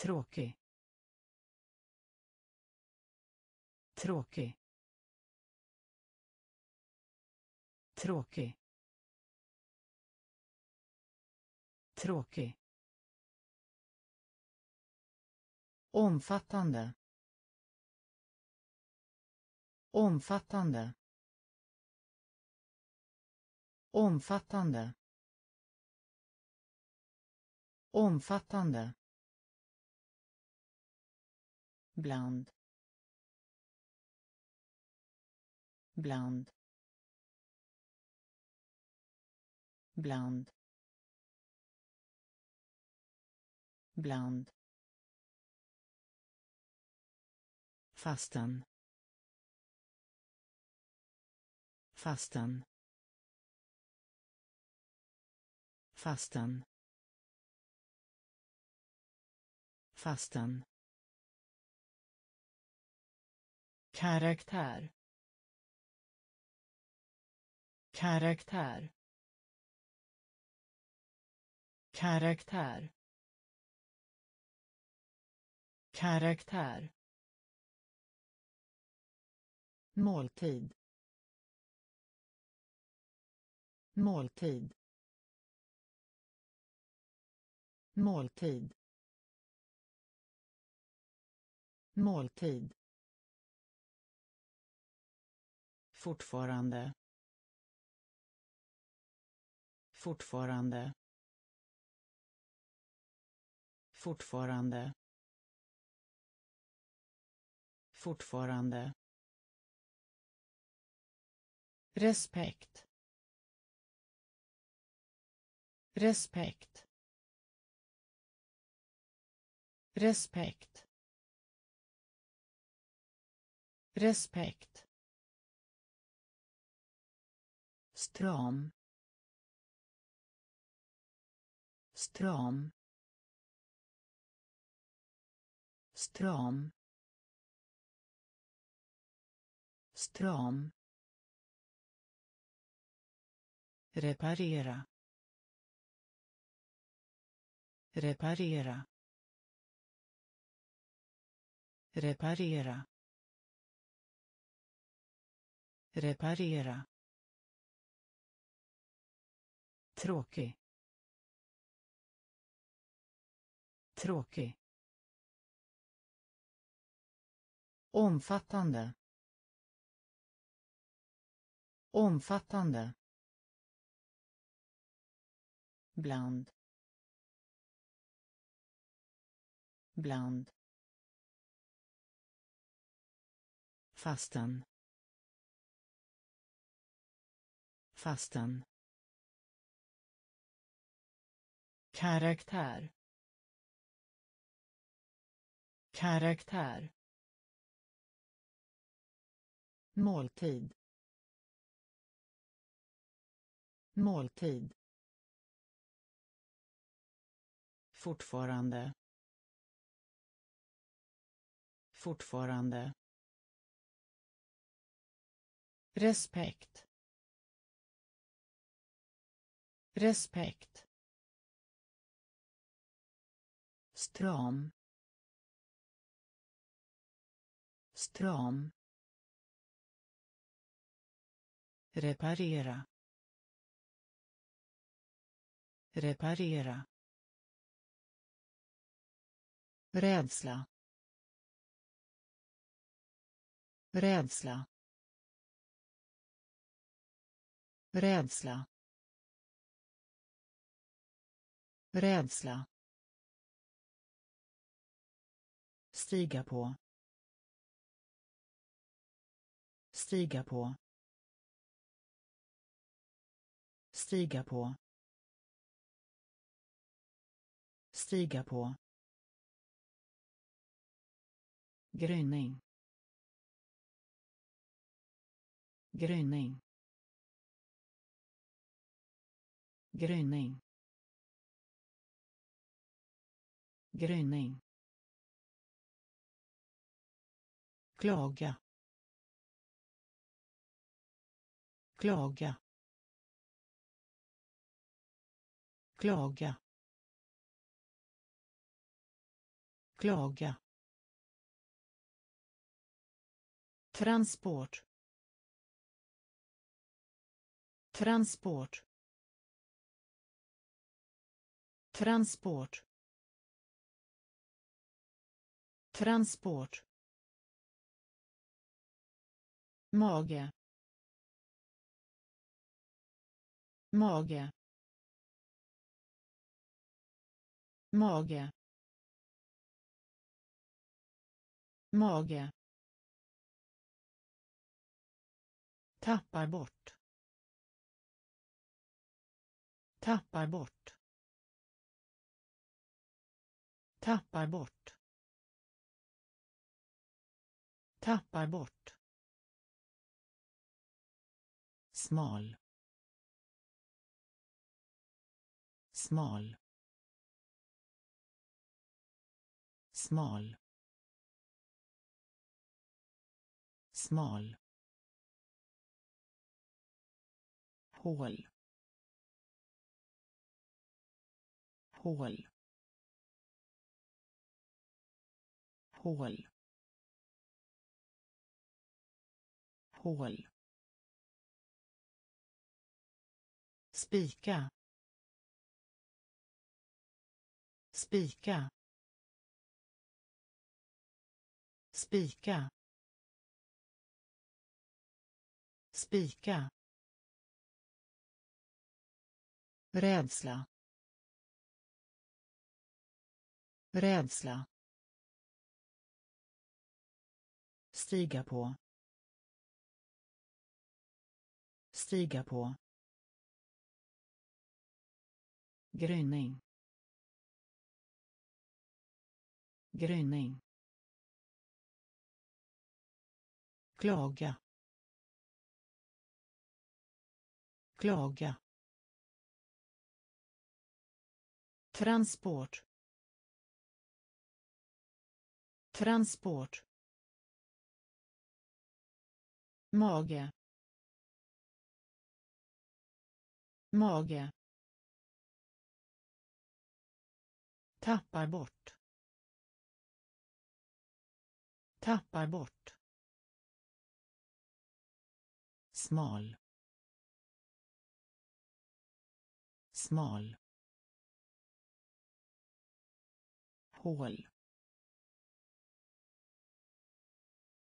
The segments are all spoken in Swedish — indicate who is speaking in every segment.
Speaker 1: tråkig. Tråkig. Tråkig. Tråkig. Omfattande. Omfattande. Omfattande. Omfattande bland. Bland. Bland. Bland. Fastan fastan fastan fastan karaktär. Karaktär. Karaktär. Karaktär. Måltid. Måltid. Måltid. Måltid. Fortfarande. Fortfarande. Fortfarande. Fortfarande. Respekt. Respekt. Respekt. Respekt. Stram. Stram. Stram. Stram. Reparera. Reparera. Reparera. Reparera. Tråkig. Tråkig. Omfattande. Omfattande. Bland. Bland. Fasten. Fasten. Karaktär. Karaktär. Måltid. Måltid. Fortfarande. Fortfarande. Respekt. Respekt. Stram. Stram. Reparera. Reparera. Rädsla. Rädsla. Rädsla. Rädsla. Stiga på. Stiga på. Stiga på. Stiga på. Gryning. Gryning. Gryning. Gryning. Klaga. Klaga. Klaga. Klaga. Transport. Transport. Transport. Transport mage. Mage. Mage. Mage. Tappar bort. Tappar bort. Tappar bort. Tappar bort. Smal. Smal. Smal. Smal. Hål. Hål. Hål. Hål spika. Spika. Spika. Spika. Rädsla. Rädsla. Stiga på. Stiga på. Gryning. Gryning. Klaga. Klaga. Transport. Transport. Mage. Mage. Tappar bort. Tappar bort. Smal. Smal. Hål.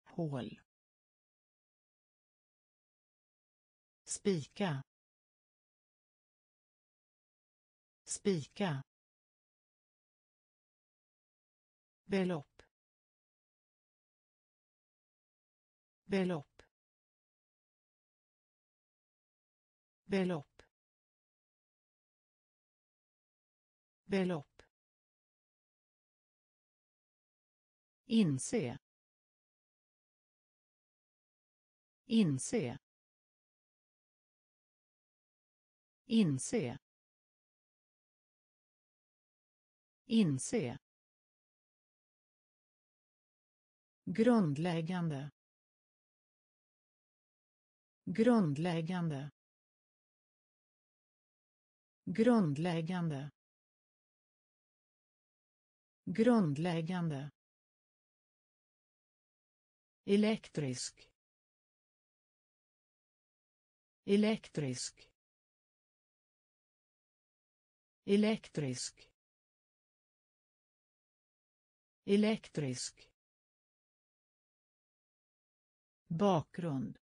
Speaker 1: Hål. Spika. Spika. Belopp. Belopp. Belopp. Belopp. Inse. Inse. Inse. Inse. Grundläggande. Grundläggande. Grundläggande. Grundläggande. Elektrisk. Elektrisk. Elektrisk. Elektrisk bakgrund.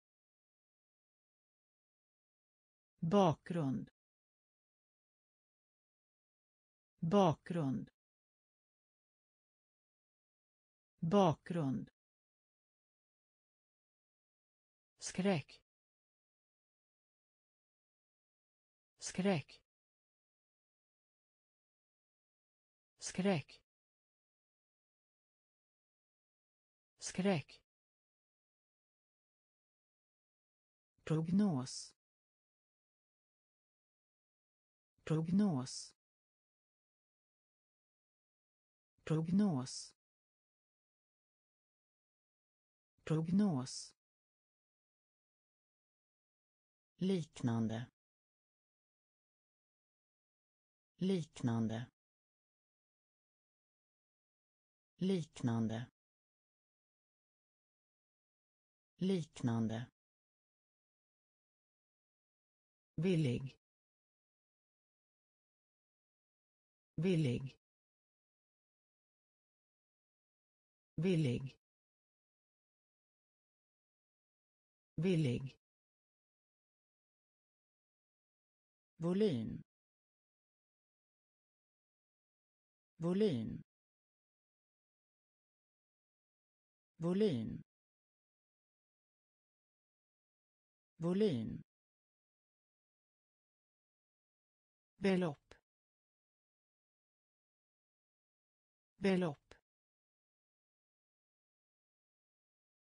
Speaker 1: Bakgrund. Bakgrund. Bakgrund. Skräck. Skräck. Skräck. Skräck. Prognos. Prognos. Prognos. Prognos. Liknande. Liknande. Liknande. Liknande villig. Villig. Villig. Villig. Volym. Volym. Volym. Volym. Belopp. Belopp.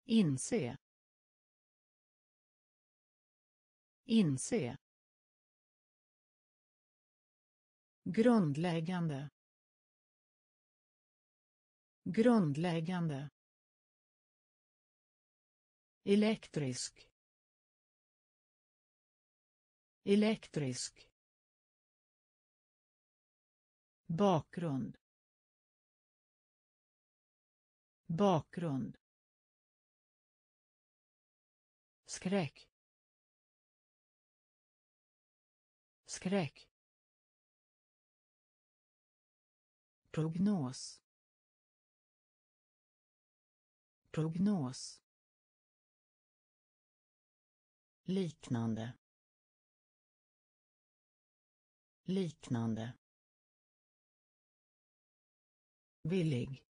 Speaker 1: Inse. Inse. Grundläggande. Grundläggande. Elektrisk. Elektrisk bakgrund. Bakgrund. Skräck. Skräck. Prognos. Prognos. Liknande. Liknande villig.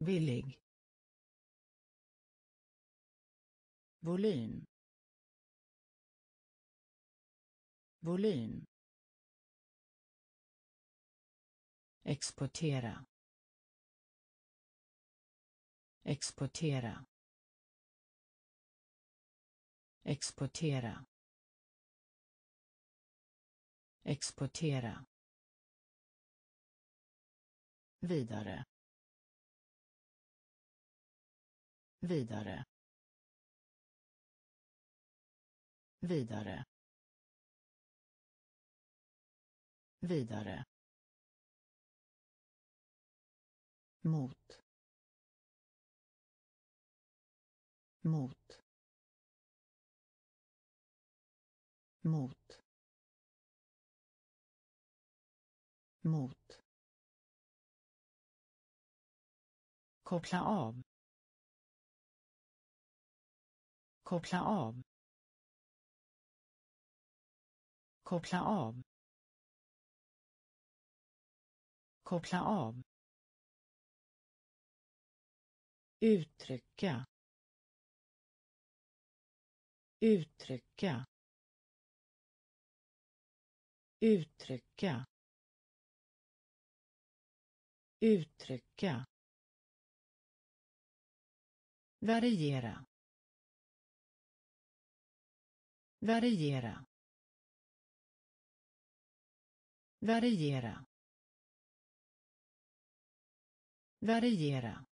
Speaker 1: Villig. Volym. Volym. Exportera. Exportera. Exportera. Exportera vidare. Vidare. Vidare. Vidare. Mot. Mot. Mot. Mot. Koppla av. Koppla av. Koppla av. Koppla av. Uttrycka. Uttrycka. Uttrycka. Uttrycka variera. Variera. Variera. Variera.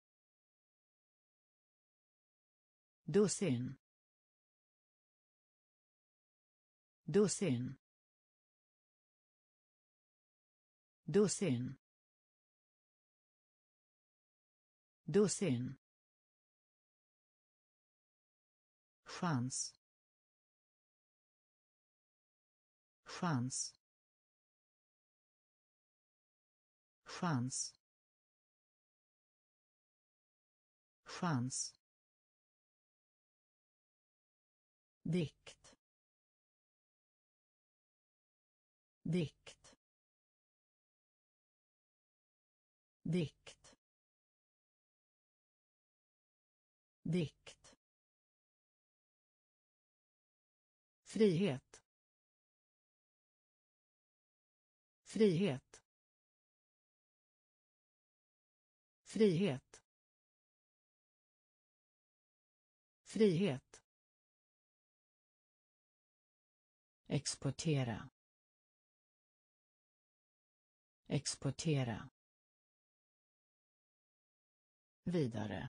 Speaker 1: Dussin dussin dussin dussin chans. Chans. Chans. Chans. Dikt. Dikt. Dikt. Dikt. Frihet. Frihet. Frihet. Frihet. Exportera. Exportera. Vidare.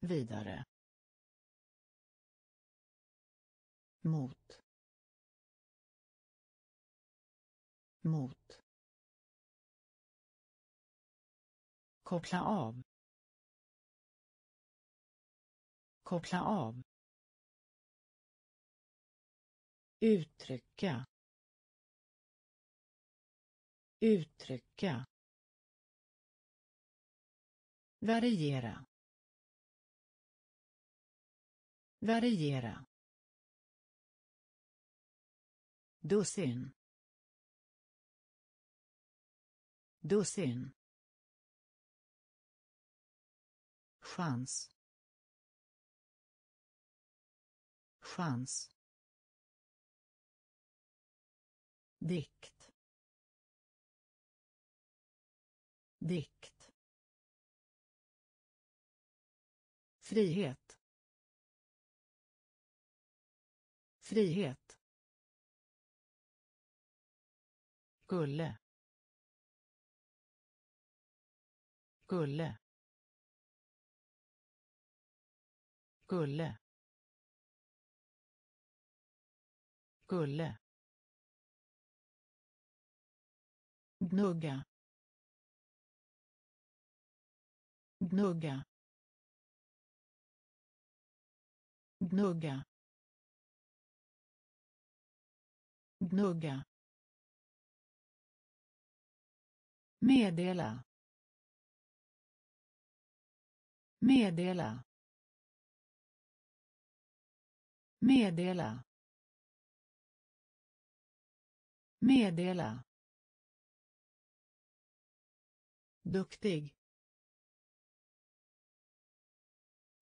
Speaker 1: Vidare. Mot. Mot. Koppla av. Koppla av. Uttrycka. Uttrycka. Variera. Variera. Dussin. Dussin. Chans. Chans. Dikt. Dikt. Frihet. Frihet. Gulle. Gulle. Gulle. Gulle. gnugga gnugga gnugga gnugga meddela meddela meddela meddela. Duktig.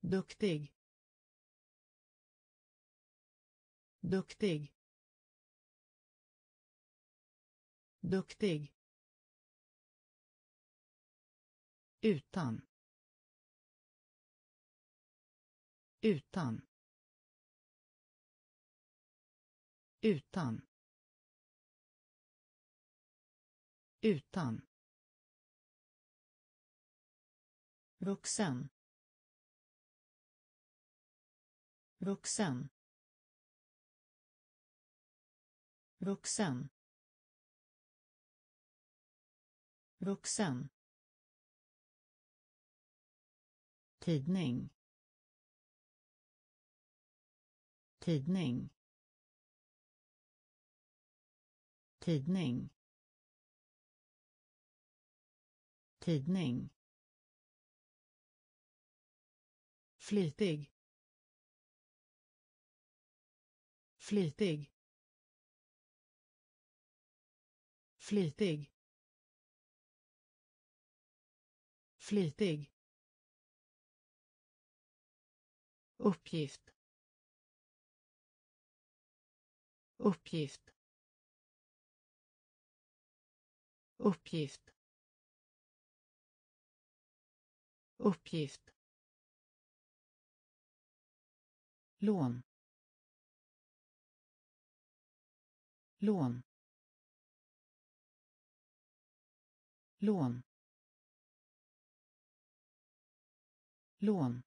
Speaker 1: Duktig. Duktig. Duktig. Utan. Utan. Utan. Utan. Vuxen. Vuxen. Vuxen. Vuxen. Tidning. Tidning. Tidning. Tidning. Flitig. Flitig. Flitig. Flitig. Uppgift. Uppgift. Uppgift. Uppgift. Lån. Lån. Lån. Lån.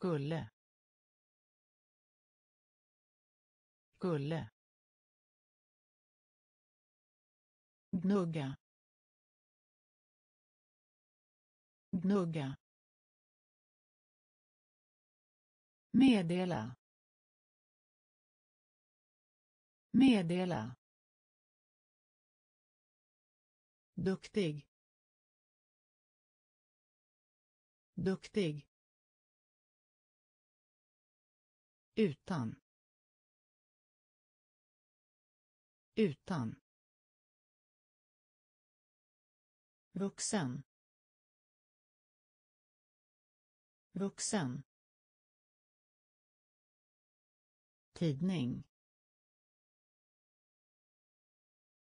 Speaker 1: Gulle. Gulle. gnugga. Gnugga. Meddela. Meddela. Duktig. Duktig. Utan. Utan. Vuxen. Vuxen. Tidning.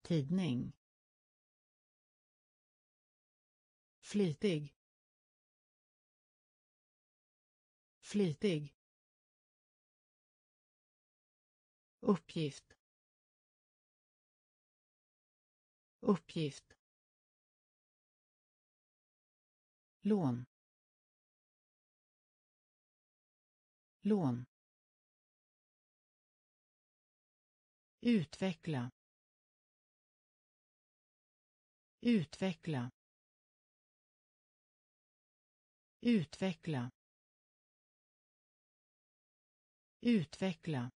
Speaker 1: Tidning. Flitig. Flitig. Uppgift. Uppgift. Lån. Lån. Utveckla. Utveckla. Utveckla. Utveckla.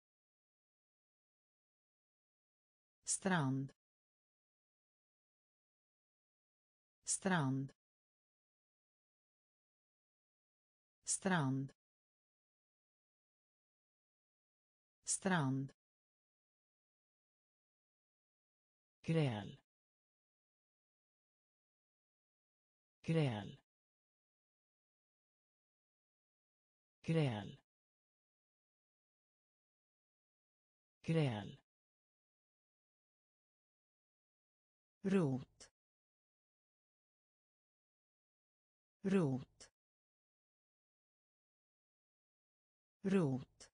Speaker 1: Strand. Strand. Strand. Strand. Gräl. Gräl. Gräl. Gräl. Rot. Rot. Rot.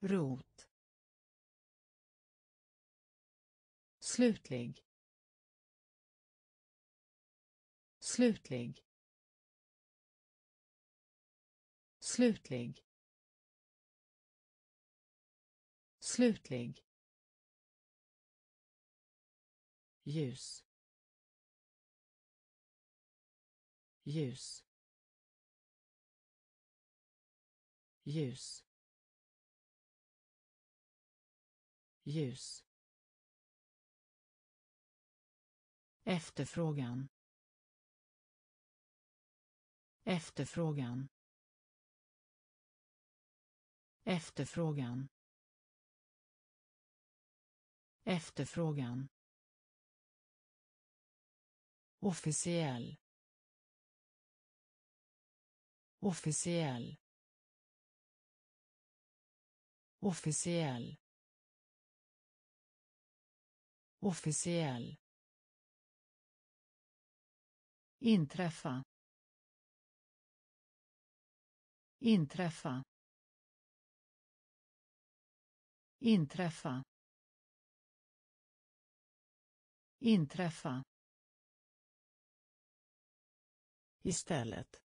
Speaker 1: Rot. Slutlig. Slutlig. Slutlig. Slutlig. Ljus. Ljus. Ljus. Ljus. Efterfrågan. Efterfrågan. Efterfrågan. Efterfrågan officiell. Officiell. Officiell. Officiell. Inträffa. Inträffa. Inträffa. Inträffa. Istället.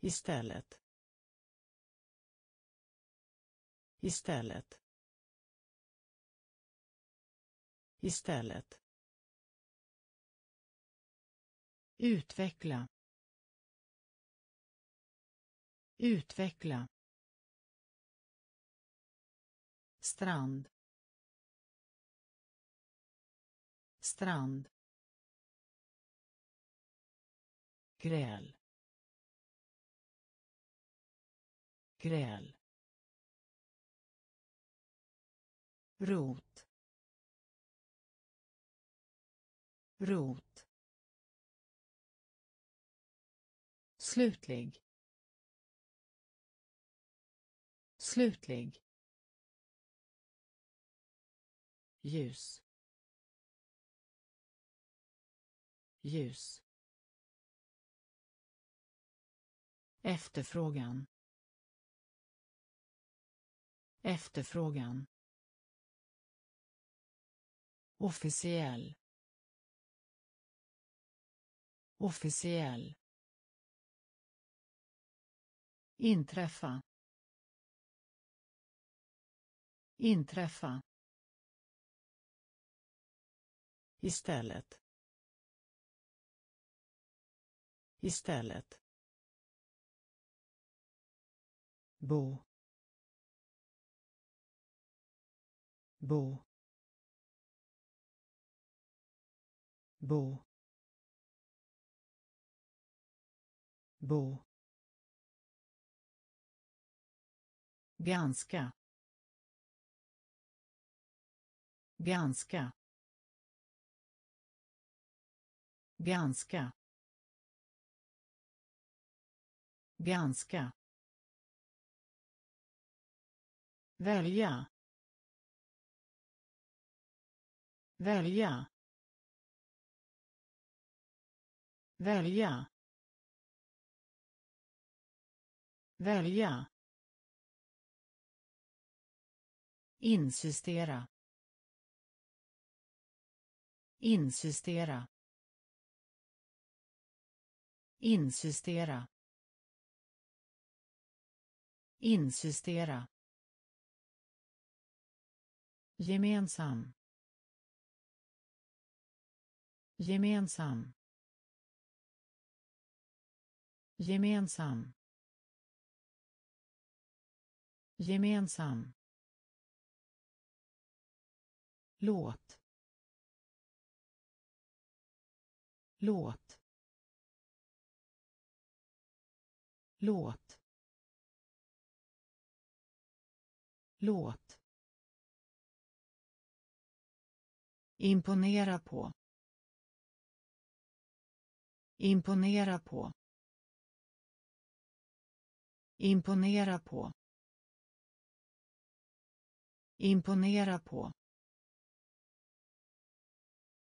Speaker 1: Istället. Istället. Istället. Utveckla. Utveckla. Strand. Strand. Gräl. Gräl. Rot. Rot. Slutlig. Slutlig. Ljus. Ljus. Efterfrågan. Efterfrågan. Officiell. Officiell. Inträffa. Inträffa. Istället. Istället. Bo. Bo. Bo. Bo. Ganska ganska ganska ganska välja. Välja. Välja. Välja. Insistera. Insistera. Insistera. Insistera gemensam. Gemensam. Gemensam. Gemensam. Låt. Låt. Låt. Låt. Imponera på. Imponera på. Imponera på. Imponera på.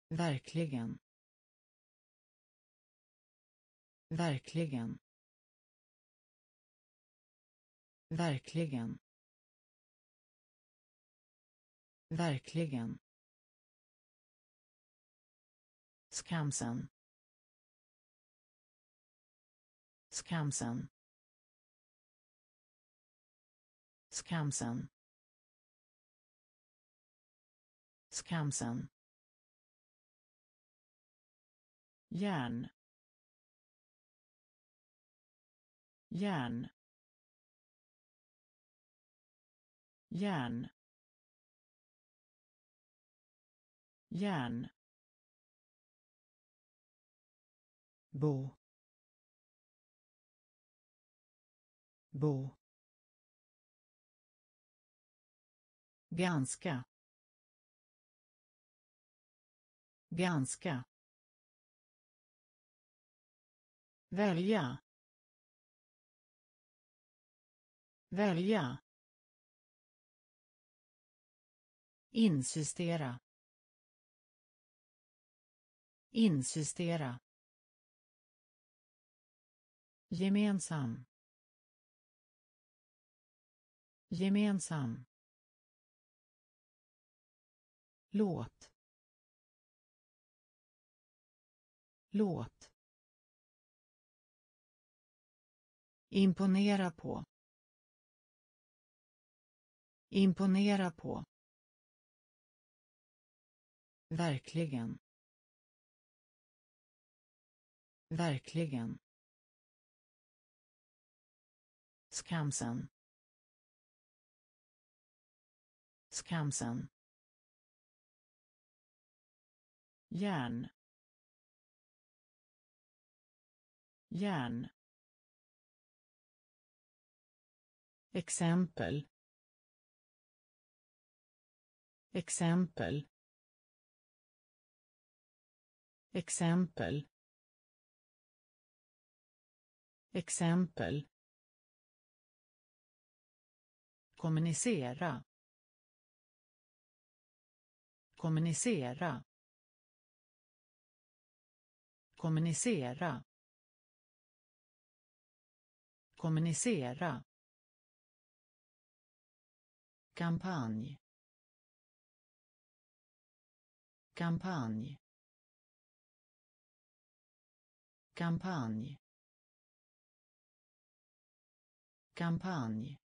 Speaker 1: Verkligen. Verkligen. Verkligen. Verkligen. Skamsen. Skamsen. Skamsen. Skamsen. järn järn järn järn bo. Bo. Ganska ganska välja. Välja. Insistera. Insistera gemensam. Gemensam. Låt. Låt. Imponera på. Imponera på. Verkligen. Verkligen. Skamsen. Skamsen. järn. Järn. Exempel. Exempel. Exempel. Exempel kommunicera. Kommunicera. Kommunicera. Kommunicera. Kampanj. Kampanj. Kampanj. Kampanj.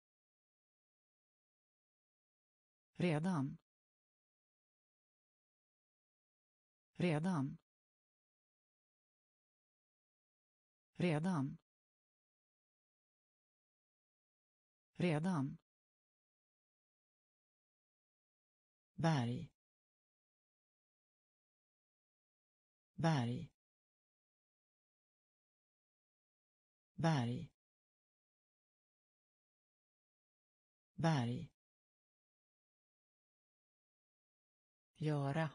Speaker 1: Redan. Redan. Redan. Redan. Berg. Berg. Berg. Berg. Göra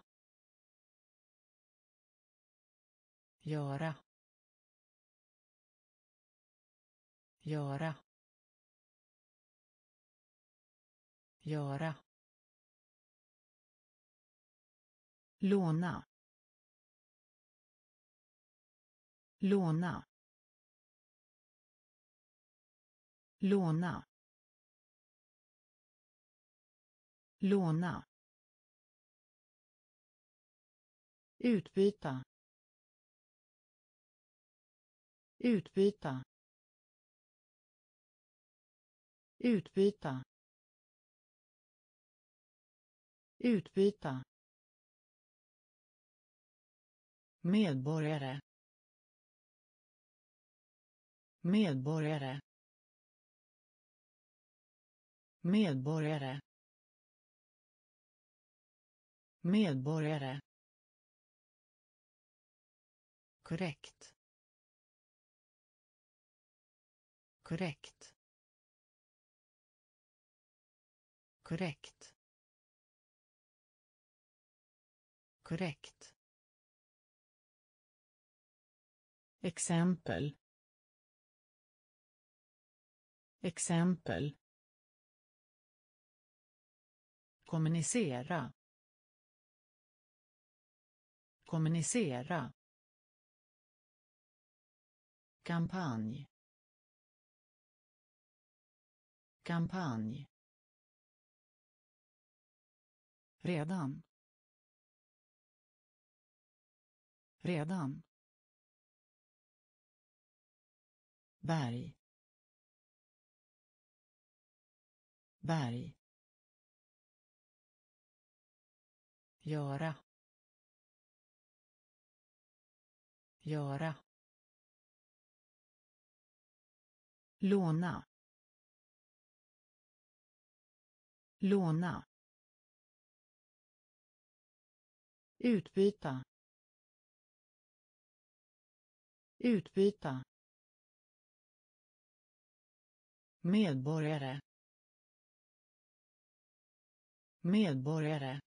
Speaker 1: göra göra göra. Låna låna. Låna låna. Utbyta. Utbyta. Utbyta. Utbyta. Medborgare. Medborgare. Medborgare. Medborgare korrekt. Korrekt. Korrekt. Korrekt. Exempel. Exempel. Kommunicera. Kommunicera kampanj. Kampanj. Redan. Redan. Berg. Berg. Göra. Göra. Låna. Låna. Utbyta. Utbyta. Medborgare. Medborgare.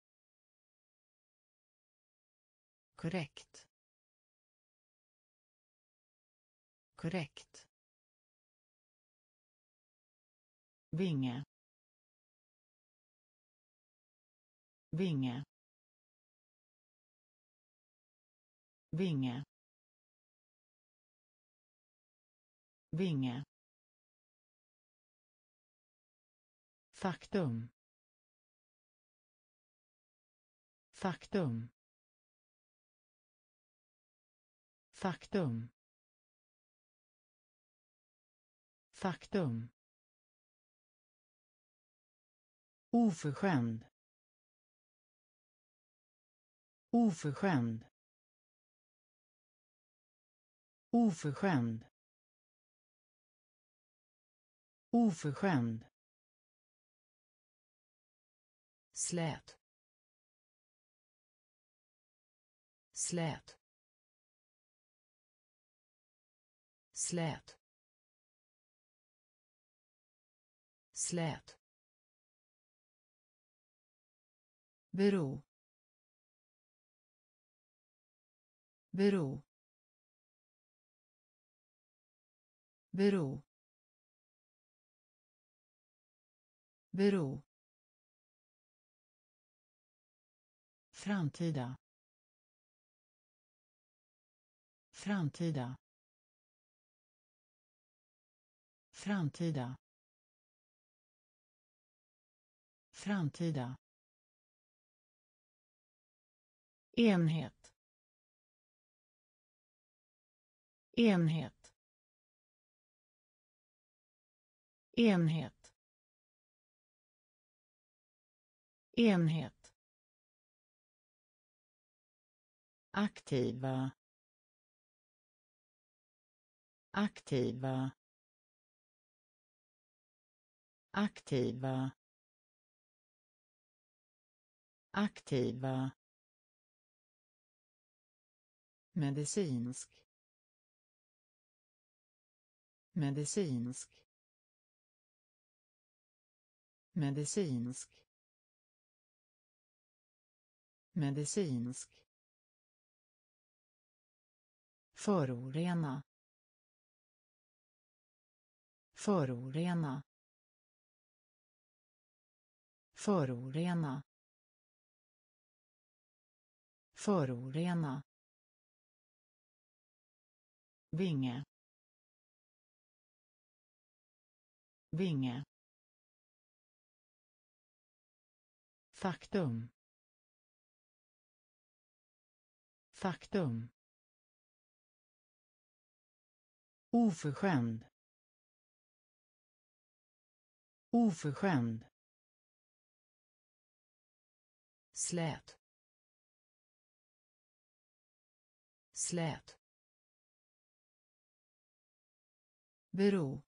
Speaker 1: Korrekt. Korrekt. Vinge. Vinge. Vinge. Vinge. Faktum. Faktum. Faktum. Faktum. Oförskämd. Oförskämd. Oförskämd. Oförskämd. Slät. Slät. Slät. Slät. Bero. Bero. Bero. Bero. Framtida. Framtida. Framtida. Framtida. Enhet. Enhet. Enhet. Enhet. Aktiva. Aktiva. Aktiva. Aktiva medicinsk. Medicinsk. Medicinsk. Medicinsk. Förorena. Förorena. Förorena. Förorena vinge. Vinge. Faktum. Faktum. Oförskämd. Oförskämd. slät. Slät. Bero.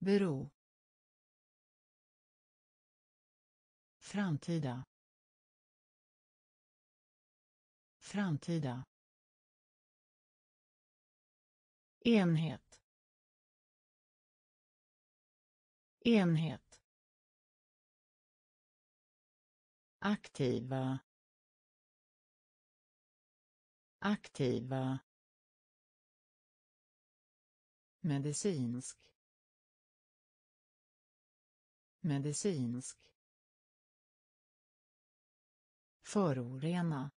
Speaker 1: Bero. Framtida. Framtida. Enhet. Enhet. Aktiva. Aktiva medicinsk. Medicinsk. Förorena.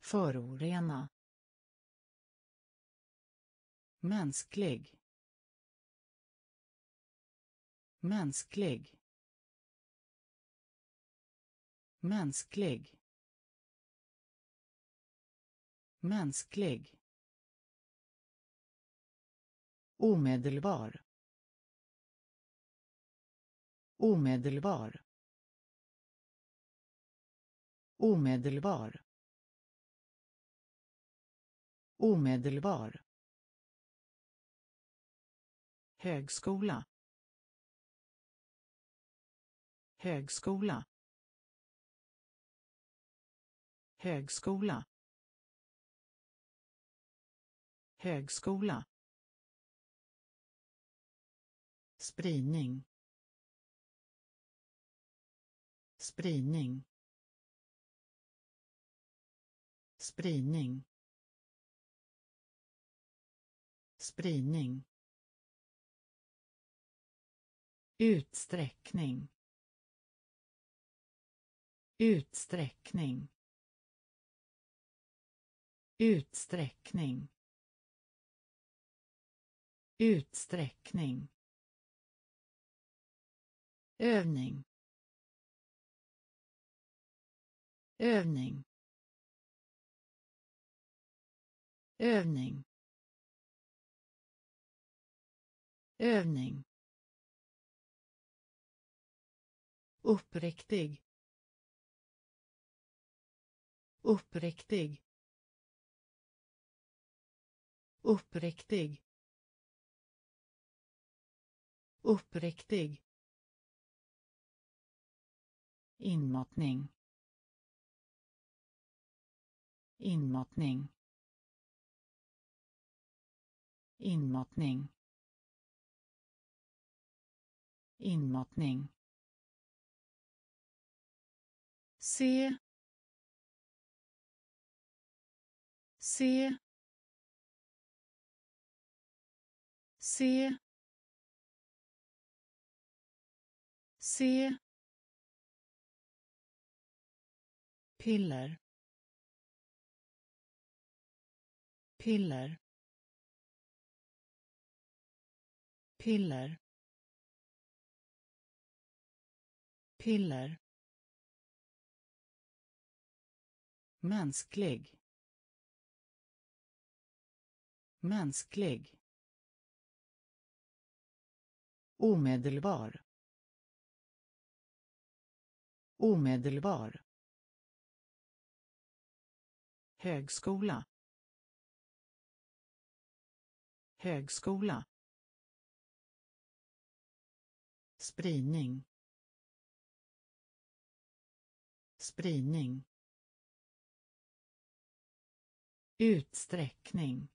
Speaker 1: Förorena. Mänsklig. Mänsklig. Mänsklig. Mänsklig omedelbar. Omedelbar. Omedelbar. Omedelbar. Högskola. Högskola. Högskola. Högskola. Spridning. Spridning. Spridning. Spridning. Utsträckning. Utsträckning. Utsträckning. Utsträckning övning. Övning. Övning. Övning. Uppriktig. Uppriktig. Uppriktig. Uppriktig inmatning inmatning inmatning inmatning se se se se piller. Piller. Piller. Piller. Mänsklig. Mänsklig. Omedelbar. Omedelbar högskola. Högskola. Spridning. Spridning. Utsträckning.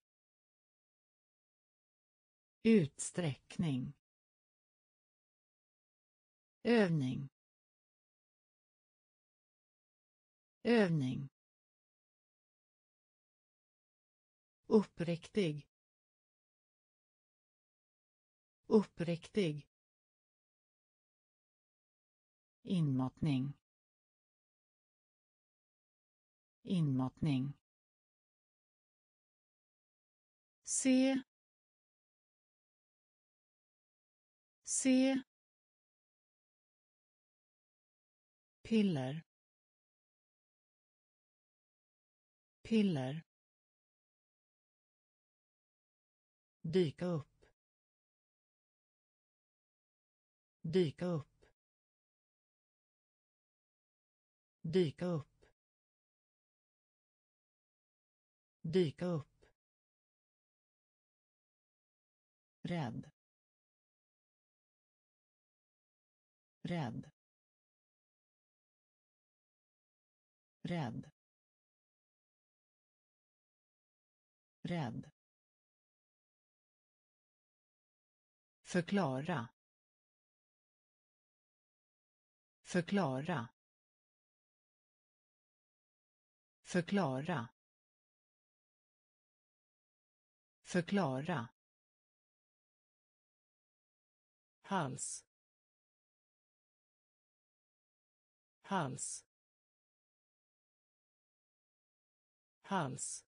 Speaker 1: Utsträckning. Övning. Övning. Uppriktig. Uppriktig. Inmatning. Inmatning. Se. Se. Piller. Piller. Dyka upp. Dyka upp. Dyka upp. Dyka upp. Rädd. Rädd. Rädd. Rädd. Förklara förklara förklara förklara. Hals. Hals. Hals.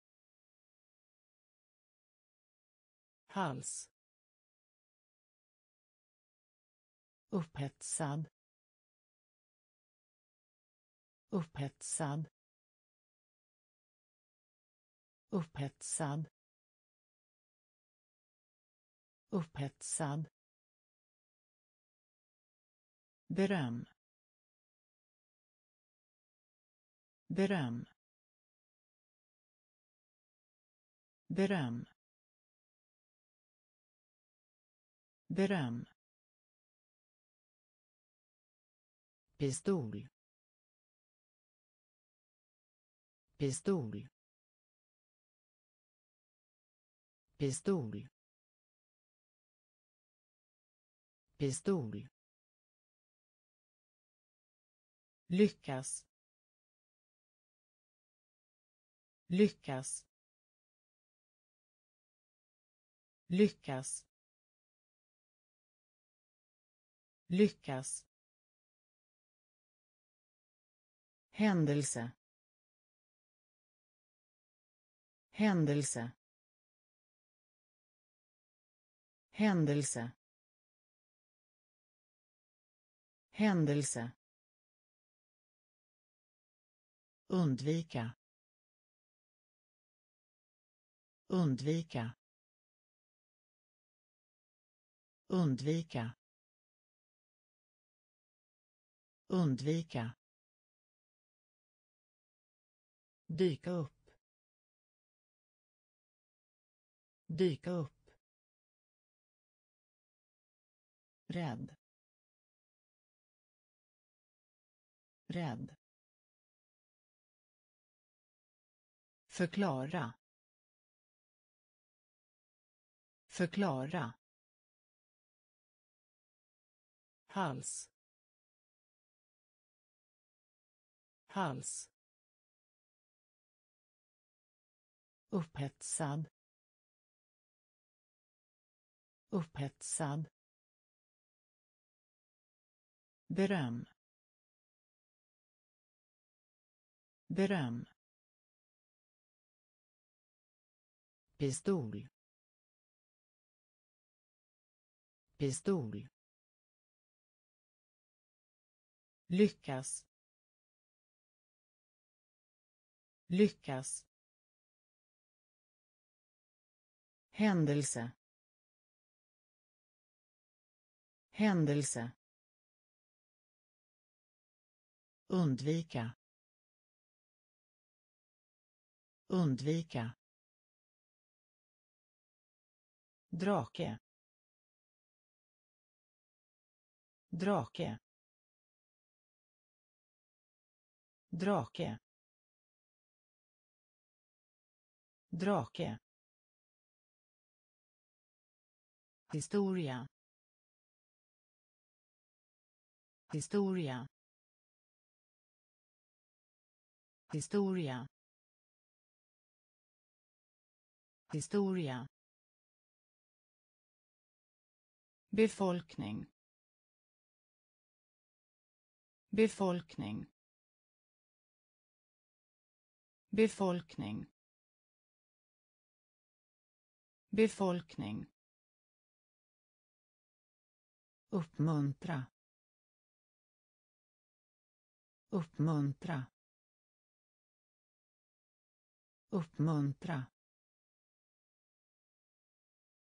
Speaker 1: Hals. Upphetsad. Upphetsad. Upphetsad. Upphetsad. Beröm. Beröm. Beröm. Beröm. Pistol. Pistol. Pistol. Pistol. Lyckas. Lyckas. Lyckas. Lyckas. Händelse. Händelse. Händelse. Händelse. Undvika. Undvika. Undvika. Undvika. Dyka upp. Dyka upp. Rädd. Rädd. Förklara. Förklara. Hals. Hals. Upphetsad. Upphetsad. Beröm. Beröm. Pistol. Pistol. Lyckas. Lyckas. Händelse. Händelse. Undvika. Undvika. Drake. Drake. Drake. Drake. Historia. Historia. Historia. Historia. Befolkning. Befolkning. Befolkning. Befolkning uppmuntra. Uppmuntra. Uppmuntra.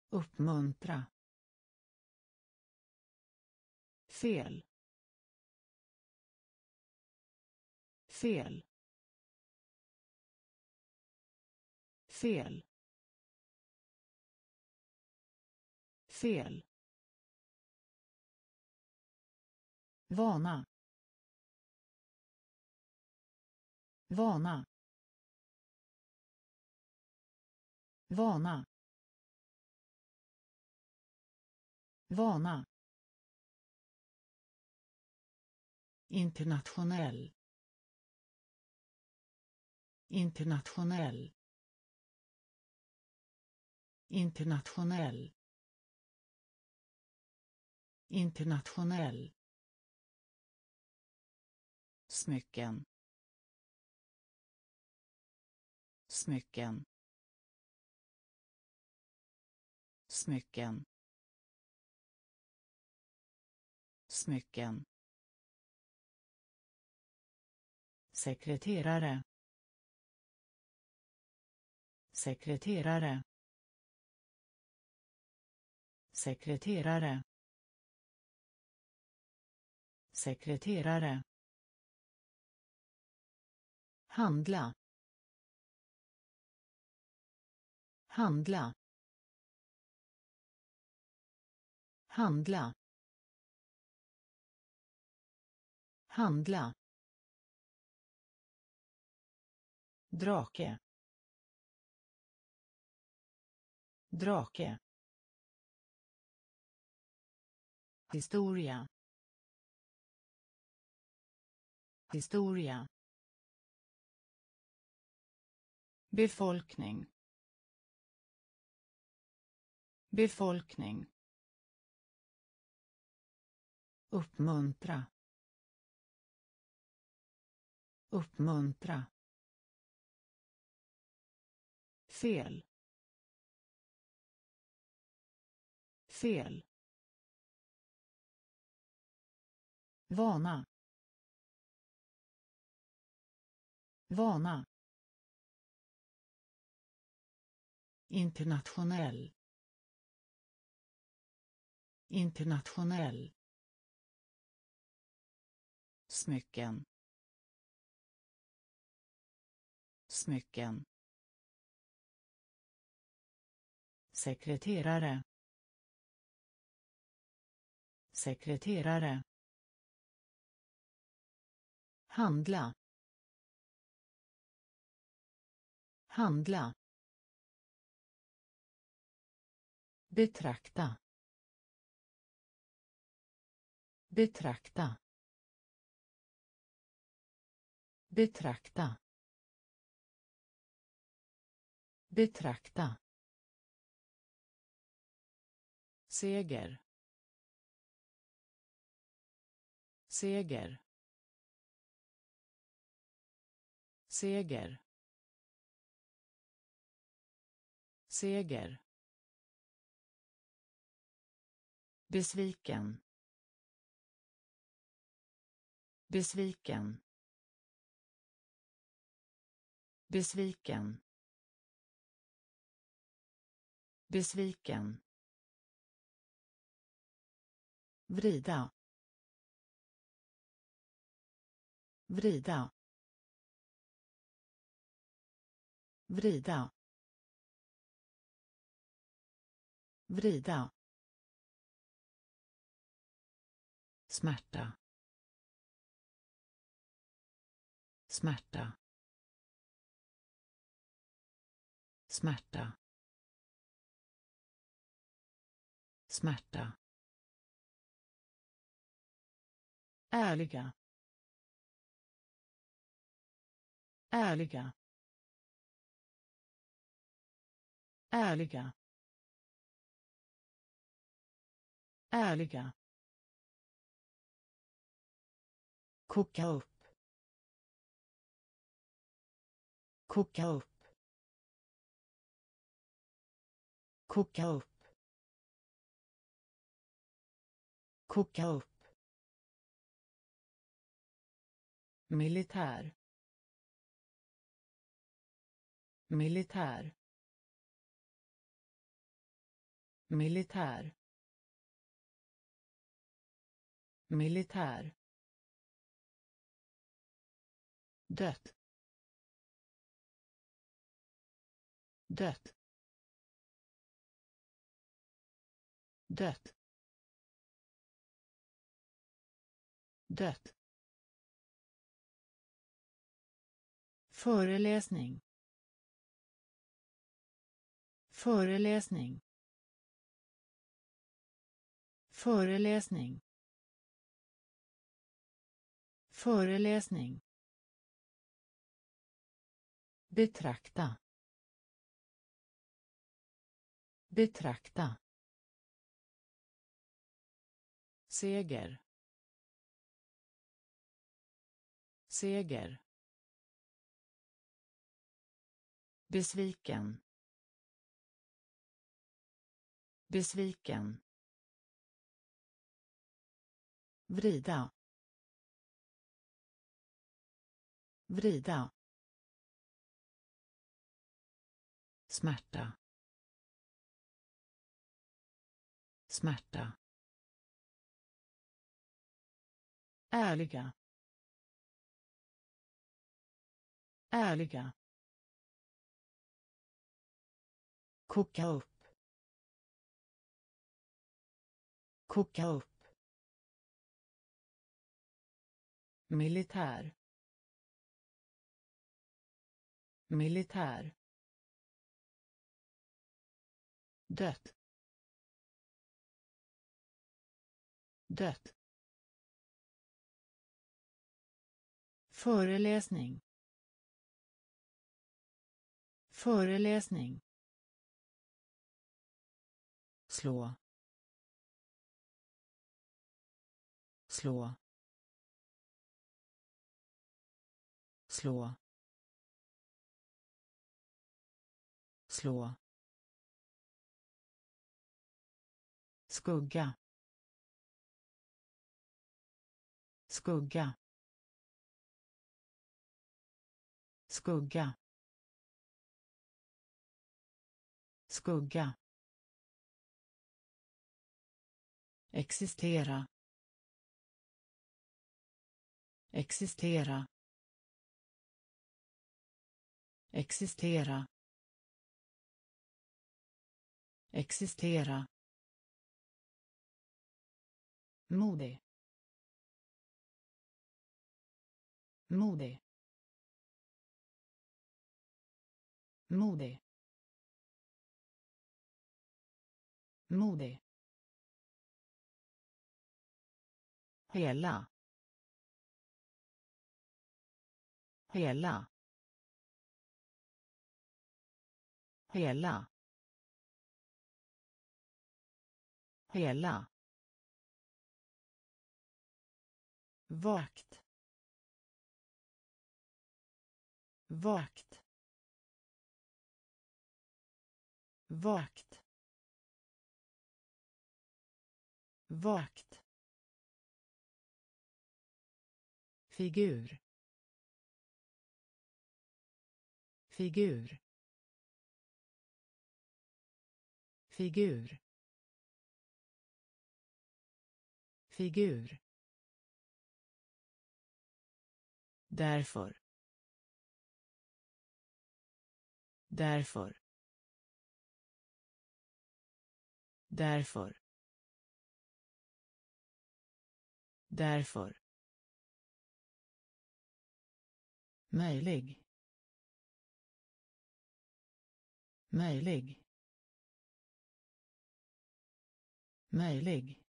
Speaker 1: Uppmuntra. Fel. Fel. Fel. Fel. Vana. Vana. Vana. Vana. Internationell. Internationell. Internationell. Internationell smycken. Smycken. Smycken. Smycken. Sekreterare. Sekreterare. Sekreterare. Sekreterare handla. Handla. Handla. Handla. Drake. Drake. Historia. Historia. Befolkning. Befolkning. Uppmuntra. Uppmuntra. Fel. Fel. Vana. Vana internationell. Internationell. Smycken. Smycken. Sekreterare. Sekreterare. Handla. Handla. Betrakta. Betrakta. Betrakta. Betrakta. Seger. Seger. Seger. Seger. Besviken. Besviken. Besviken. Besviken. Vrida. Vrida. Vrida. Vrida. Smärta. Smärta. Smärta. Smärta. Ärliga. Ärliga. Ärliga. Ärliga. Koka upp. Koka upp. Koka upp. Koka upp. Militär. Militär. Militär. Militär. Dött dött dött dött föreläsning. Föreläsning. Föreläsning. Föreläsning betrakta. Betrakta. Seger. Seger. Besviken. Besviken. Vrida. Vrida. Smärta. Smärta. Ärliga. Ärliga. Koka upp. Koka upp. Militär. Militär. Dött dött föreläsning. Föreläsning. Slå. Slå. Slå. Slå. Skugga skugga skugga skugga. Existera existera. Existera existera modig. Modig. Modig. Modig. Hela. Hela. Hela. Hela. Vakt. Vakt. Vakt. Vakt. Figur. Figur. Figur. Figur. Därför. Därför. Därför. Därför. Möjlig. Möjlig. Möjlig.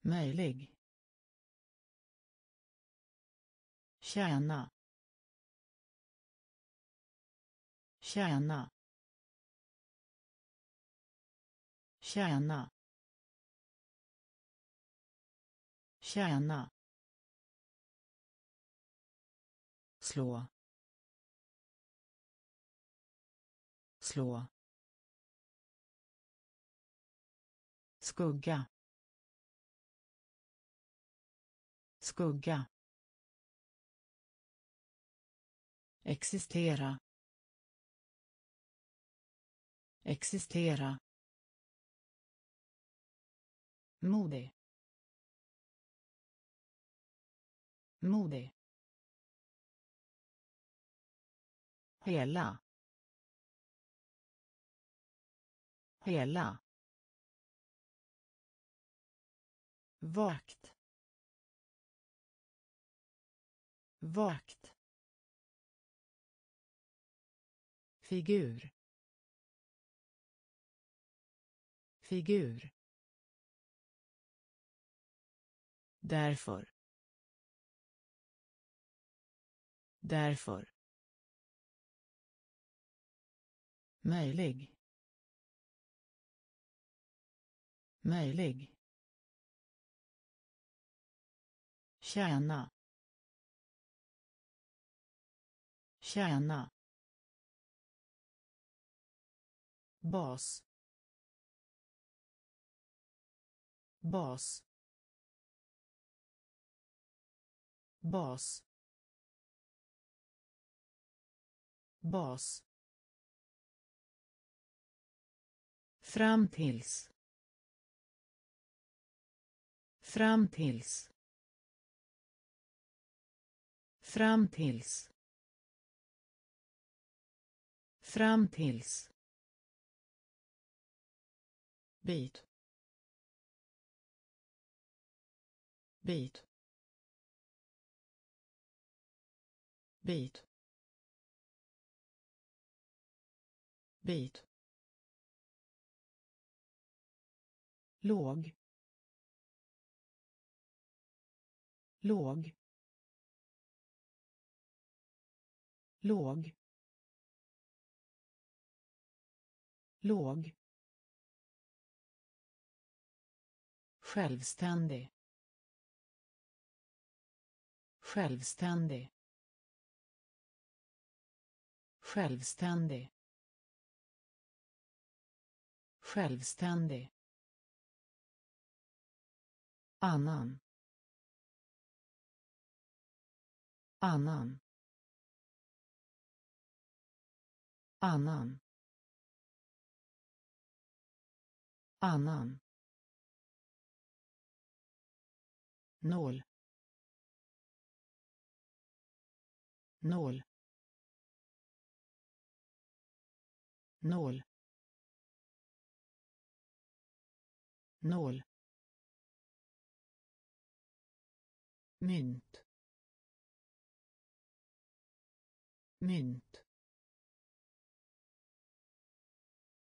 Speaker 1: Möjlig. Tjäna. Tjäna. Tjäna. Tjäna. Slå. Slå. Skugga. Skugga. Existera. Existera. Modig modig hela. Hela. Vakt. Vakt. Figur. Figur. Därför. Därför. Möjlig. Möjlig. Tjäna. Tjäna. Bas. Bas. Bas. Bas. Fram tills fram tills fram tills fram tills bit bit bit bit låg. Låg. Låg. Låg. Självständig. Självständig. Självständig. Självständig. Annan. Annan. Annan. Annan. Nål nål nål nål mynt. Mynt.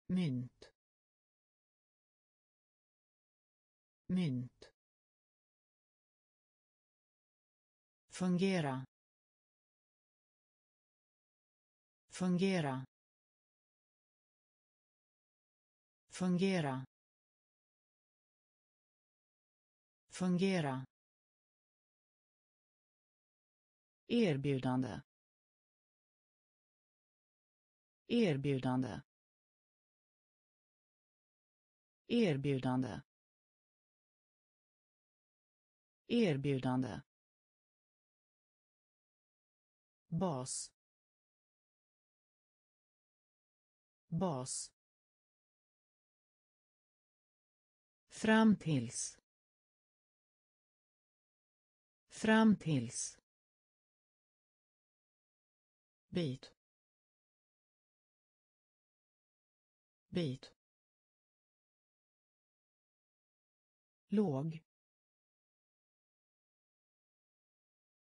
Speaker 1: Mynt. Mynt. Fungera. Fungera. Fungera. Fungera. Erbjudande. Erbjudande. Erbjudande. Erbjudande. Bas. Bas. Fram tills fram tills bit bit låg.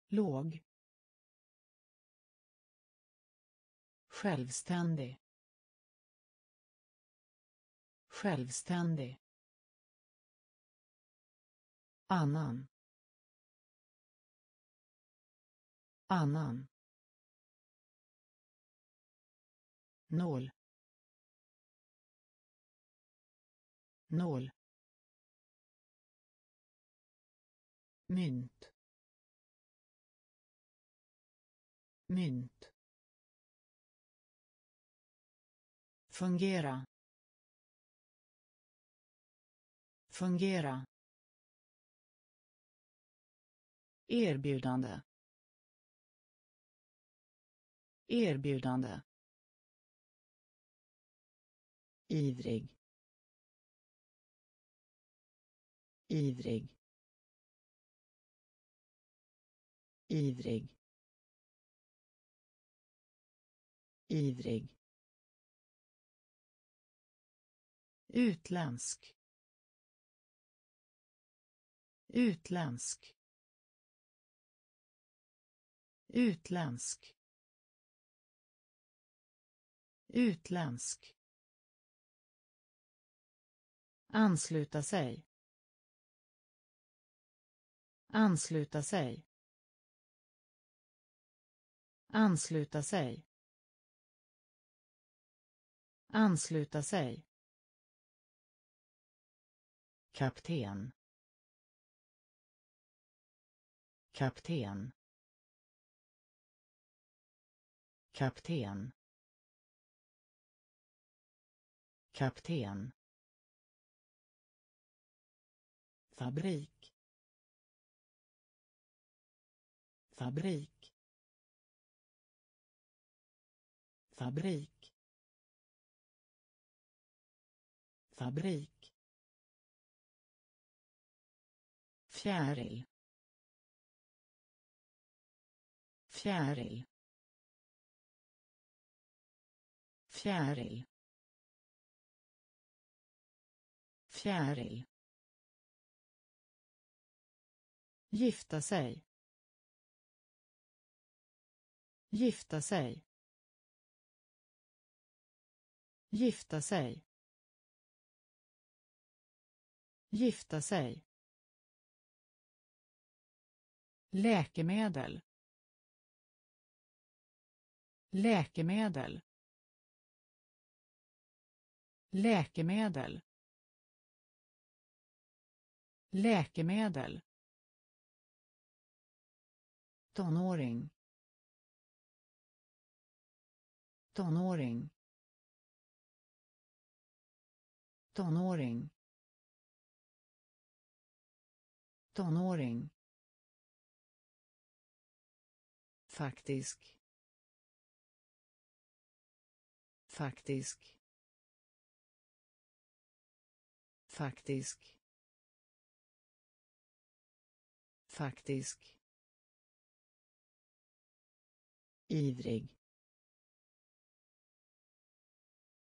Speaker 1: Låg. Självständig. Självständig. Annan. Annan. Nål nål mynt. Mynt. Fungera. Fungera. Erbjudande. Erbjudande. Ivrig. Ivrig. Ivrig. Ivrig. Utländsk. Utländsk. Utländsk. Utländsk. Ansluta sig. Ansluta sig. Ansluta sig. Ansluta sig kapten. Kapten. Kapten. Kapten. Fabrik. Fabrik. Fabrik. Fabrik. Fjäril. Fjäril. Fjäril. Fjäril. Gifta sig. Gifta sig. Gifta sig. Gifta sig. Läkemedel. Läkemedel. Läkemedel. Läkemedel. Tonåring. Tonåring. Tonåring. Tonåring. Faktisk. Faktisk. Faktisk. Faktisk. Ivrig.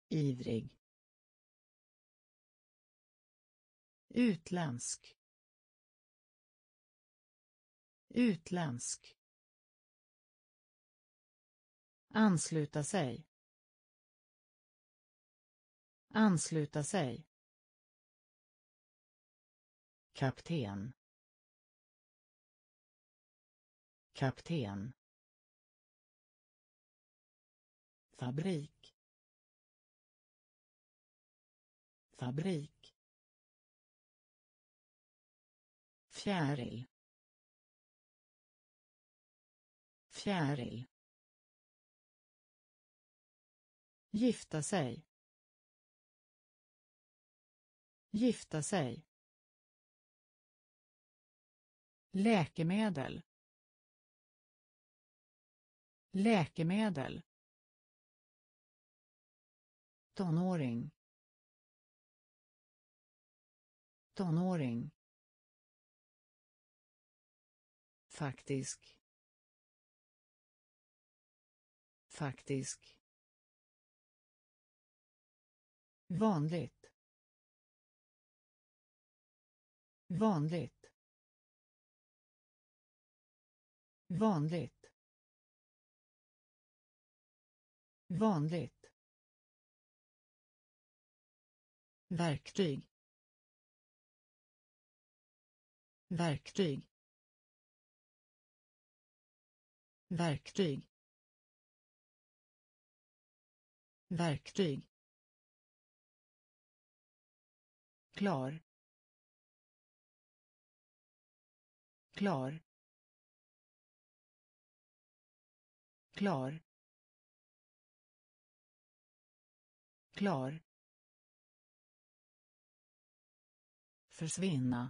Speaker 1: Ivrig. Utländsk. Utländsk ansluta sig. Ansluta sig. Kapten. Kapten. Fabrik. Fabrik. Fjäril. Fjäril. Gifta sig. Gifta sig. Läkemedel. Läkemedel. Tonåring. Tonåring. Faktisk. Faktisk. Vanligt. Vanligt. Vanligt. Vanligt. Verktyg. Verktyg. Verktyg. Verktyg. Klar. Klar. Klar. Klar. Försvinna.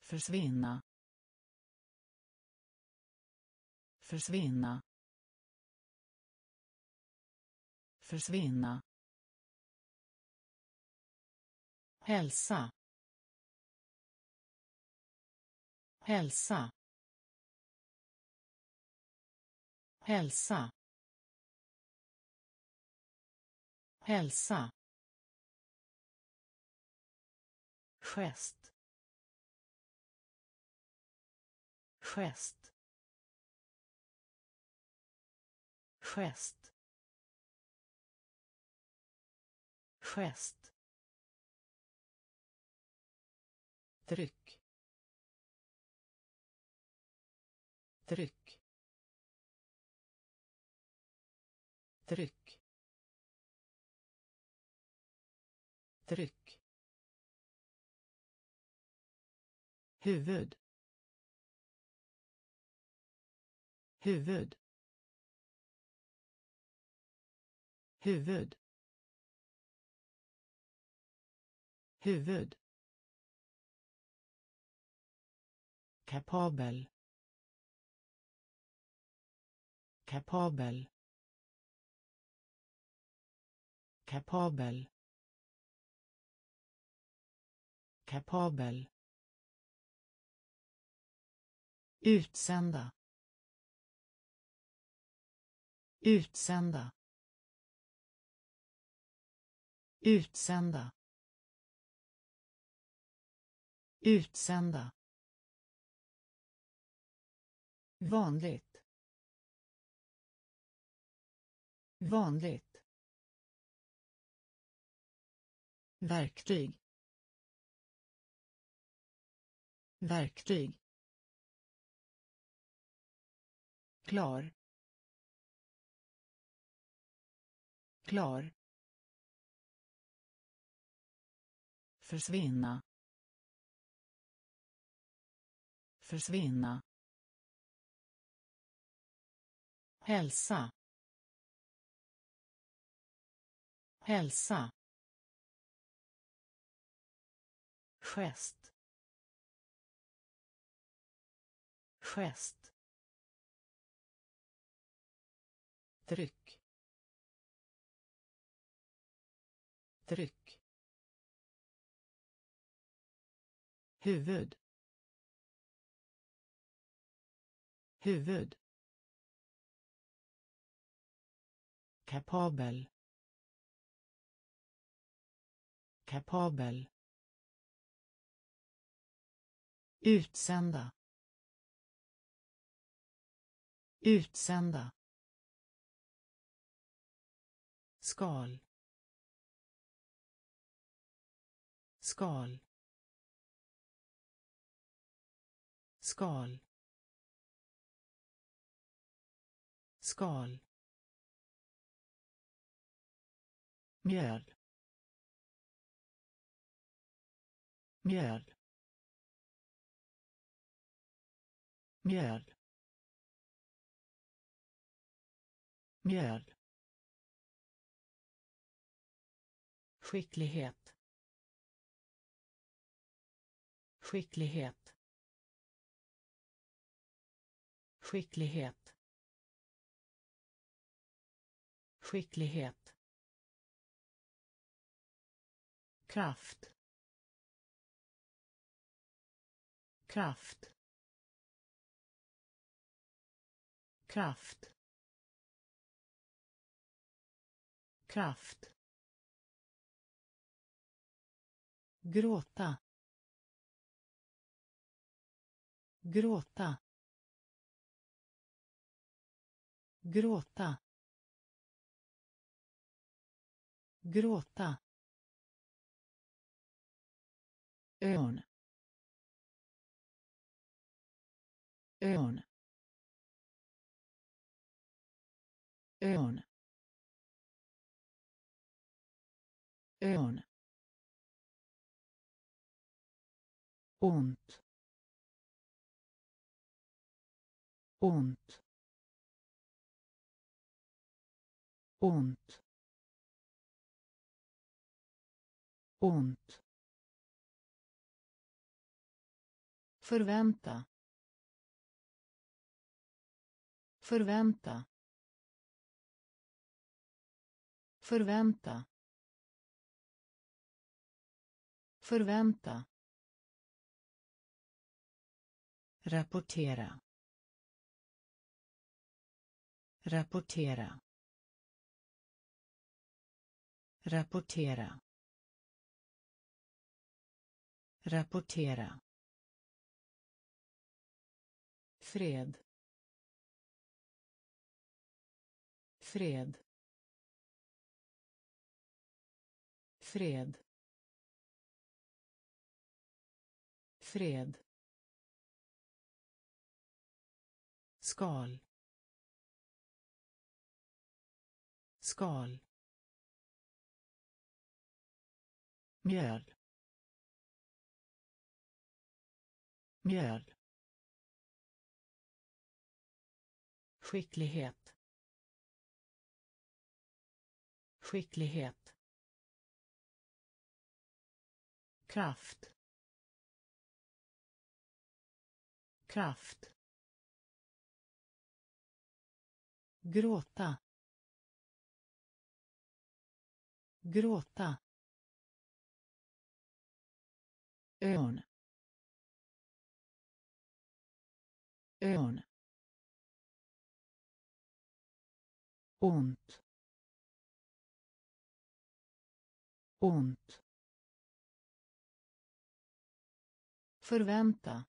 Speaker 1: Försvinna. Försvinna. Försvinna. Hälsa. Hälsa. Hälsa. Hälsa. Gest. Gest. Gest. Gest. Tryck. Tryck. Tryck. Tryck. Huvud. Huvud. Huvud. Huvud. Kapabel. Kapabel. Kapabel. Kapabel. Utsända. Utsända. Utsända. Utsända vanligt. Vanligt. Verktyg. Verktyg. Klar. Klar. Försvinna. Försvinna. Hälsa. Hälsa. Gest. Gest. Tryck tryck huvud. Huvud. Kapabel. Kapabel. Utsända. Utsända. Skal. Skal. Skal. Skal. Mjöl. Mjöl. Mjöl. Mjöl. Skicklighet. Skicklighet. Skicklighet. Skicklighet. Kraft. Kraft. Kraft. Kraft. Gråta. Gråta. Gråta. Gråta. Ön ön ön ön ont. Ont. Ont. Ont. Förvänta förvänta Förvänta. Förvänta. Rapportera. Rapportera. Rapportera. Rapportera. Fred. Fred. Fred. Fred. skal skal mjöl mjöl skicklighet. Skicklighet. Kraft. Kraft. Gråta. Gråta. Ön ön ont. ont. förvänta.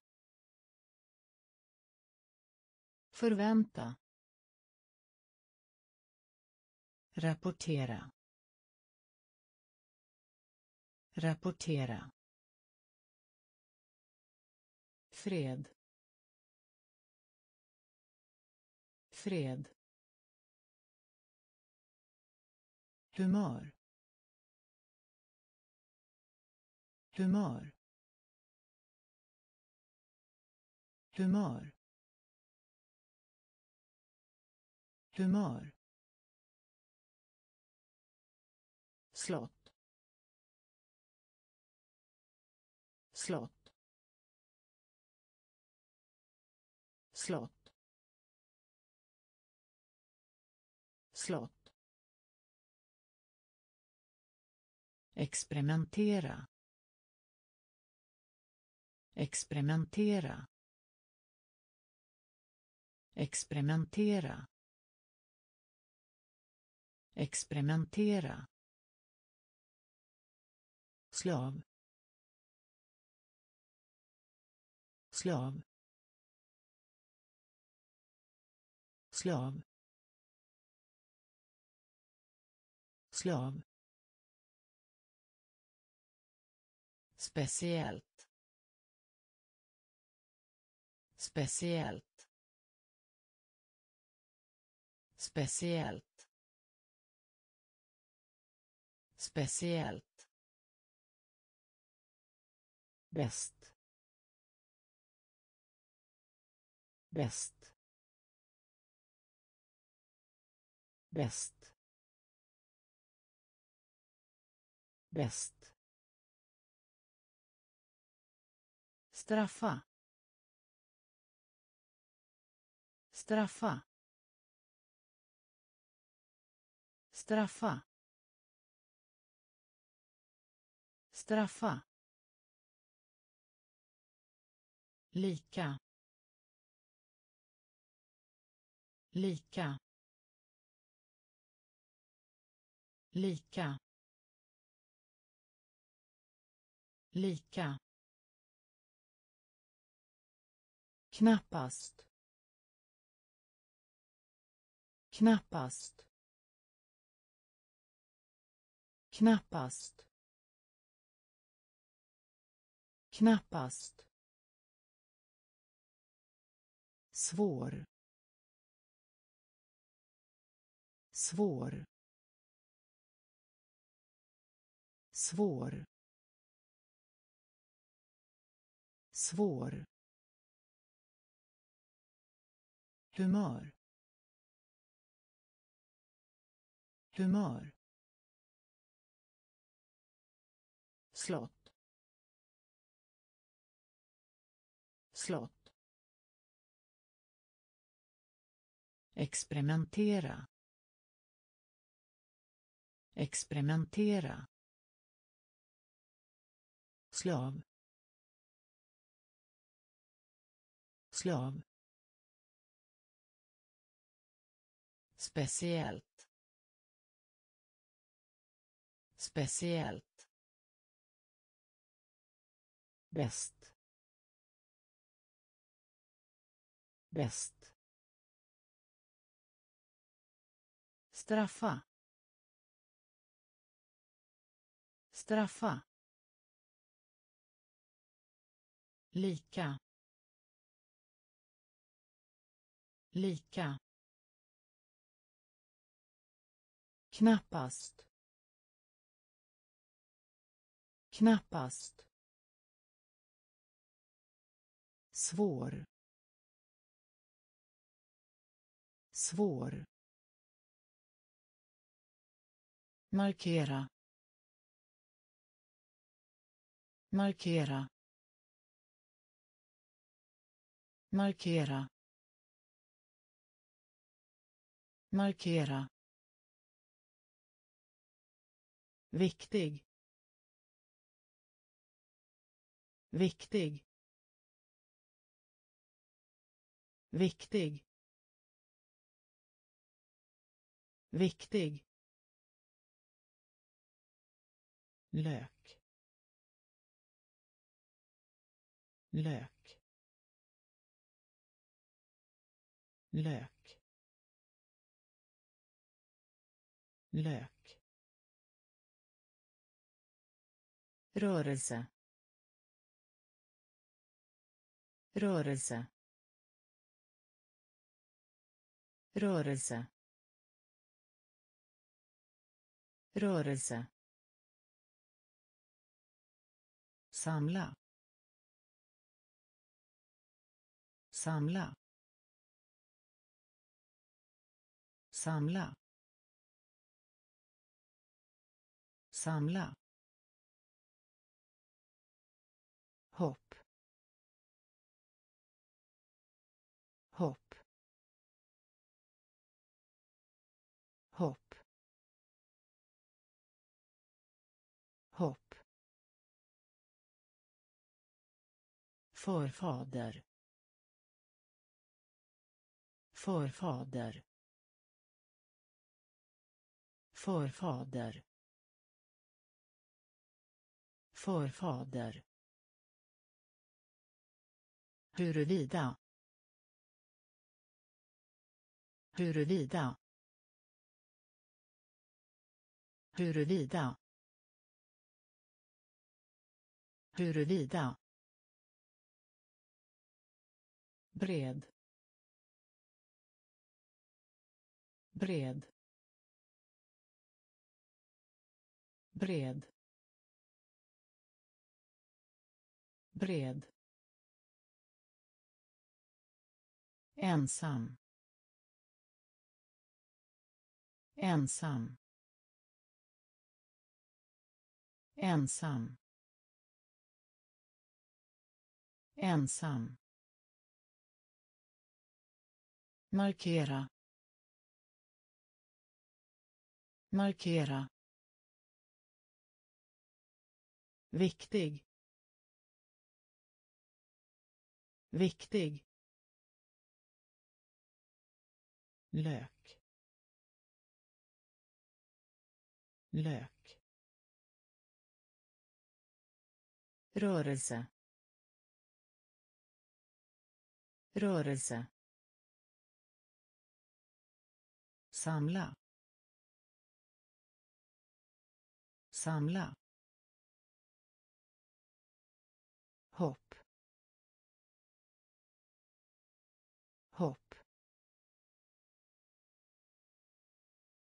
Speaker 1: förvänta. rapportera. rapportera. fred. fred. Humör. Humör. Humör. Humör. Slott. Slott. Slott. Slott. Experimentera. Experimentera. Experimentera. Experimentera. Slav. Slav. Slav. Slav. Speciellt. Speciellt. Speciellt. Speciellt. Bäst. Bäst. Bäst. Bäst. Straffa. Straffa. Straffa. Straffa. Lika. Lika. Lika. Lika. Knappast. Knappast. Knappast. Knappast. Svår. Svår. Svår. Svår. Humör humör slott. Slott. Experimentera. Experimentera. Slav. Slav. Speciellt. Speciellt. Bäst. Bäst. Straffa. Straffa. Lika. Lika. Knappast. Knappast. Svår. Svår. Markera. Markera. Markera. Markera. Viktig. Viktig. Viktig. Viktig. Lök. Lök. Lök. Lök. Rörelse. Rörelse. Rörelse. Rörelse. Samla. Samla. Samla. Samla. Förfader. Förfader. Förfader. Förfader. Huruvida. Huruvida. Huruvida. Huruvida. Bred. Bred. Bred. Bred. Ensam. Ensam. Ensam. Ensam. Markera. Markera. Viktig. Viktig. Lök. Lök. Rörelse. Rörelse. Samla. Samla. Hopp. Hopp.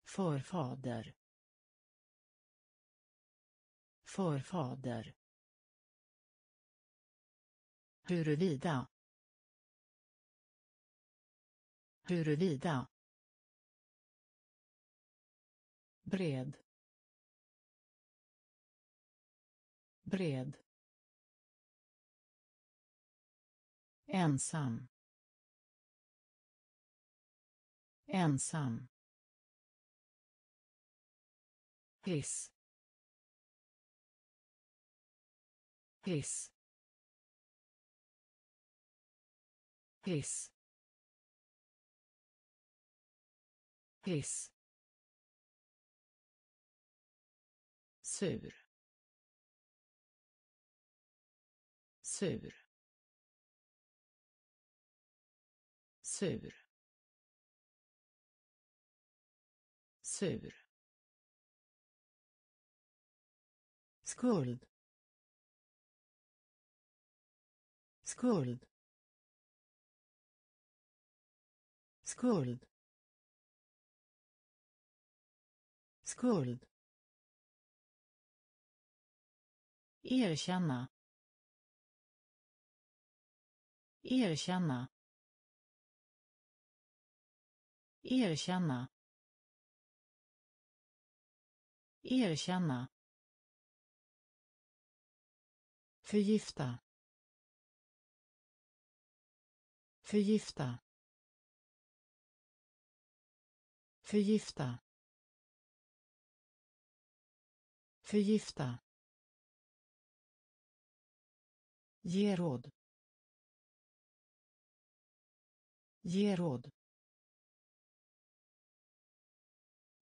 Speaker 1: Förfader. Förfader. Huruvida. Huruvida. Bred. Bred. Ensam. Ensam. Hiss. Hiss. Hiss. Hiss. Sur. Sur. Sur. Sur. Skuld. Skuld. Skuld. Skuld. Erkänna. Erkänna. Erkänna. Erkänna. Förgifta. Förgifta. Förgifta. Förgifta. Ge råd. Ge råd.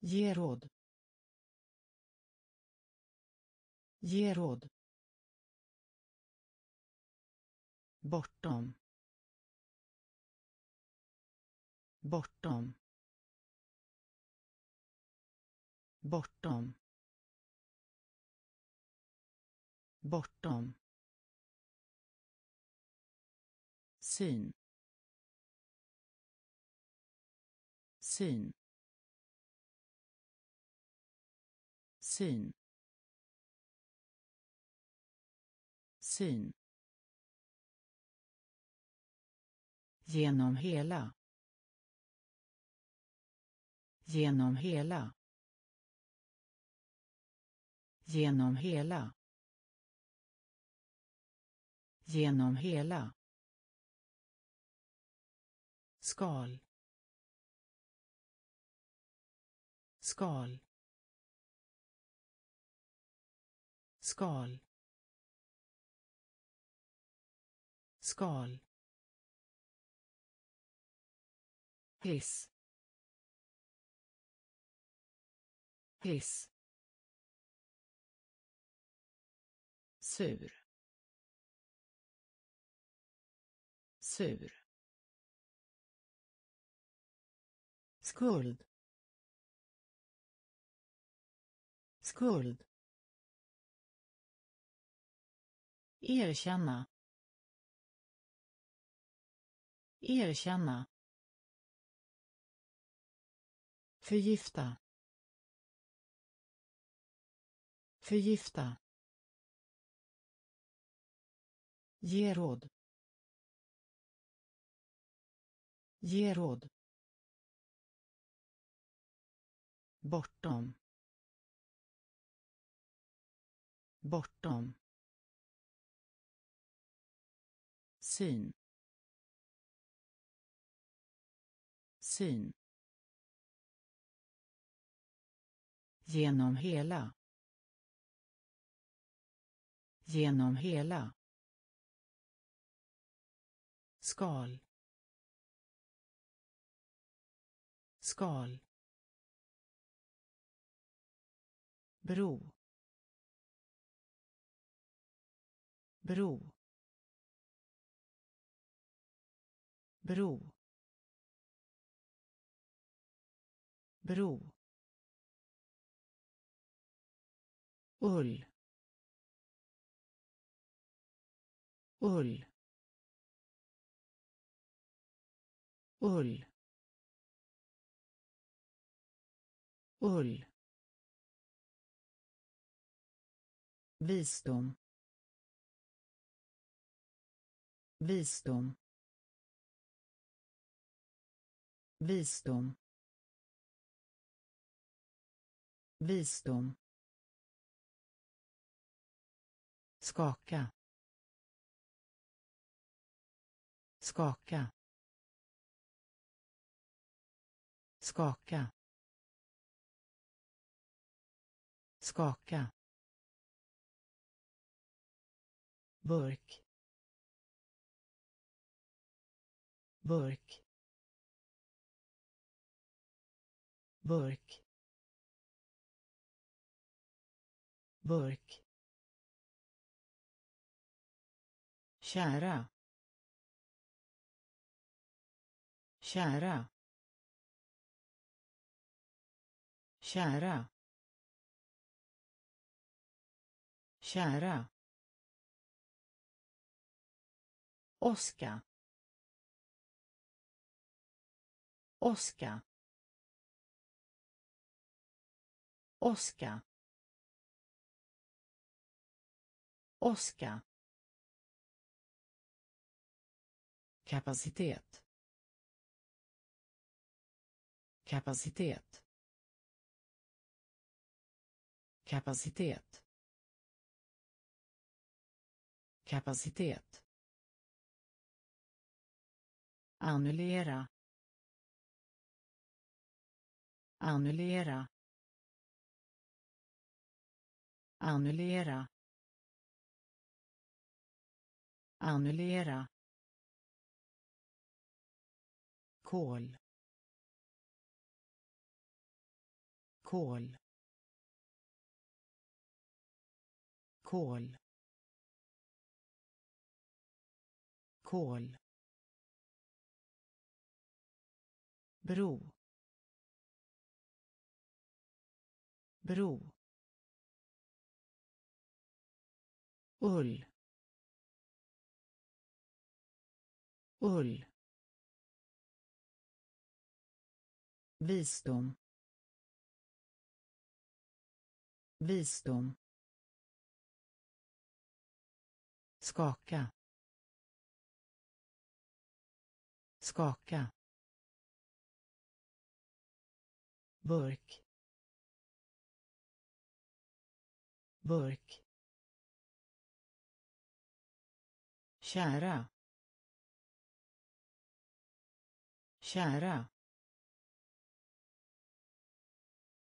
Speaker 1: Ge råd. Ge råd. Bortom. Bortom. Bortom. Bortom. Syn. Syn. Syn. Syn. Genom hela. Genom hela. Genom hela. Genom hela skal. Skal. Skal. Skal. Hiss. Hiss. Sur. Sur. Skuld. Skuld. Erkänna. Erkänna. Förgifta. Förgifta. Ge råd. Ge råd. Bortom. Bortom. Syn. Syn. Genom hela. Genom hela. Skal. Skal. Bro. Bro. Bro. Bro. Ull. Ull. Ull. Ull. Visdom. Visdom. Visdom. Visdom. Skaka. Skaka. Skaka. skaka burk. Burk. Burk. Burk. Kära. Kära. Kära. Kära. Oska. Oska. Oska. Oska. kapacitet kapacitet kapacitet kapacitet annullera. Annullera. Annullera. Annullera. Kol. Kol. Kol. Kol. Bro. Bro. Ull. Ull. Visdom. Visdom. Skaka. Skaka. Burk burk kära kära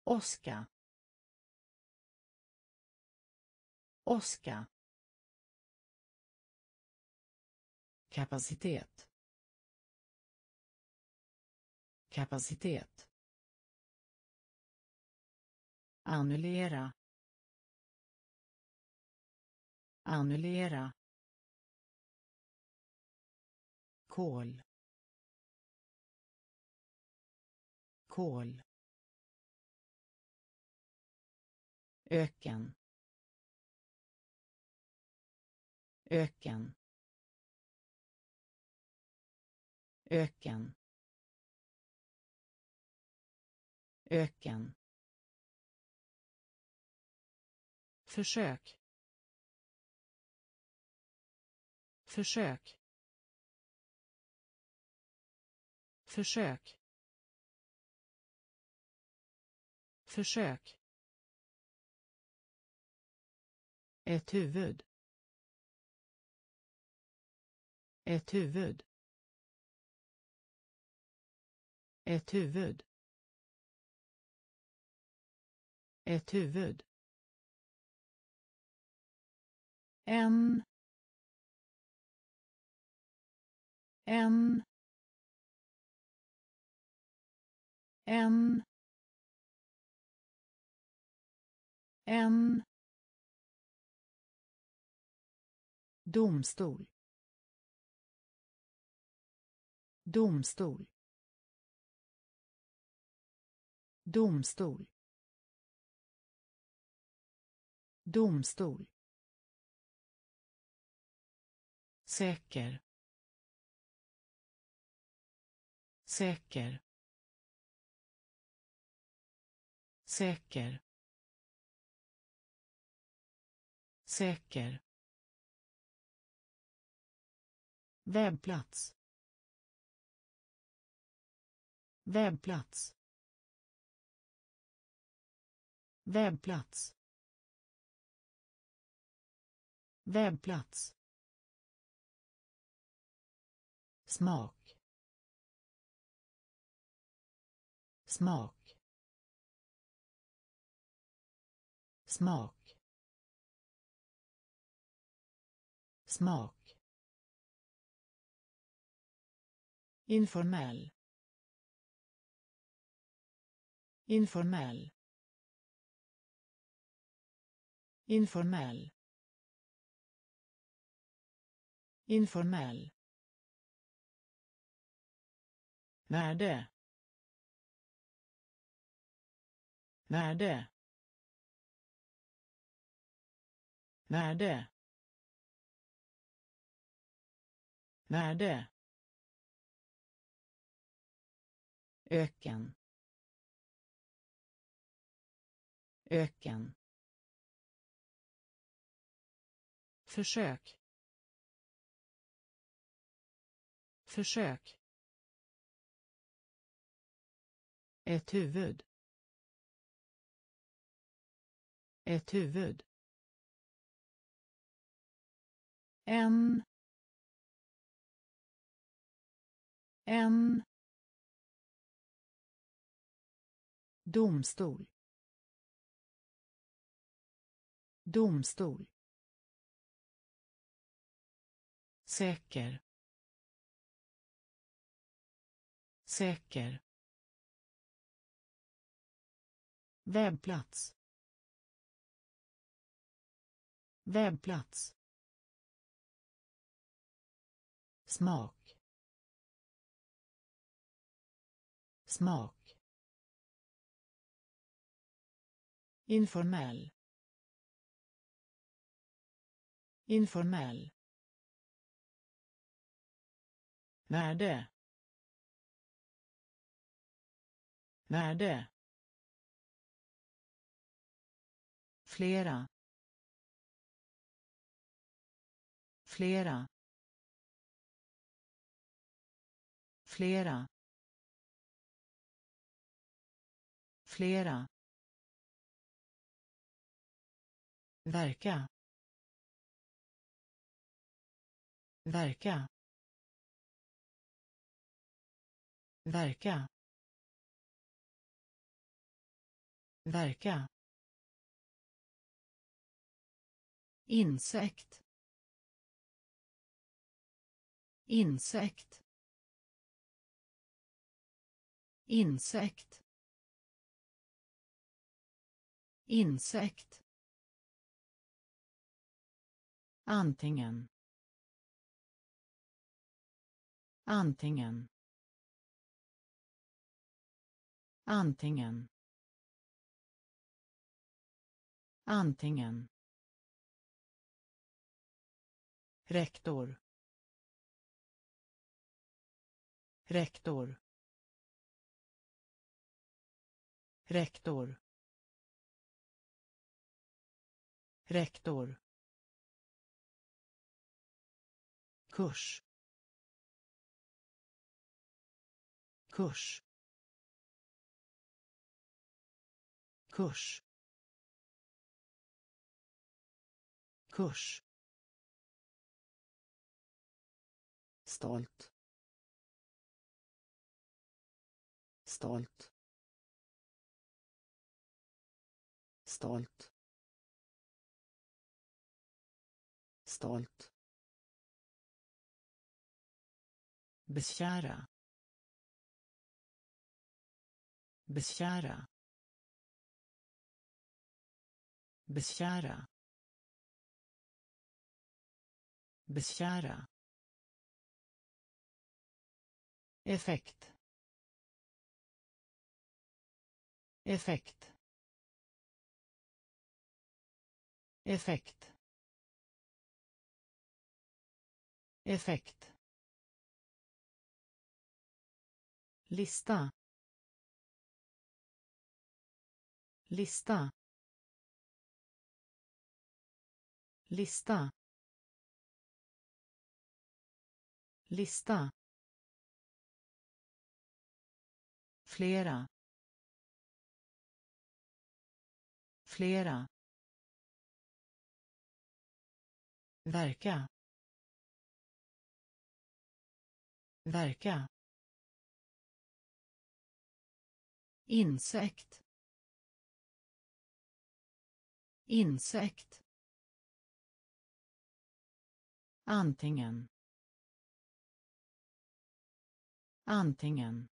Speaker 1: Oska. Oska. kapacitet kapacitet annullera. Annullera. Kol. Kol. Öken. Öken. Öken. Öken. Försök. Försök. Försök. Försök. Ett huvud. Ett huvud. Ett huvud. Ett huvud. En en en en. Domstol. Domstol. Domstol. Domstol. Säker. Säker. Säker. Säker. Webbplats. Webbplats. Webbplats. Webbplats. Smak. Smak. Smak. Smak. Informell. Informell. Informell. Informell. Värde. Värde. Värde. Värde. Öken. Öken. Försök. Försök. Ett huvud. Ett huvud. En. En. Domstol. Domstol. Säker. Säker. Webbplats webbplats smak. Smak. Informell. Informell. Värde. Värde. Flera. Flera. Flera. Flera. Verka. Verka. Verka. Verka. Insekt. Insekt. Insekt. Insekt. Antingen. Antingen. Antingen. Antingen. Rektor. Rektor. Rektor. Rektor. Kurs. Kurs. Kurs. Kurs. Stolt. Stolt. Stolt. Stolt. Beskära beskära beskära beskära effekt. Effekt. Effekt. Effekt. Lista. Lista. Lista. Lista. Flera. Flera. Verka. Verka. Insekt. Insekt. Antingen. Antingen.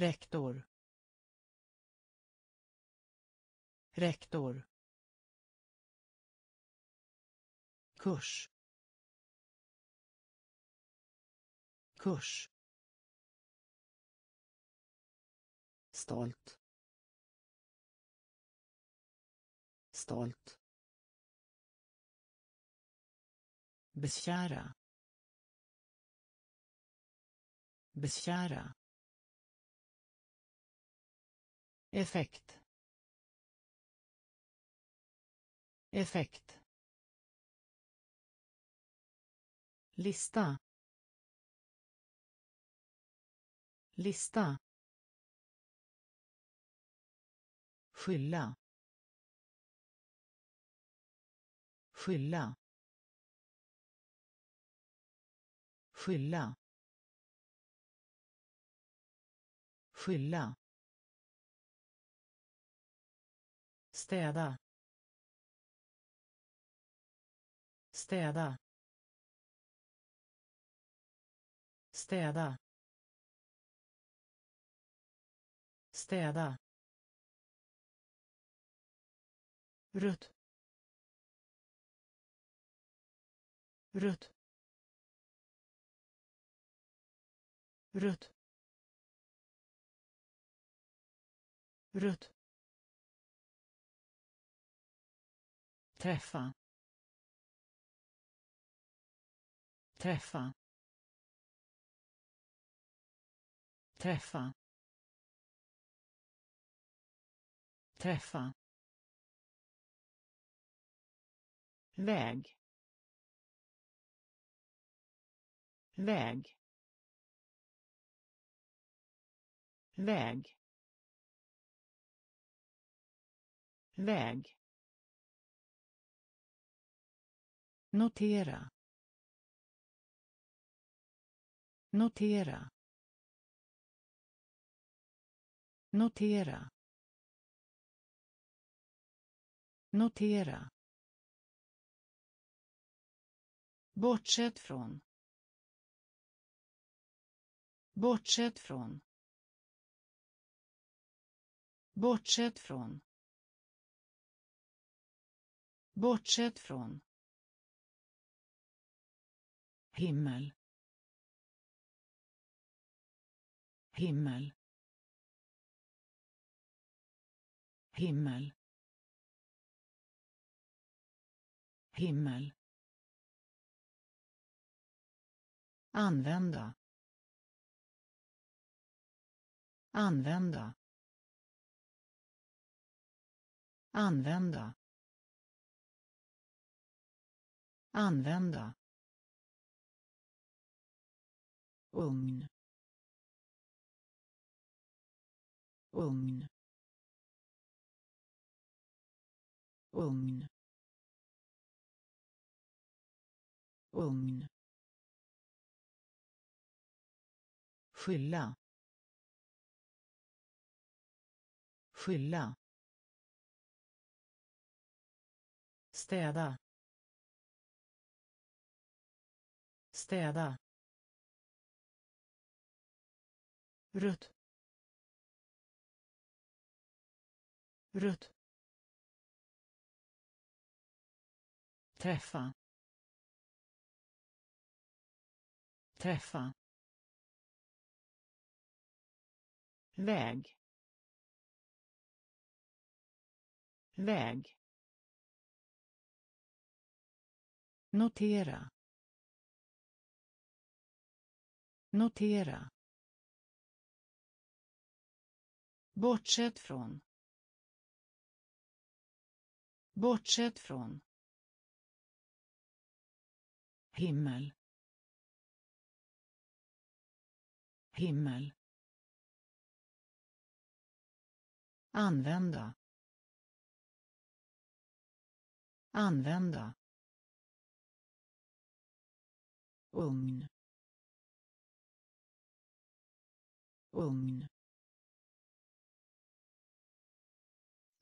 Speaker 1: Rektor. Rektor. Kurs. Kurs. Stolt. Stolt. Beskära. Beskära effekt. Effekt. Lista. Lista. Skylla. Skylla. Skylla. Skylla. Städa. Städa. Städa. Städa. Rött rött rött rött träffa. Träffa. Träffa. Träffa. Väg. Väg. Väg. Väg. Notera. Notera. Notera. Notera. Bortsett från. Bortsett från. Bortsett från. Bortsett från himmel. Himmel. Himmel. Himmel. Använda. Använda. Använda. Använda. Ugn. Ugn. Ugn. Ugn. Skylla. Skylla. Städa. Städa. Rött rött träffa. Träffa. Väg. Väg. Notera. Notera. Bortsett från. Bortsett från. Himmel. Himmel. Använda. Använda. Ugn. Ugn.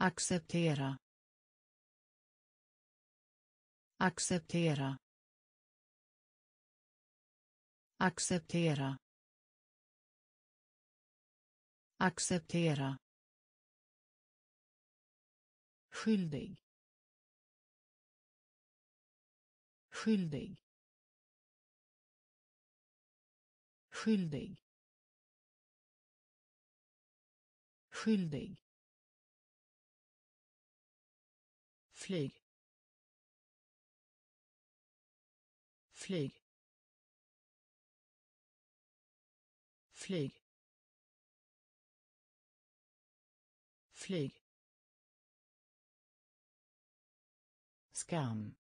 Speaker 1: Acceptera. Acceptera. Acceptera. Acceptera. Skyldig. Skyldig. Skyldig. Skyldig. Flyg. Flyg. Flyg. Flyg. Skam.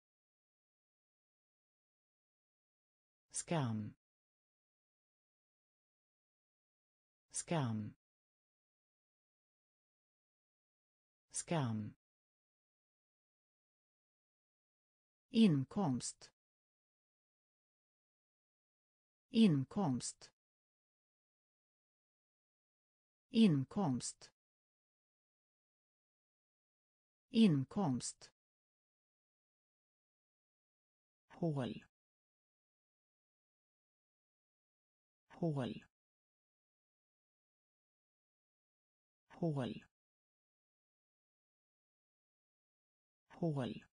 Speaker 1: Skam. Skam. Skam. Inkomst. Inkomst. Inkomst. Inkomst. Hål. Hål. Hål. Hål.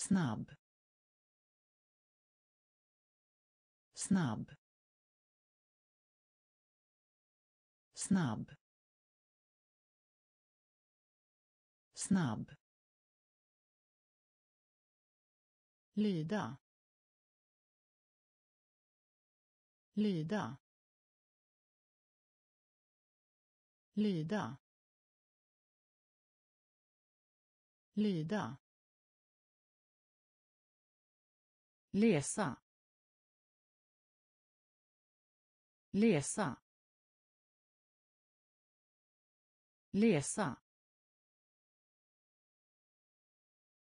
Speaker 1: Snabb. Snabb. Snabb. Snabb. Lyda. Lyda. Lyda. Lyda. Läsa. Läsa. Läsa.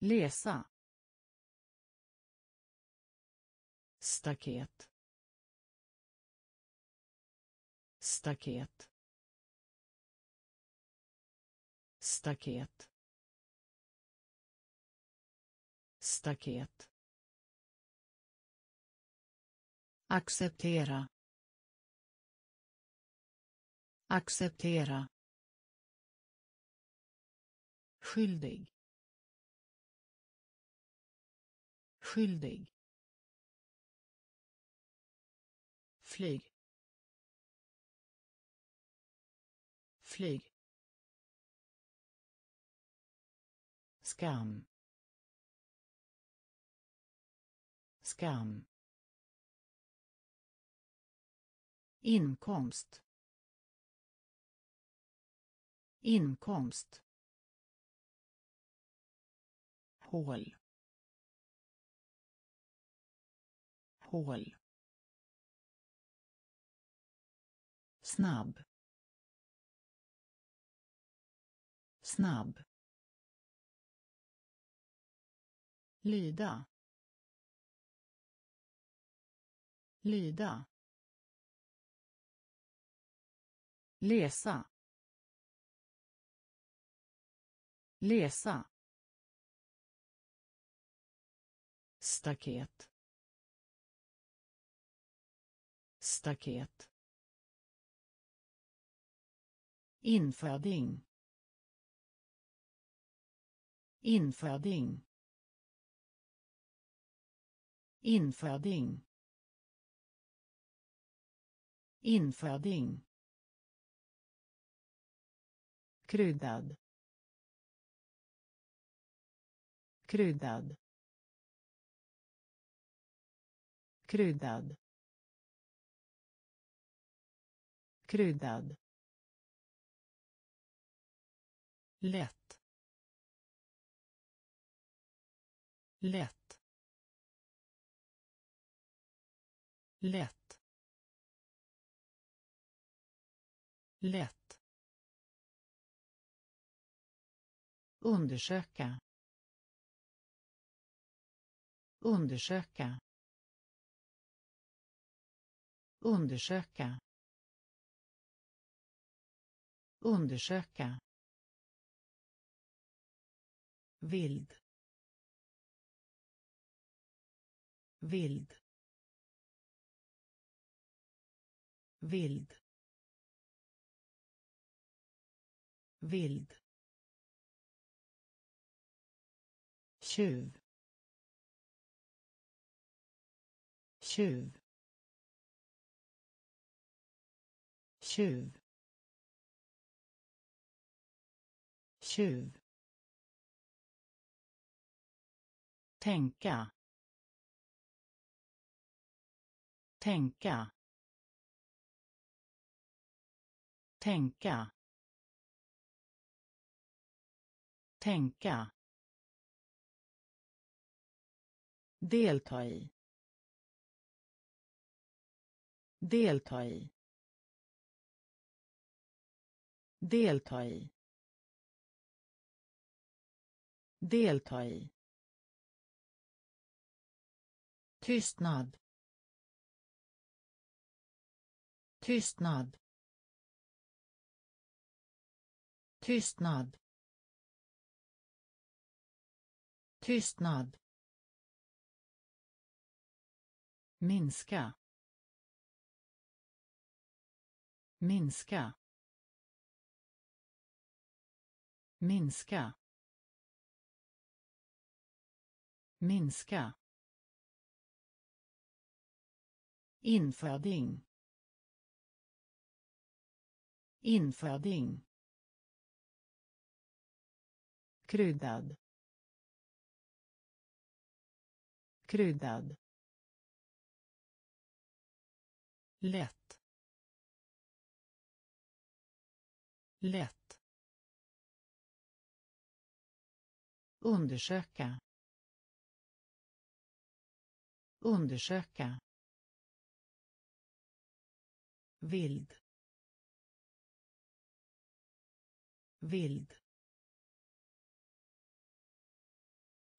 Speaker 1: Läsa. Staket. Staket. Staket. Staket. Acceptera. Acceptera. Skyldig. Skyldig. Flyg. Flyg. Skam. Skam. Inkomst. Inkomst. Hål. Hål. Snabb. Snabb. Lyda. Lyda. Läsa. Läsa. Staket. Staket. Inföding. Inföding. Inföding. Inföding kryddad. Kryddad. Kryddad. Kryddad. Lätt. Lätt. Lätt. Lätt. Undersöka. Undersöka. Undersöka. Undersöka. Vild. Vild. Vild. Vild. Tjuv. Tjuv. Tjuv. Tjuv. Tänka. Tänka. Tänka. Tänka. Delta i delta i delta i delta i. Tystnad. Tystnad. Tystnad. Tystnad. Minska minska minska minska. Inföding inföding. Kryddad kryddad. Lätt. Lätt. Undersöka. Undersöka. Vild. Vild.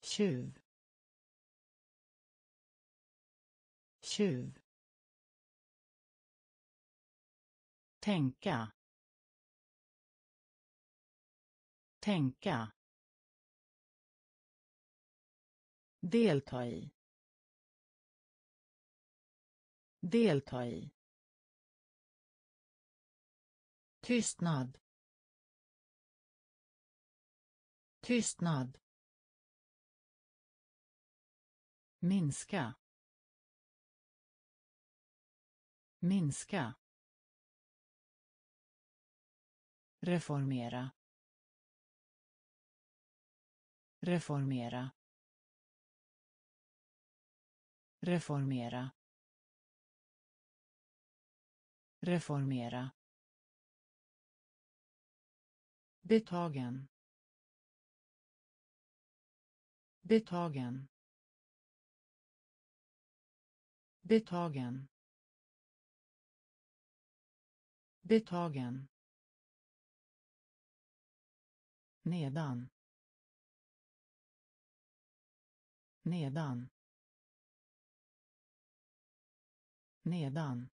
Speaker 1: Tjuv. Tjuv. Tänka. Tänka. Delta i. Delta i. Tystnad. Tystnad. Minska. Minska. Reformera. Reformera. Reformera. Reformera. Betagen betagen betagen betagen nedan. Nedan. Nedan.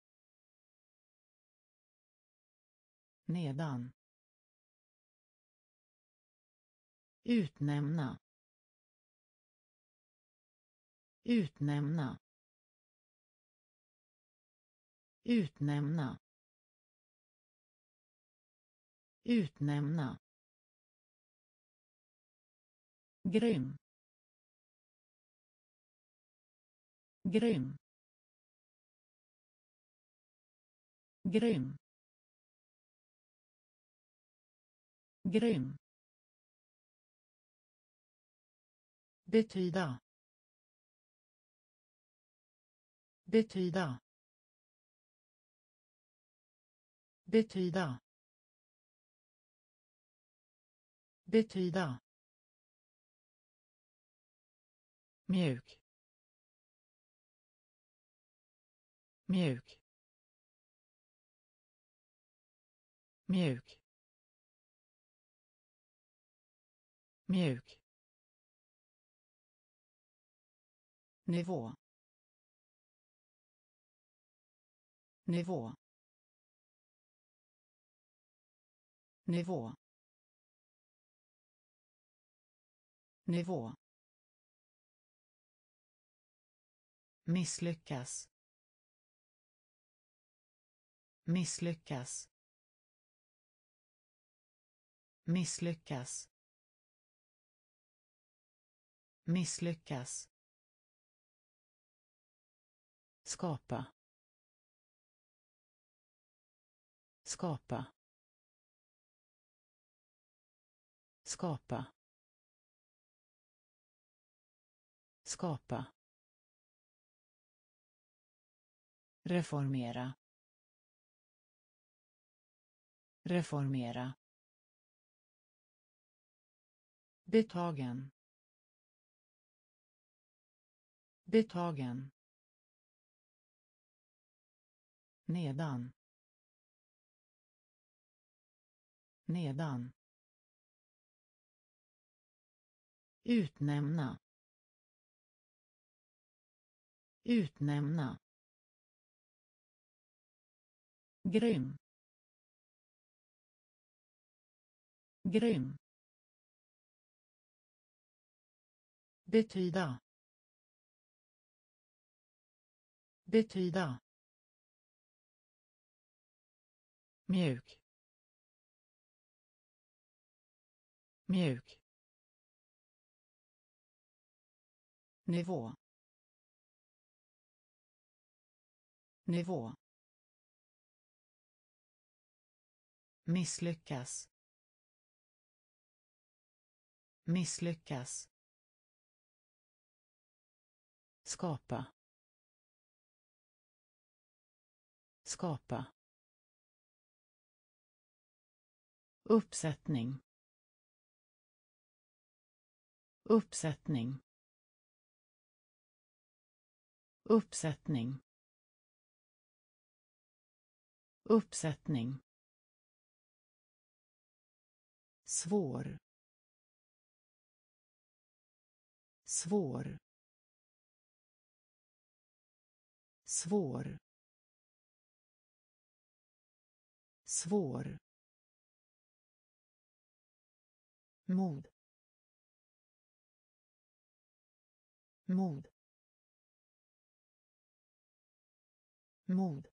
Speaker 1: Nedan. Utnämna. Utnämna. Utnämna. Utnämna grym. Grym. Grym. Grym. Betyda. Betyda. Betyda. Betyda. Mjuk. Mjuk. Mjuk. Mjuk. Nivå. Nivå. Nivå. Nivå. Misslyckas. Misslyckas. Misslyckas. Misslyckas. Skapa. Skapa. Skapa. Skapa. Reformera. Reformera. Betagen betagen nedan. Nedan. Utnämna. Utnämna grym. Grym. Betyda. Betyda. Mjuk. Mjuk. Nivå. Nivå. Misslyckas. Misslyckas. Skapa. Skapa. Uppsättning. Uppsättning. Uppsättning. Uppsättning. Svår. Svår. Svår. Svår. Mod. Mod. Mod.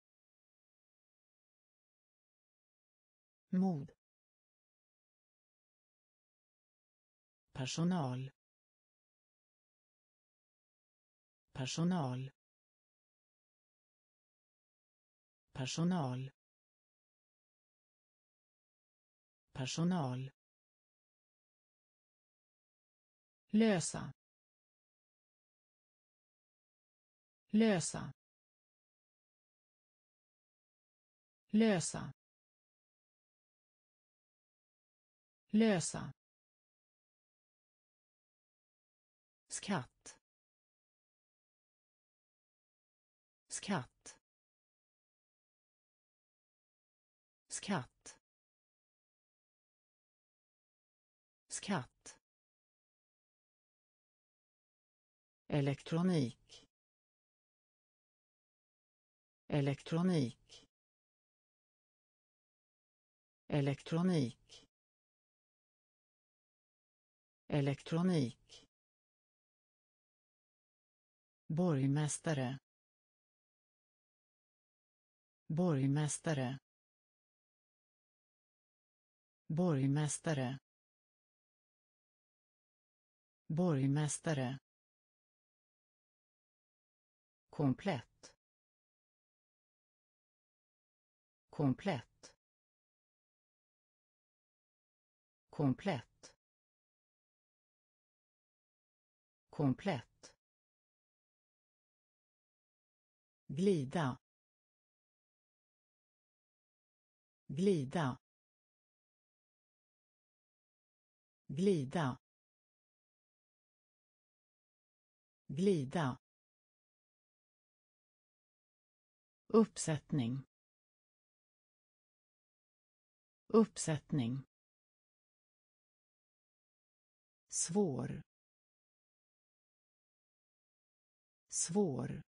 Speaker 1: Mod. Personal. Personal. Personal. Personal. Lösa. Lösa. Lösa. Lösa. Skatt. Skatt. Skatt. Skatt. Elektronik. Elektronik. Elektronik. Elektronik borgmästare borgmästare borgmästare borgmästare. Komplett. Komplett. Komplett. Komplett. Glida. Glida. Glida. Glida. Uppsättning. Uppsättning. Svår. Svår.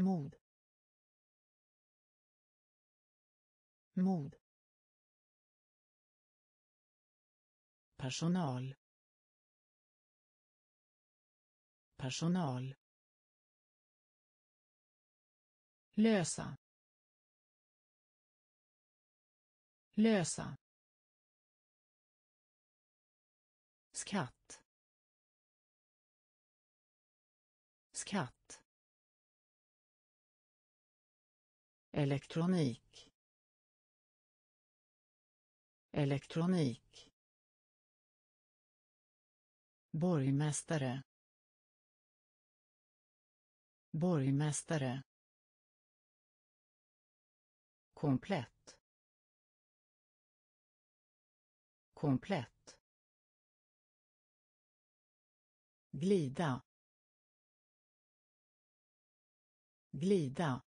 Speaker 1: Mod. Mod. Personal. Personal. Lösa. Lösa. Skatt. Skatt. Elektronik. Elektronik. Borgmästare. Borgmästare. Komplett. Komplett. Glida. Glida.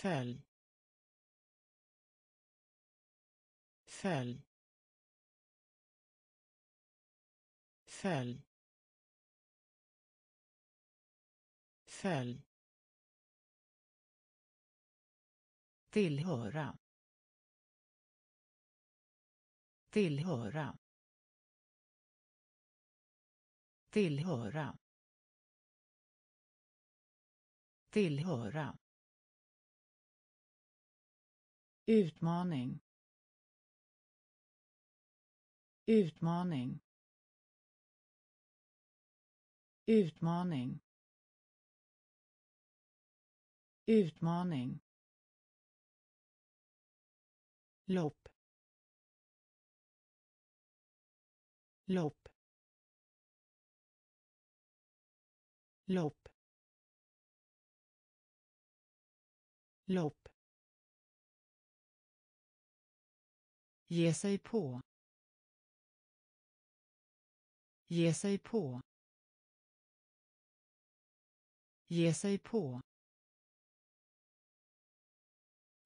Speaker 1: Följ. Följ. Följ. Följ. Tillhöra. Tillhöra. Tillhöra. Tillhöra utmaning. Utmaning. Utmaning. Utmaning. Lopp. Lopp. Lopp. Lopp. Ge sig på. Ge sig på. Ge sig på.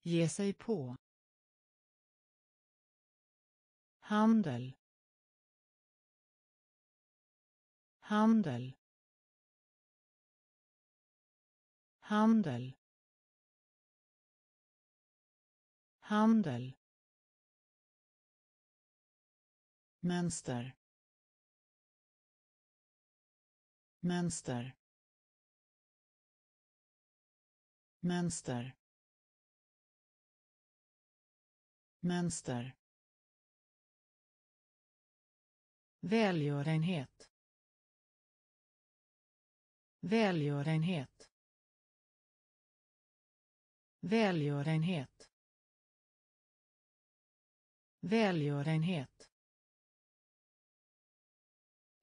Speaker 1: Ge sig på. Handel. Handel. Handel. Handel. Mönster. Mönster. Mönster. Mönster. Välgörenhet. Välgörenhet. Välgörenhet. Välgörenhet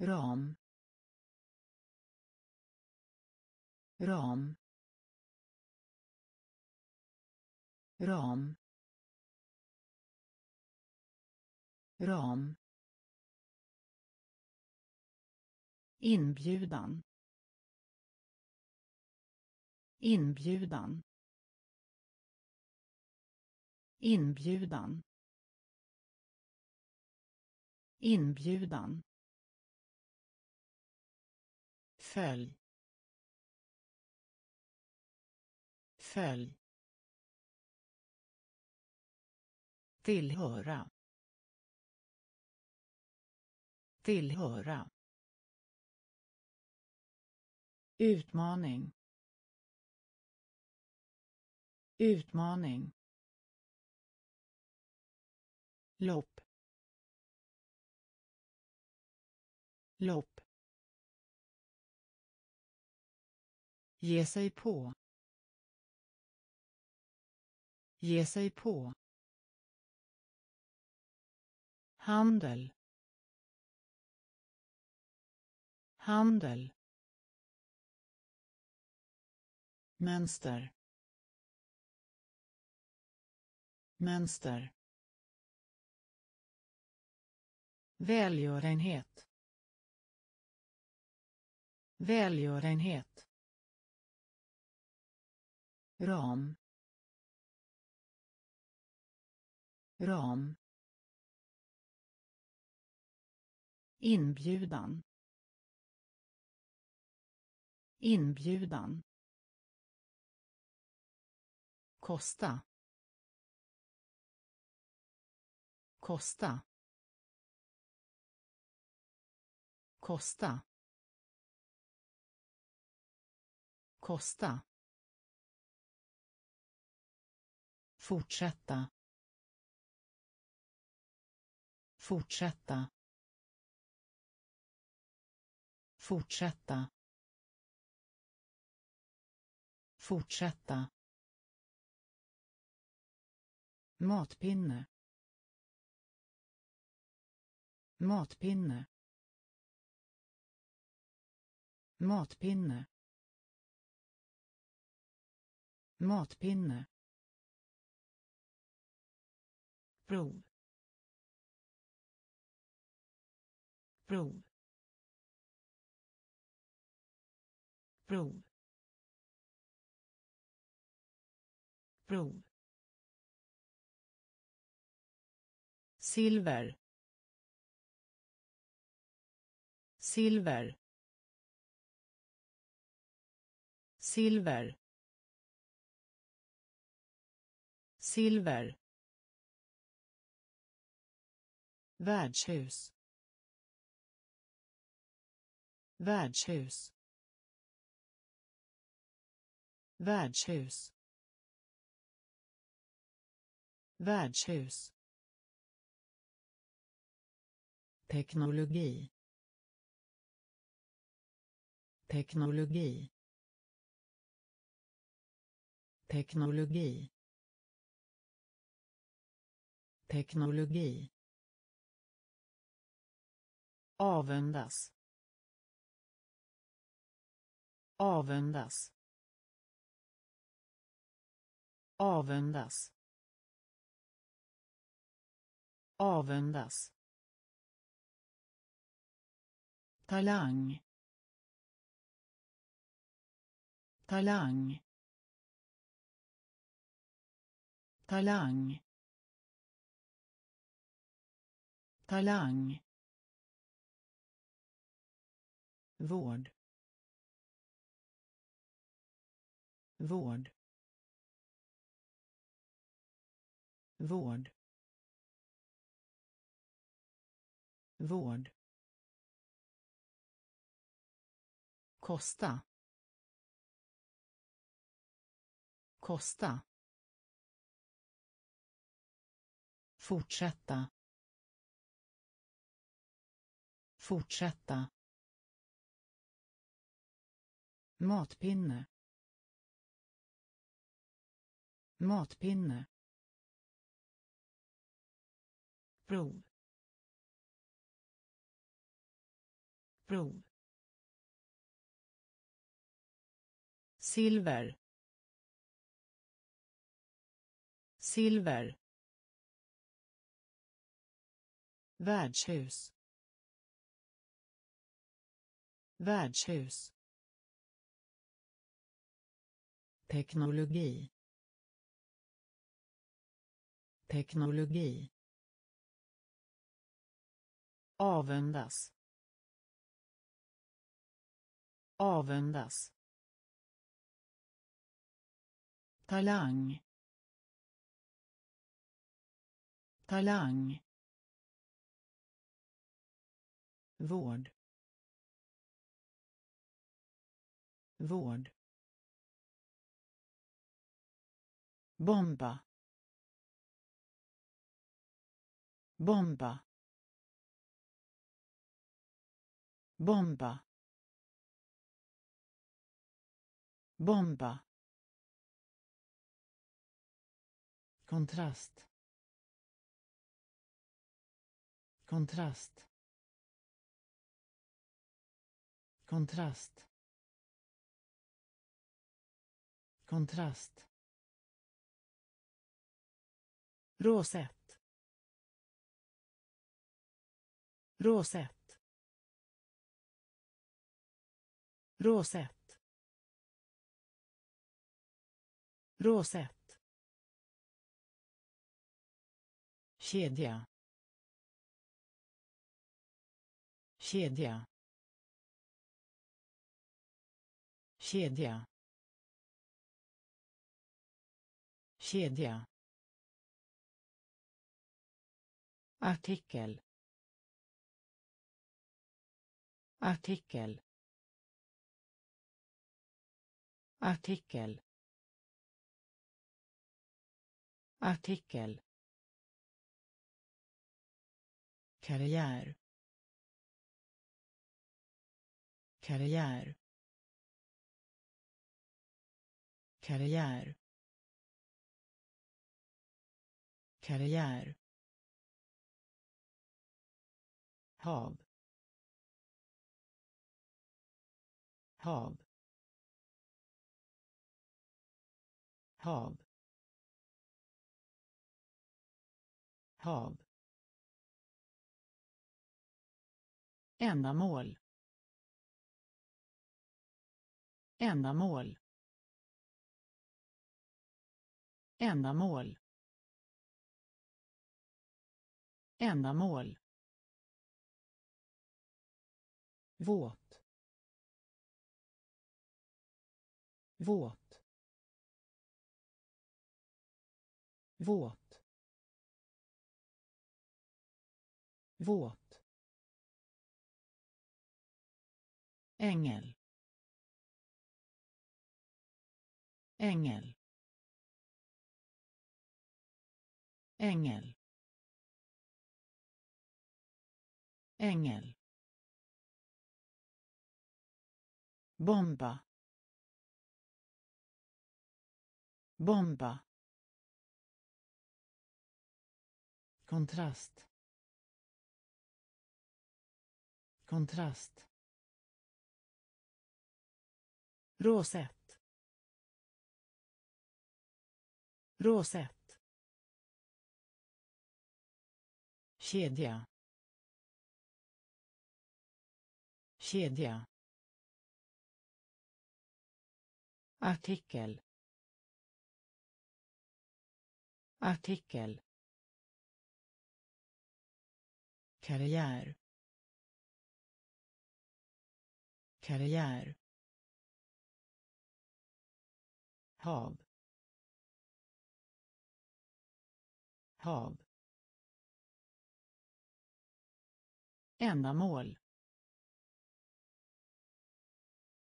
Speaker 1: ram ram ram ram. Inbjudan. Inbjudan. Inbjudan. Inbjudan följ. Följ. Tillhöra. Tillhöra. Utmaning. Utmaning. Lopp. Lopp. Ge sig på. Ge sig på. Handel. Handel. Mönster. Mönster. Välgörenhet. Välgörenhet ram ram inbjudan inbjudan Kosta. Kosta. Kosta. Kosta. Fortsätta. Fortsätta. Fortsätta. Fortsätta. Matpinne. Matpinne. Matpinne. Matpinne. Prov. Prov. Prov. Prov. Silver. Silver. Silver. Silver. Värdshus. Värdshus. Värdshus. Värdshus. Teknologi. Teknologi. Teknologi. Teknologi. Avundas. Avundas. Avundas. Avundas. Talang. Talang. Talang. Talang. Vård. Vård. Vård. Vård. Kosta. Kosta. Fortsätta. Fortsätta. Matpinne. Matpinne. Prov. Prov. Silver. Silver. Värdshus. Värdshus. Teknologi. Teknologi. Avundas. Avundas. Talang. Talang. Vård. Vård. Bomba. Bomba. Bomba. Bomba. Kontrast. Kontrast. Kontrast. Kontrast. Råsätt. Råsätt. Råsätt. Råsätt. kedja kedja kedja kedja artikel. Artikel. Artikel. Artikel. Karriär. Karriär. Karriär. Karriär. Hav. Hav. Hav. Hav. Ändamål. Ändamål. Ändamål. Ändamål. Våt. Våt. Våt. Våt. Ängel. Ängel. Ängel. Ängel. Bomba. Bomba. Kontrast. Kontrast. Råsätt råsätt kedja. Kedja. Artikel. Artikel. Karriär. Karriär. Hav. Hav. Ändamål.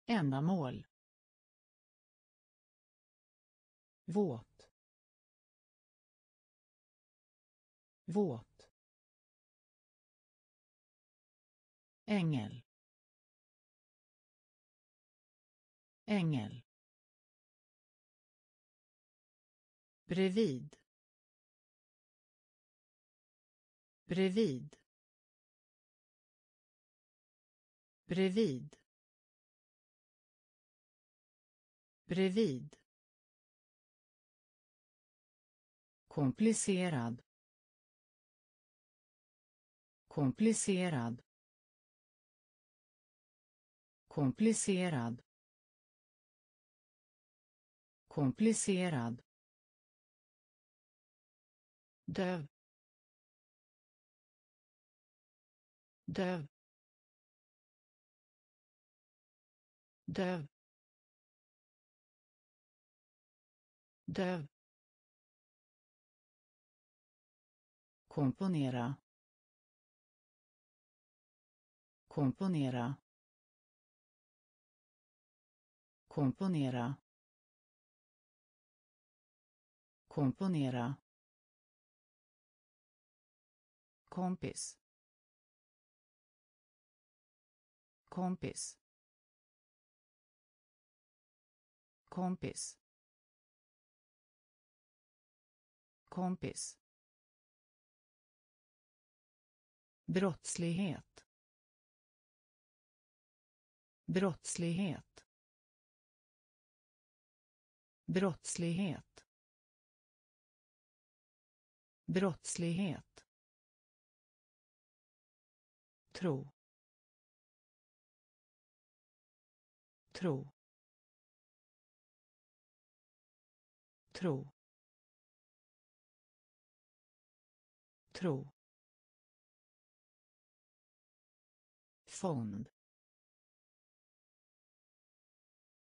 Speaker 1: Ändamål. Våt. Våt. Ängel. Ängel. Bredvid. Bredvid. Bredvid. Bredvid. Komplicerad. Komplicerad. Komplicerad. Komplicerad. Döv. Döv. Döv. Döv. Komponera. Komponera. Komponera. Komponera. Kompis. Kompis. Kompis. Kompis. Brottslighet. Brottslighet. Brottslighet. Brottslighet. Tro. Tro. Tro. Tro. Fond.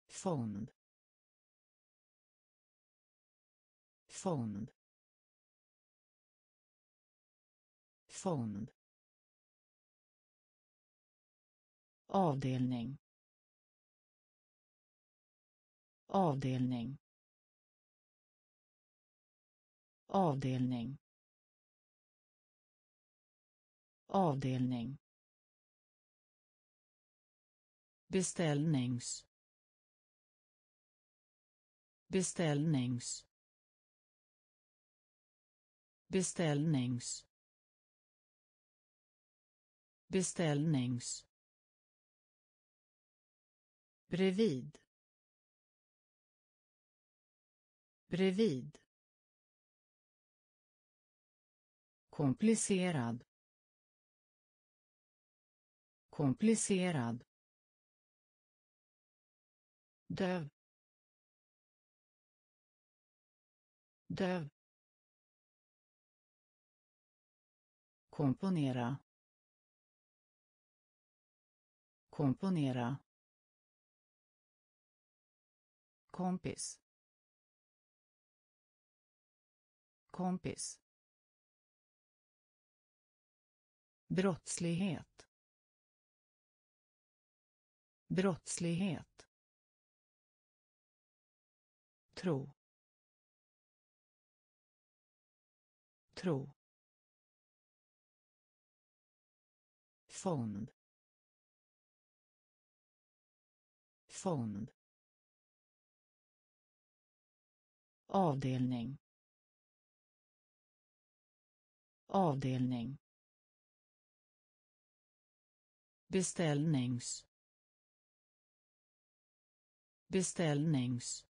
Speaker 1: Fond. Fond. Fond. Avdelning. Avdelning. Avdelning. Avdelning. Beställnings. Beställnings. Beställnings. Beställnings. Bredvid. Bredvid. Komplicerad. Komplicerad döv. Döv. Komponera. Komponera. Kompis. Kompis. Brottslighet. Brottslighet tro. Tro. Fond. Fond. Avdelning. Avdelning. Beställnings. Beställnings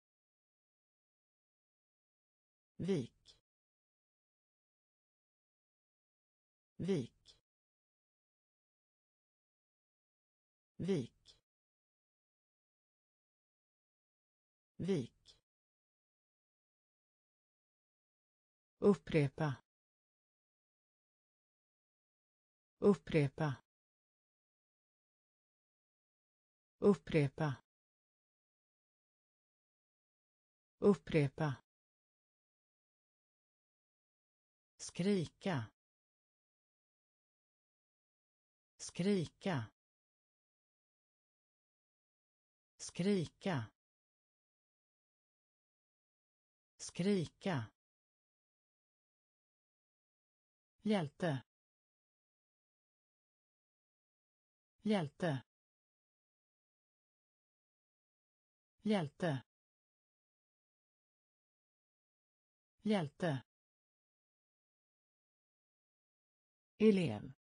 Speaker 1: vik. Vik. Vik. Vik. Upprepa. Upprepa. Upprepa. Upprepa. Skrika. Skrika. Skrika. Skrika. Hjälte. Hjälte. Hjälte. Hjälte. Elev.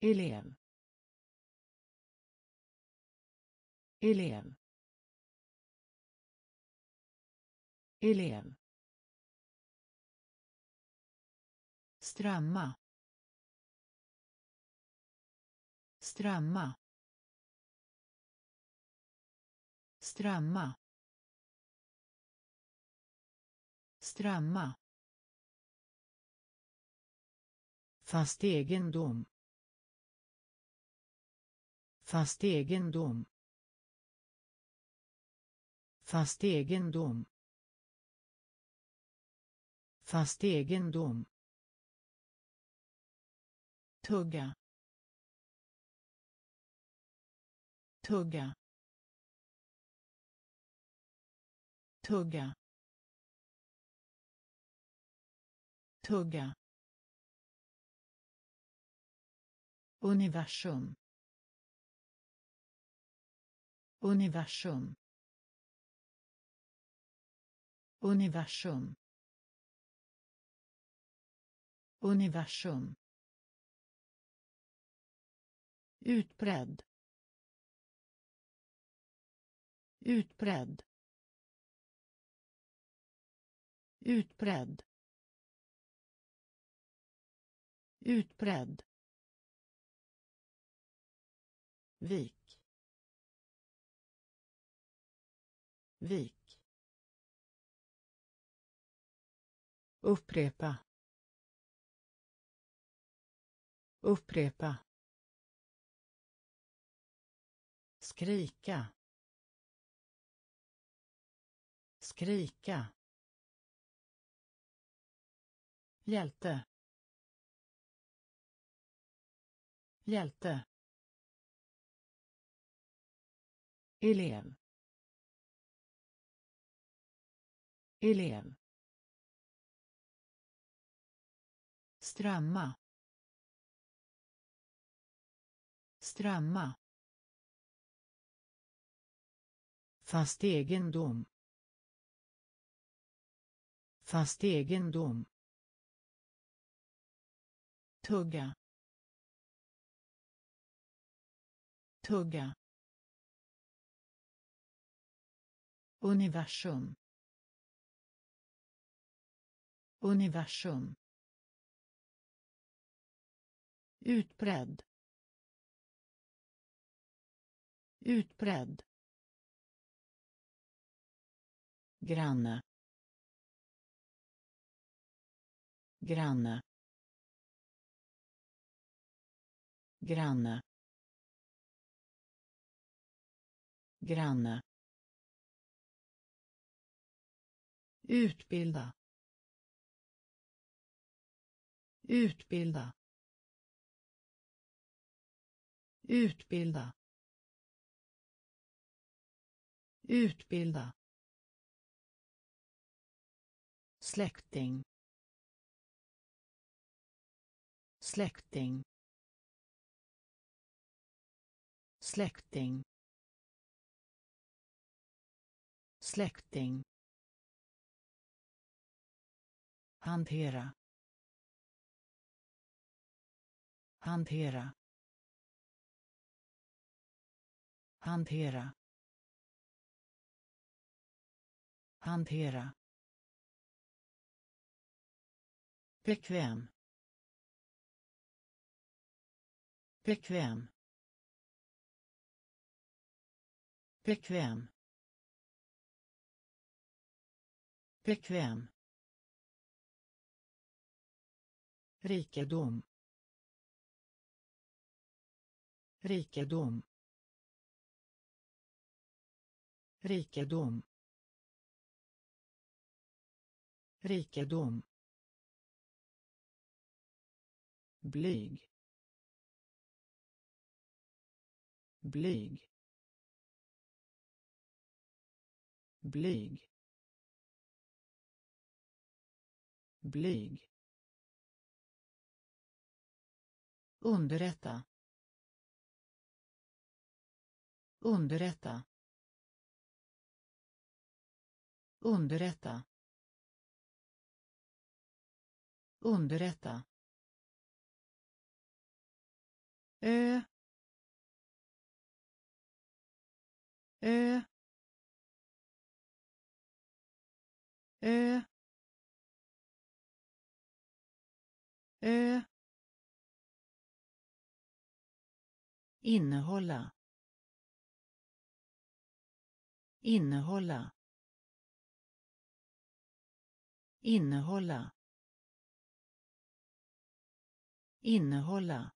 Speaker 1: Elev. Elev. Elev. Strömma. Strömma. Strömma. Strömma. Fast egendom. Fast egendom. Fast egendom. Fast egendom. Tugga. Tugga. Tugga. Tugga. Universum. Universum. Universum. Universum. Utbredd. Utbredd. Utbredd. Utbredd. Vik. Vik. Upprepa. Upprepa. Skrika. Skrika. Hjälte. Hjälte. Elev. Elev. Strömma. Strömma. Fast egendom. Fast egendom. Tugga. Tugga. Universum. Universum. Utbredd. Utbredd. Granne. Granne. Granne. Granne. Utbilda. Utbilda. Utbilda. Utbilda. Släkting. Släkting. Släkting. Släkting. Hantera. Hantera. Hantera. Hantera. Bekväm. Bekväm. Bekväm. Bekväm. Rikedom. Rikedom. Rikedom. Rikedom. Blyg. Blyg. Blyg. Blyg. Underrätta. Underrätta. Underrätta. Underrätta. Ö. Ö. Ö. Ö. innehålla. Innehålla. Innehålla. Innehålla.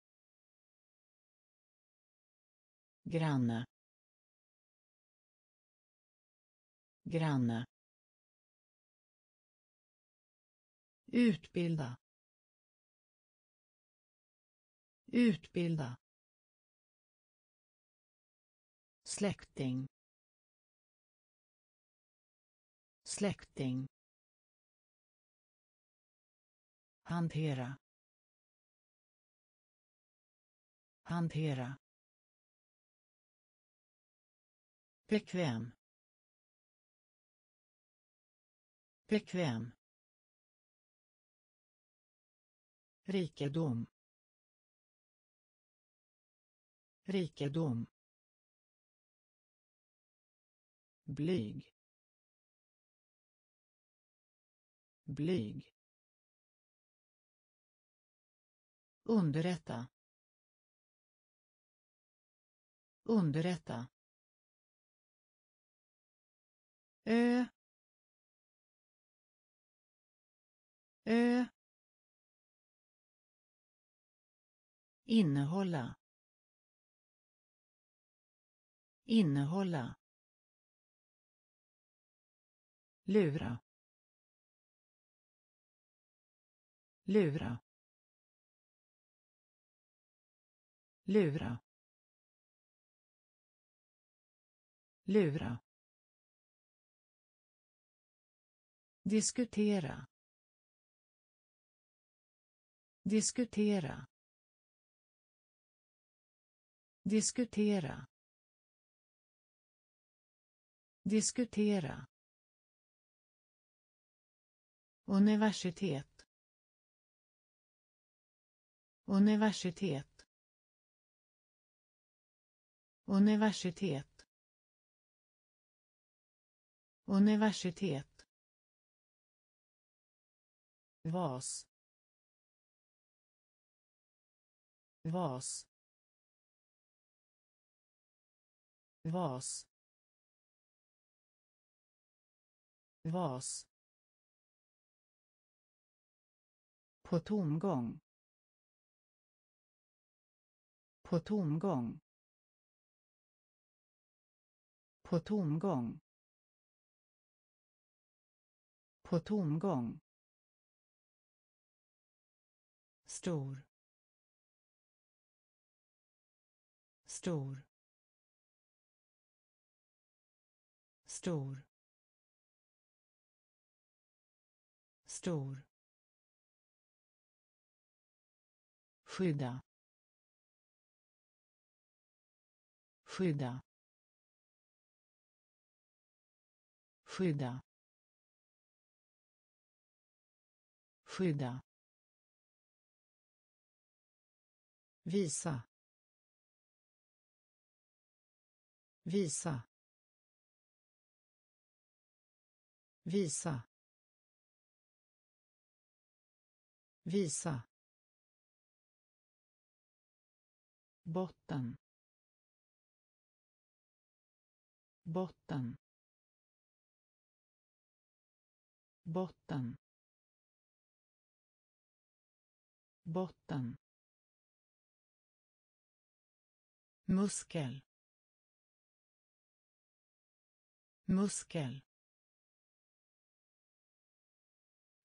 Speaker 1: Granne. Granne. Utbilda. Utbilda. Släkting. Släkting. Hantera. Hantera. Bekväm. Bekväm. Rikedom. Rikedom. Blyg. Blyg. Underrätta. Underrätta. Ö. Ö. Innehålla. Innehålla. Lura. Lura. Lura. Lura. Diskutera. Diskutera. Diskutera. Diskutera universitet. Universitet. Universitet. Universitet. Vas. Vas. Vas. Vas. På tomgång. På tomgång. På tomgång. På tomgång. Stor. Stor. Stor. Stor. Skydda skydda skydda skydda. Visa visa. Visa visa. Botten. Botten. Botten. Botten. Muskel. Muskel.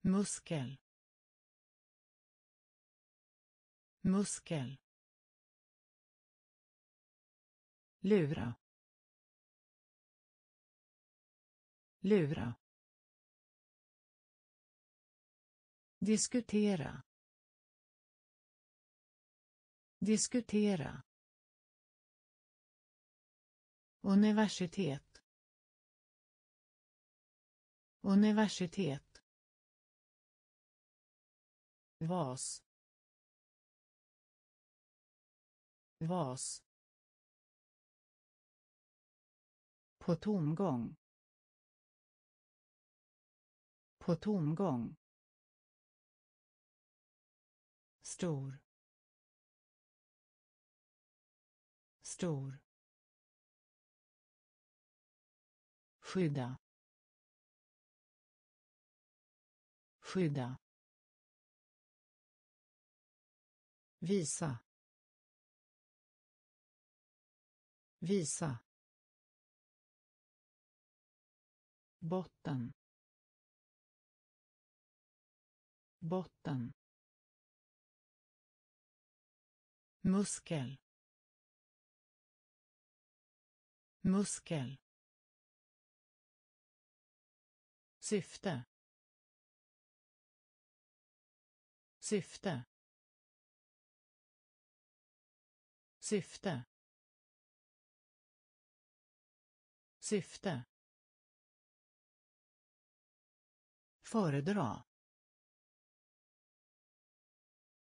Speaker 1: Muskel. Muskel. Lura. Lura. Diskutera. Diskutera. Universitet. Universitet. Vas. Vas. På tomgång. På tomgång. Stor. Stor. Skydda. Skydda. Visa. Visa. Botten. Botten. Muskel. Muskel. Syfte. Syfte. Syfte. Syfte. Föredra.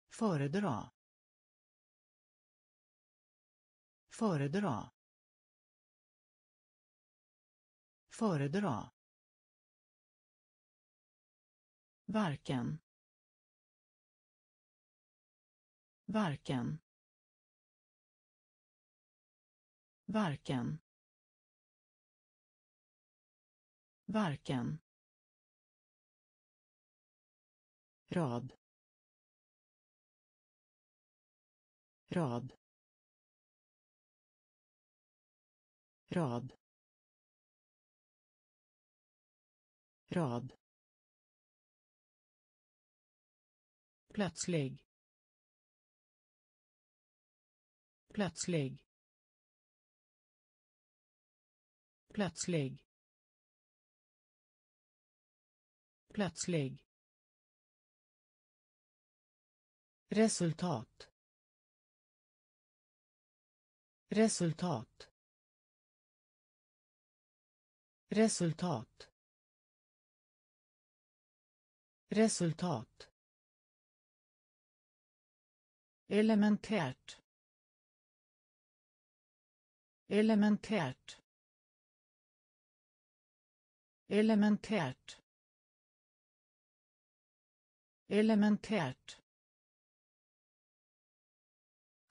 Speaker 1: Föredra. Föredra. Föredra. Varken. Varken. Varken. Varken. Rad. Rad. Rad. Rad. Plötslig. Plötslig. Plötslig. Plötslig. Resultat. Resultat. Resultat. Resultat. Elementärt. Elementärt. Elementärt. Elementärt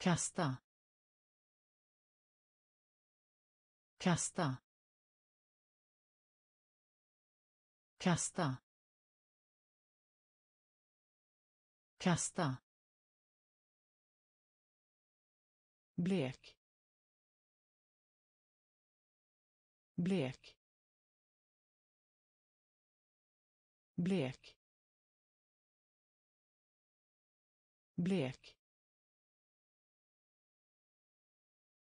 Speaker 1: kasta. Kasta. Kasta. Kasta. Blek. Blek. Blek. Blek.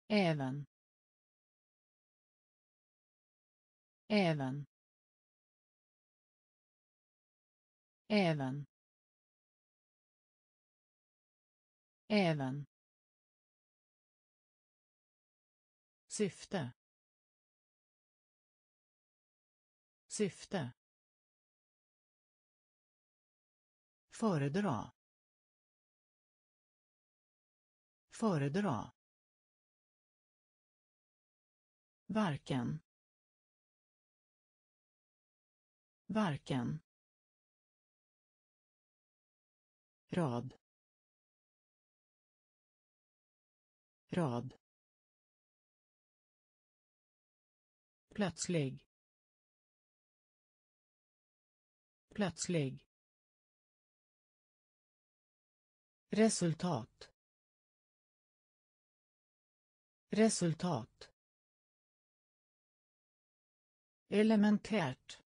Speaker 1: Även. Även. Även. Även. Syfte. Syfte. Föredra. Föredra. Varken. Varken. Rad. Rad. Plötslig. Plötslig. Resultat. Resultat elementärt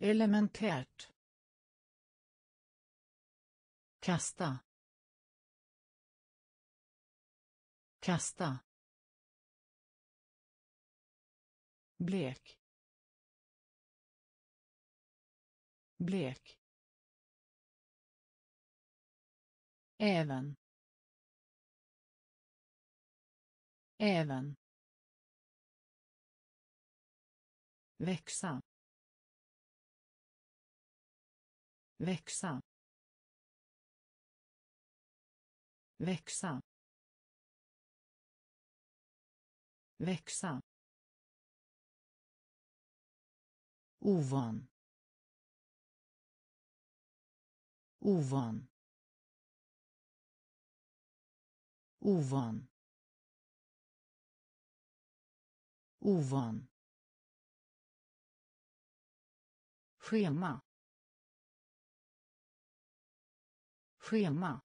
Speaker 1: elementärt kasta. Kasta. Blek. Blek. Även. Även. Växa. Växa. Växa. Växa. Ovan. Ovan. Ovan. Ovan. Schema. Schema.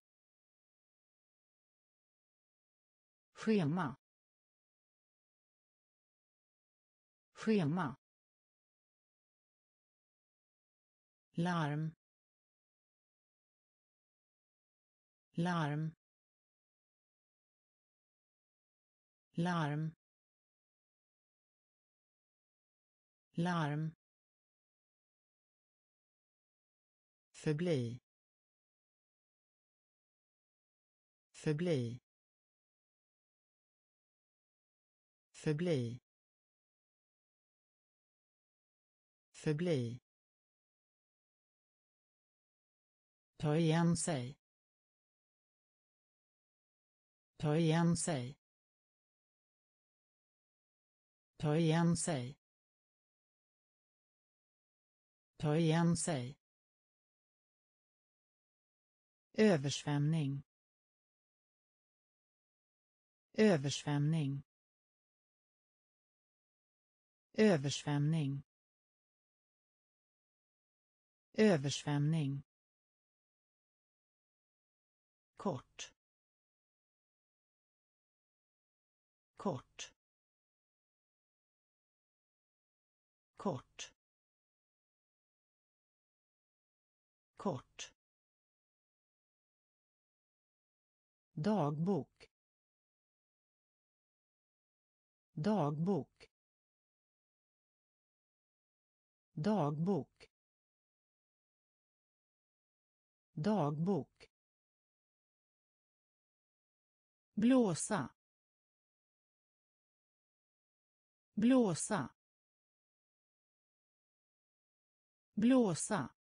Speaker 1: Schema. Schema. Larm. Larm. Larm. Larm. Förbli. Förbli. Förbli. Förbli. Ta igen sig. Ta igen sig. Ta igen sig. Ta igen sig översvämning. Översvämning. Översvämning. Översvämning. Kort. Kort. Kort. kort dagbok. Dagbok. Dagbok. Dagbok. Blåsa. Blåsa. Blåsa.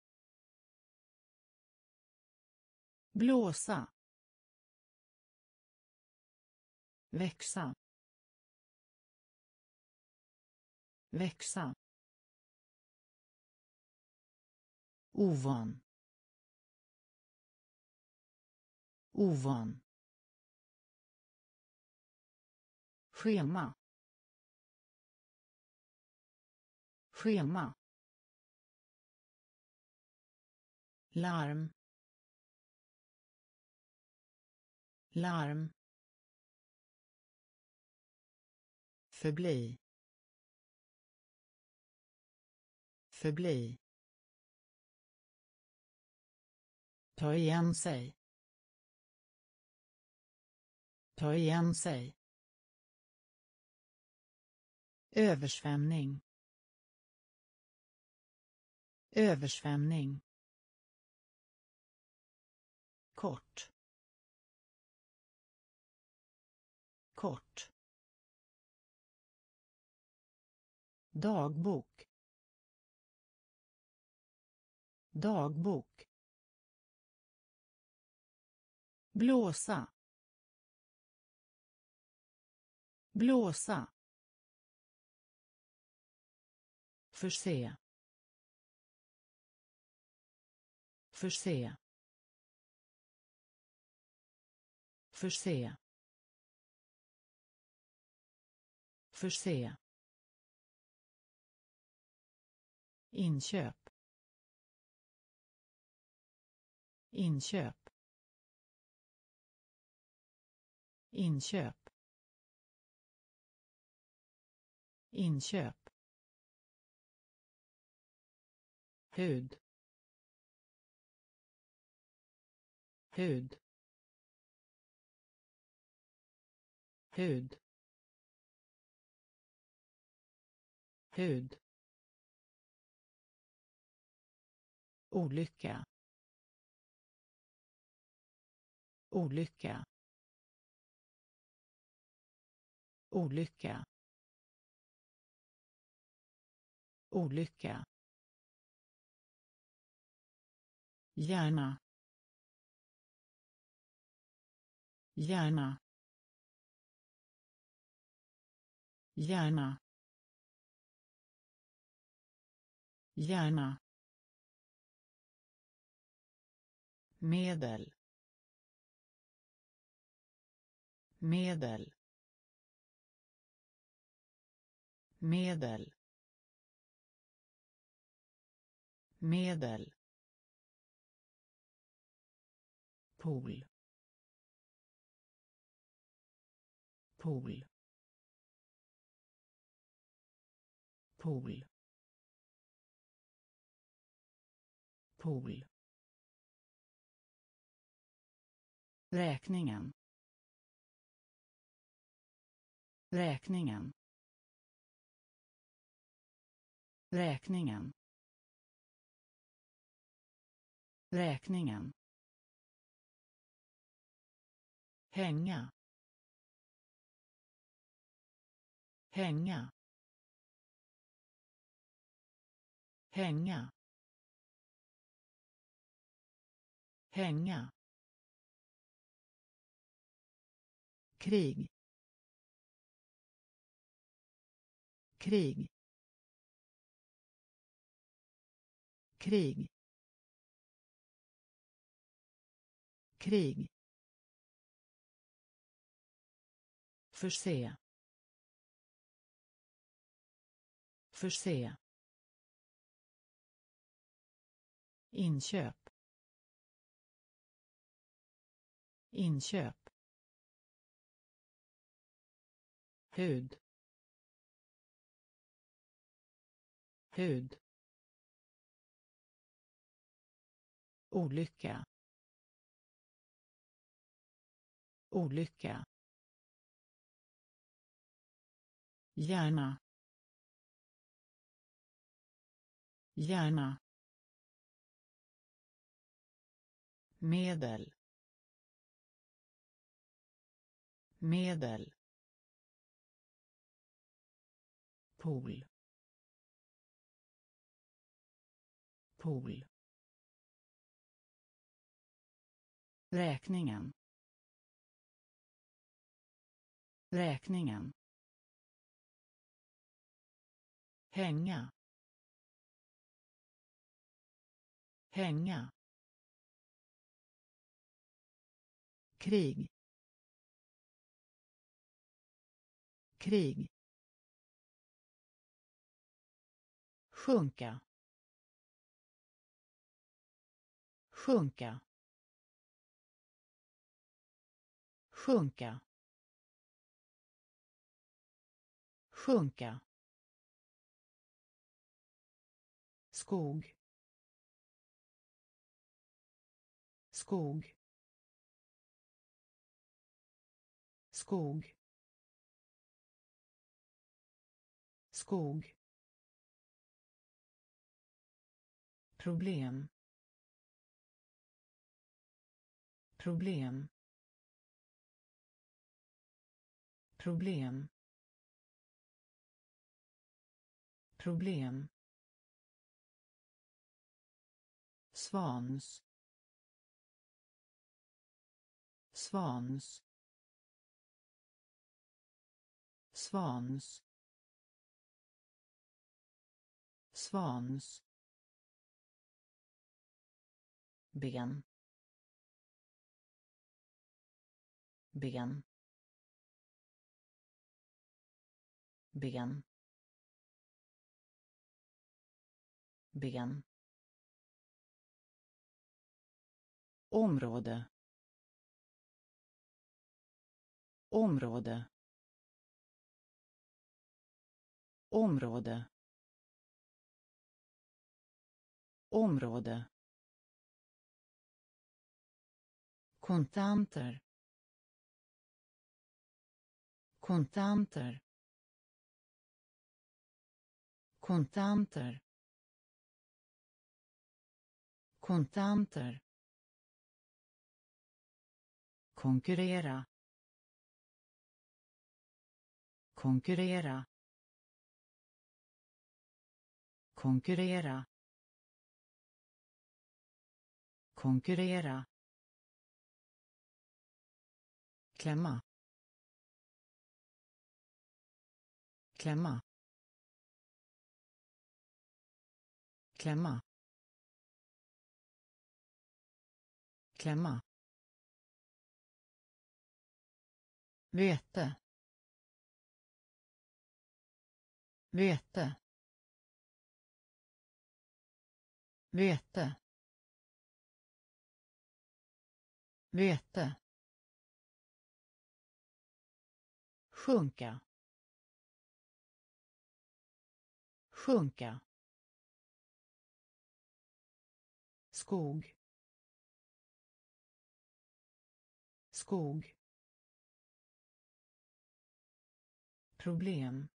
Speaker 1: Blåsa. Växa. Växa. Ovan. Ovan. Schema. Schema. Larm. Larm. Förbli. Förbli. Ta igen sig. Ta igen sig. Översvämning. Översvämning. Kort. Kort. Dagbok. Dagbok. Blåsa. Blåsa. Förse. Förse. Förse. Förse. Inköp. Inköp. Inköp. Inköp. Hud. Hud. Hud. Hud. Olycka olycka olycka olycka Hjärna. Hjärna. Hjärna. Hjärna. Medel medel medel medel. Pool. Pool. Pool. Pool. Räkningen. Räkningen. Räkningen. Räkningen. Hänga. Hänga. Hänga. Hänga. Krig. Krig. Krig. Krig. Förse. Förse. Inköp. Inköp. Hud hud olycka olycka Hjärna. Hjärna. Medel. Medel. Pool. Pool. Räkningen. Räkningen. hänga hänga krig krig sjunka. Sjunka. Sjunka. Sjunka. Skog. Skog. Skog. Skog. Problem. Problem. Problem. Problem. Svans. Svans. Svans. Svans. Ben. Ben. Ben. Ben. Område. Område. Område. Område. Kontanter. Kontanter. Kontanter. Kontanter. Konkurrera. Konkurrera. Konkurrera. Konkurrera. Klämma. Klämma. Klämma. Klämma. Vete. Vete. Vete. Vete. Sjunka. Sjunka. Skog. Skog. Problem.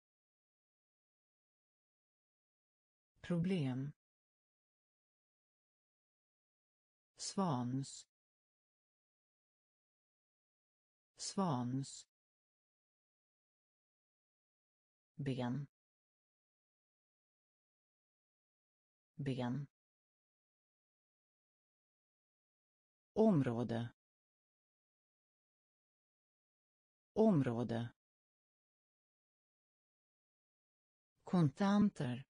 Speaker 1: Problem. Svans. Svans. Ben. Ben. Område. Område. Kontanter.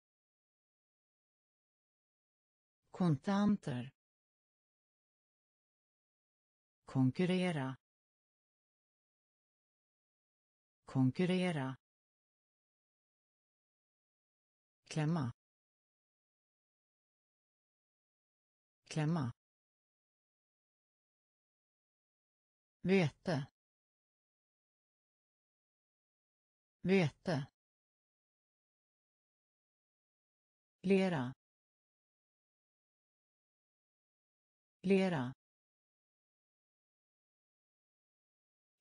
Speaker 1: Kontanter. Konkurrera. Konkurrera. Klämma. Klämma. Vete. Vete. Lera. Lera.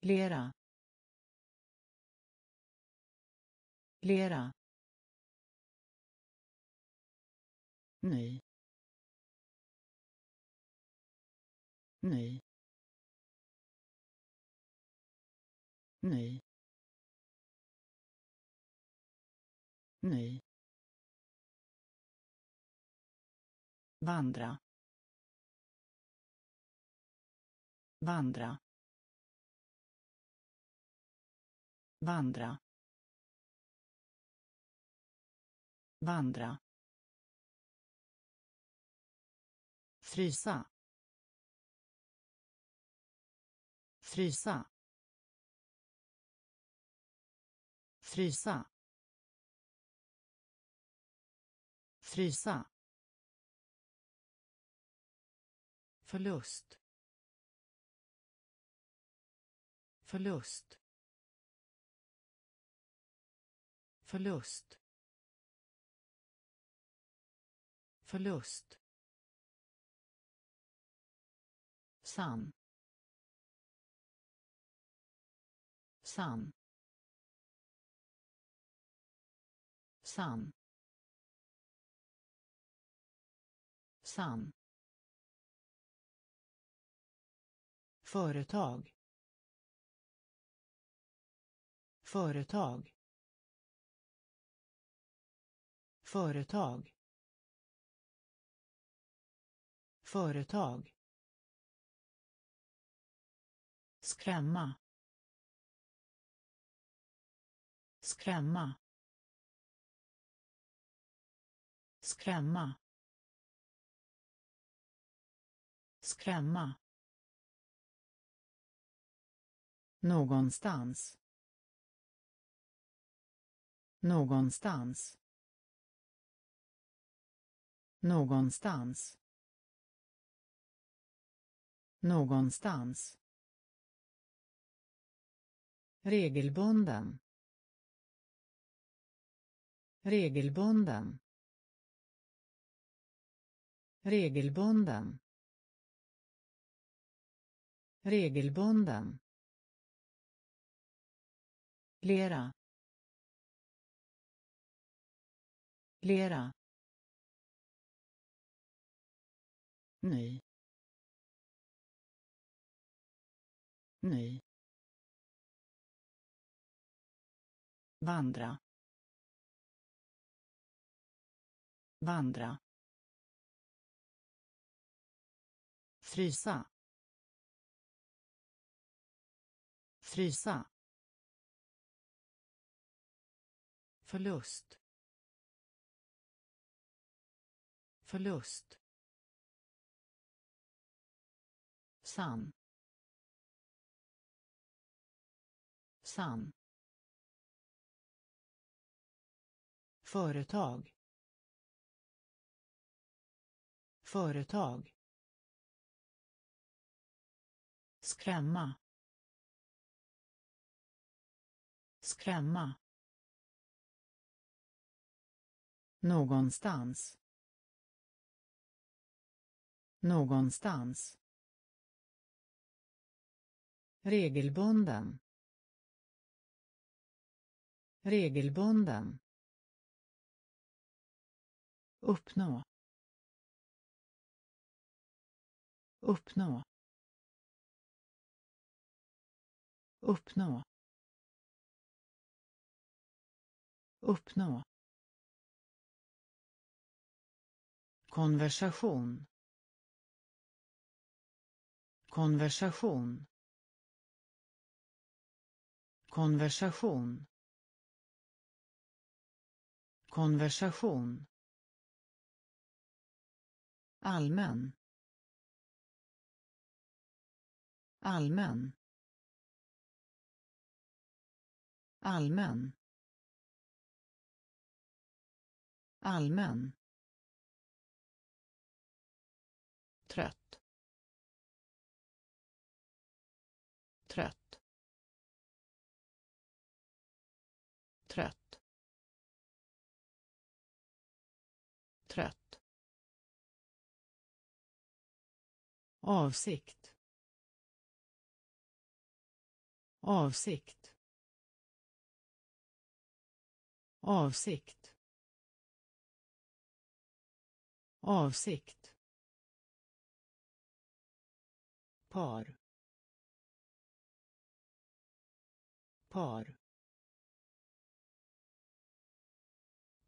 Speaker 1: Lera. Lera. Ny ny ny ny vandra. Vandra. Vandra. Vandra. Frysa. Frysa. Frysa. Frysa. Förlust. Förlust. Förlust. Förlust. Sann sann sann sann företag. Företag. Företag. Företag. Skrämma. Skrämma. Skrämma. Skrämma. Någonstans. Någonstans. Någonstans. Någonstans regelbunden. Regelbunden. Regelbunden. Regelbunden. Lera. Lera. Ny. Ny. Vandra. Vandra. Frysa. Frysa. Förlust. Förlust. Sann. Sann. Företag. Företag. Skrämma. Skrämma. Någonstans. Någonstans. Regelbunden. Regelbunden uppnå uppnå uppnå uppnå. Konversation konversation konversation. Konversation allmän. Allmän. Allmän. Allmän. Avsikt. Avsikt. Avsikt. Avsikt. Par. Par.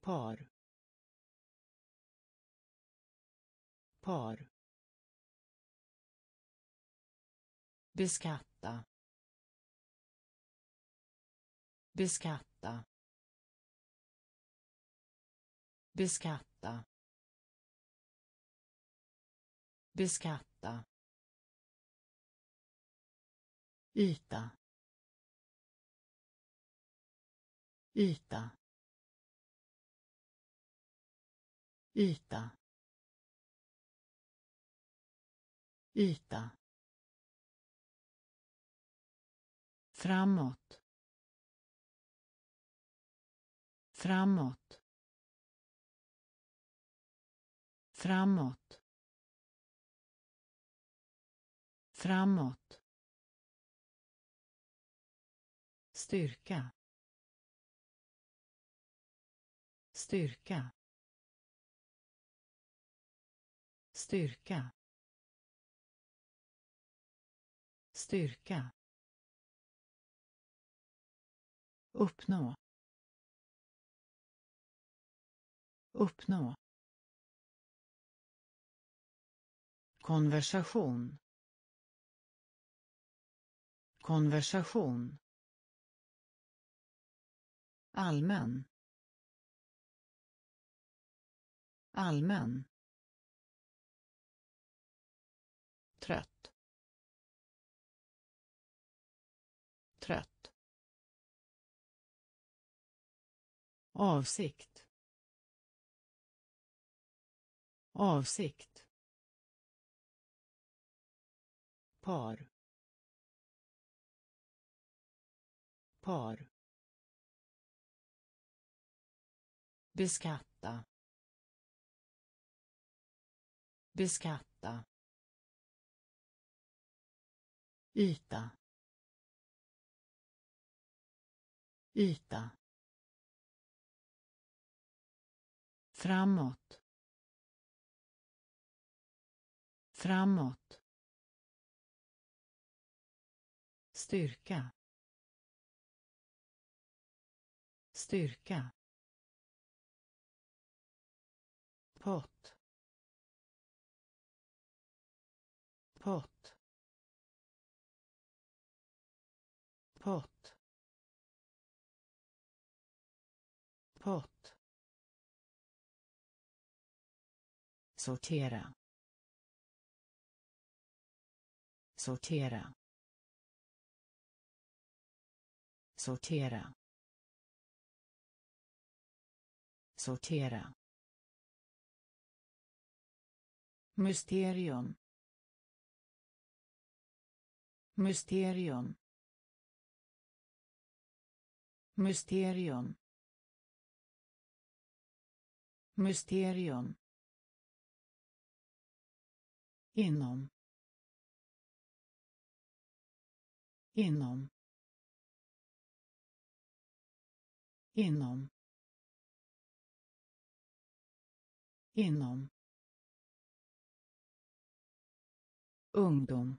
Speaker 1: Par. Par. Beskatta. Beskatta. Beskatta. Beskatta. Yta. Yta. Yta. Yta. Framåt. Framåt. Framåt. Framåt. Styrka. Styrka. Styrka. Styrka. Uppnå uppnå. Konversation. Konversation. Allmän. Allmän. Avsikt. Avsikt. Par. Par. Beskatta. Beskatta. Yta. Yta. Framåt. Framåt. Styrka. Styrka. Sortera. Sortera. Sortera. Sortera. Mysterium. Mysterium. Mysterium. Mysterium inom. Inom. Inom. Inom. Ungdom.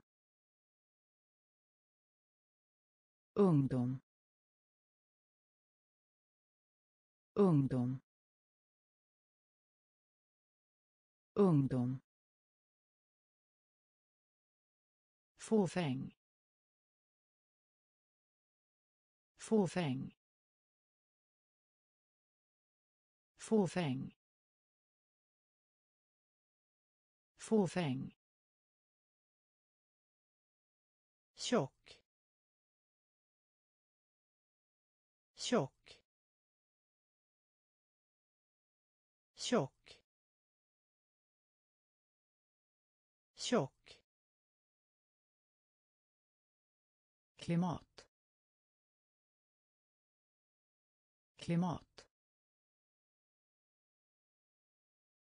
Speaker 1: Ungdom. Ungdom. Ungdom. Fåfäng fåfäng fåfäng fåfäng tjock tjock tjock tjock klimat. Klimat.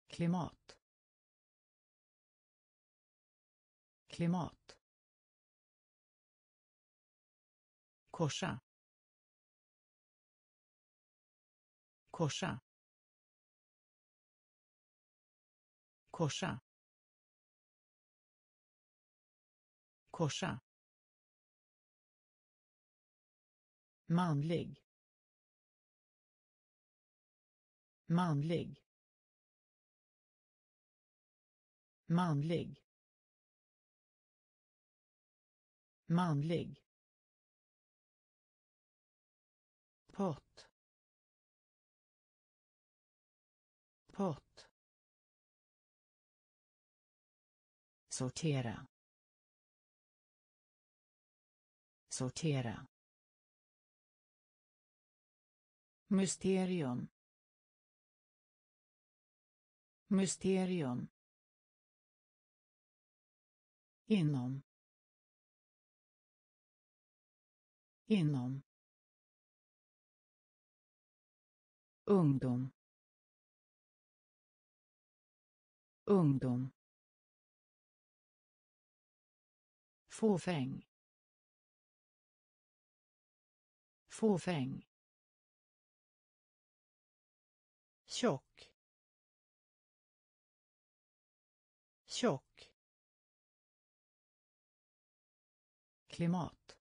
Speaker 1: Klimat. Klimat. Korsa. Korsa. Korsa. Korsa. Manlig. Manlig. Manlig. Manlig. Pott. Pott. Sortera. Sortera mysterium. Mysterium. Inom. Inom. Ungdom. Ungdom. Fåfäng. Fåfäng. Tjock. Tjock. Klimat.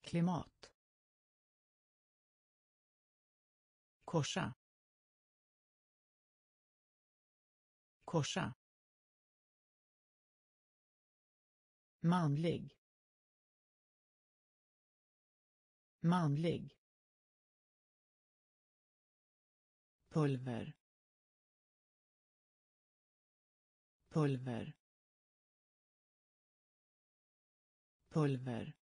Speaker 1: Klimat. Korsa. Korsa. Manlig. Manlig. Pulver. Pulver. Pulver.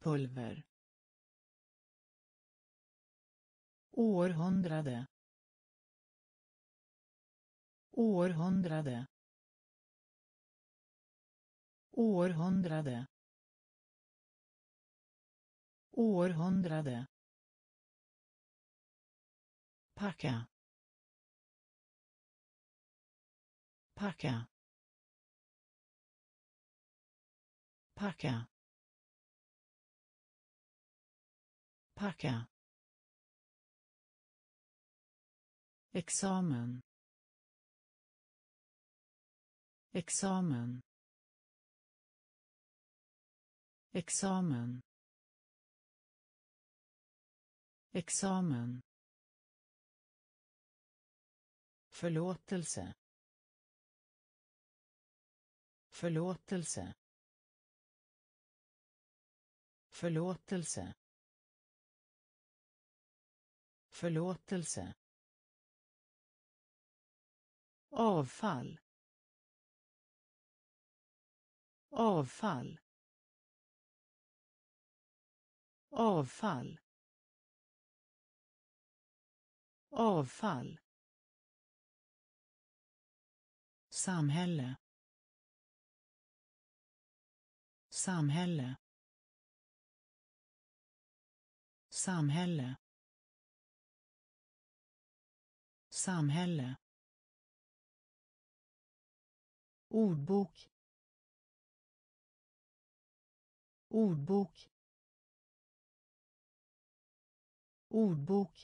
Speaker 1: Pulver. Århundrade. Århundrade. Århundrade. Århundrade packa. Packa. Packa. Packa. Examen. Examen. Examen. Examen. Förlåtelse. Förlåtelse. Förlåtelse. Förlåtelse. Avfall. Avfall. Avfall. Avfall. Samhälle. Samhälle. Samhälle. Samhälle. Ordbok. Ordbok. Ordbok.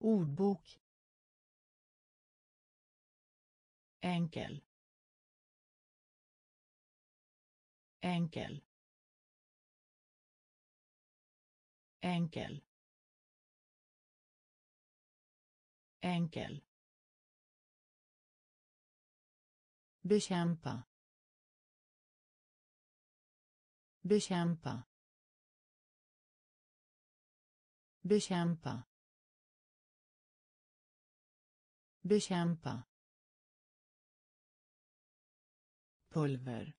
Speaker 1: Ordbok. Enkel. Enkel. Enkel. Enkel. Bekämpa. Bekämpa. Bekämpa. Bekämpa. Pulver.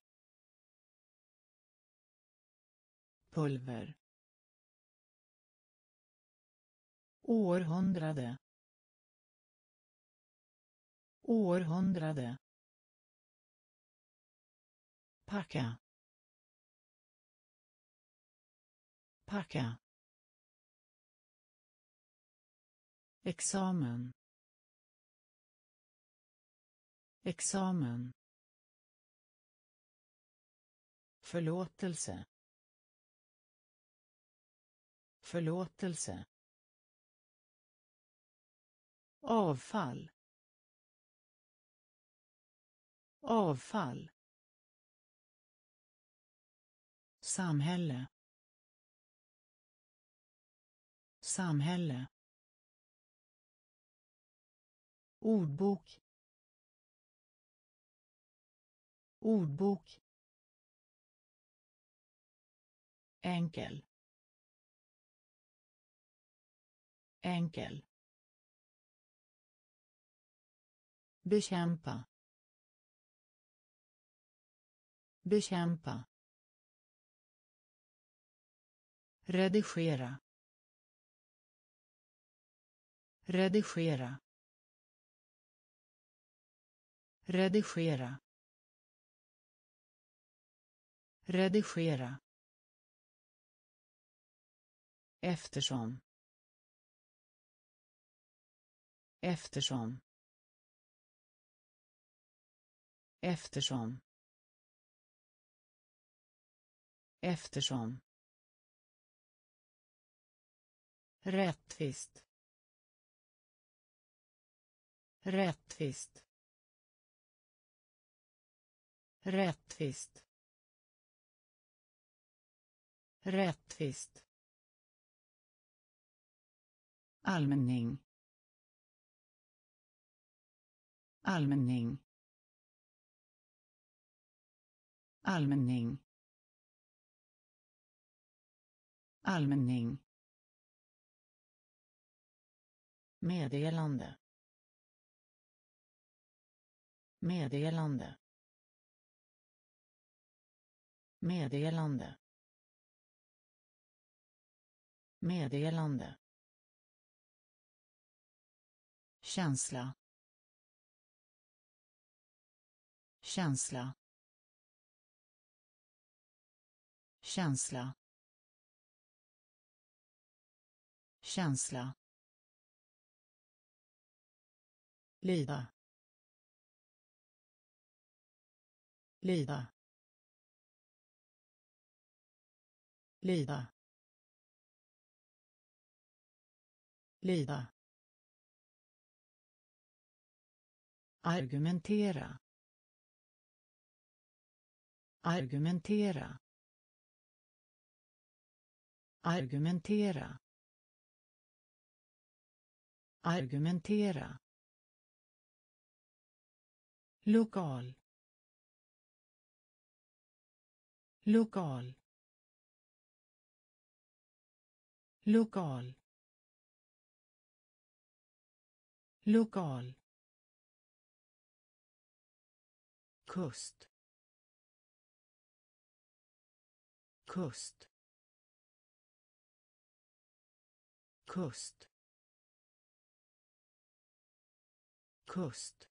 Speaker 1: Pulver. Århundrade. Århundrade. Packa. Packa. Examen. Examen. Förlåtelse. Förlåtelse. Avfall. Avfall. Samhälle. Samhälle. Ordbok. Ordbok. Enkel. Enkel. Bekämpa. Bekämpa. Redigera. Redigera. Redigera. Redigera eftersom. Eftersom. Eftersom. Eftersom. Rättvist. Rättvist. Rättvist. Rättvist allmänning. Allmänning. Allmänning. Allmänning. Meddelande. Meddelande. Meddelande. Meddelande. Känsla. Känsla. Känsla. Känsla. Lida lida lida lida argumentera. Argumentera. Argumentera. Argumentera. Lokal. Lokal. Lokal. Lokal. Kust. Kust. Kust. Kust.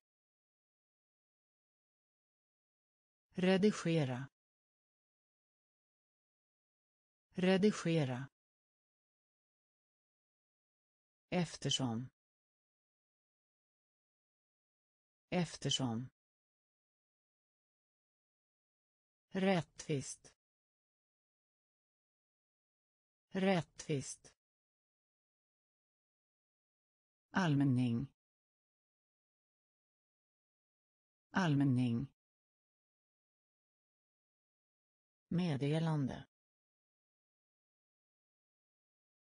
Speaker 1: Redigera. Redigera. Eftersom. Eftersom. Rättvist. Rättvist. Allmänning. Allmänning. Meddelande.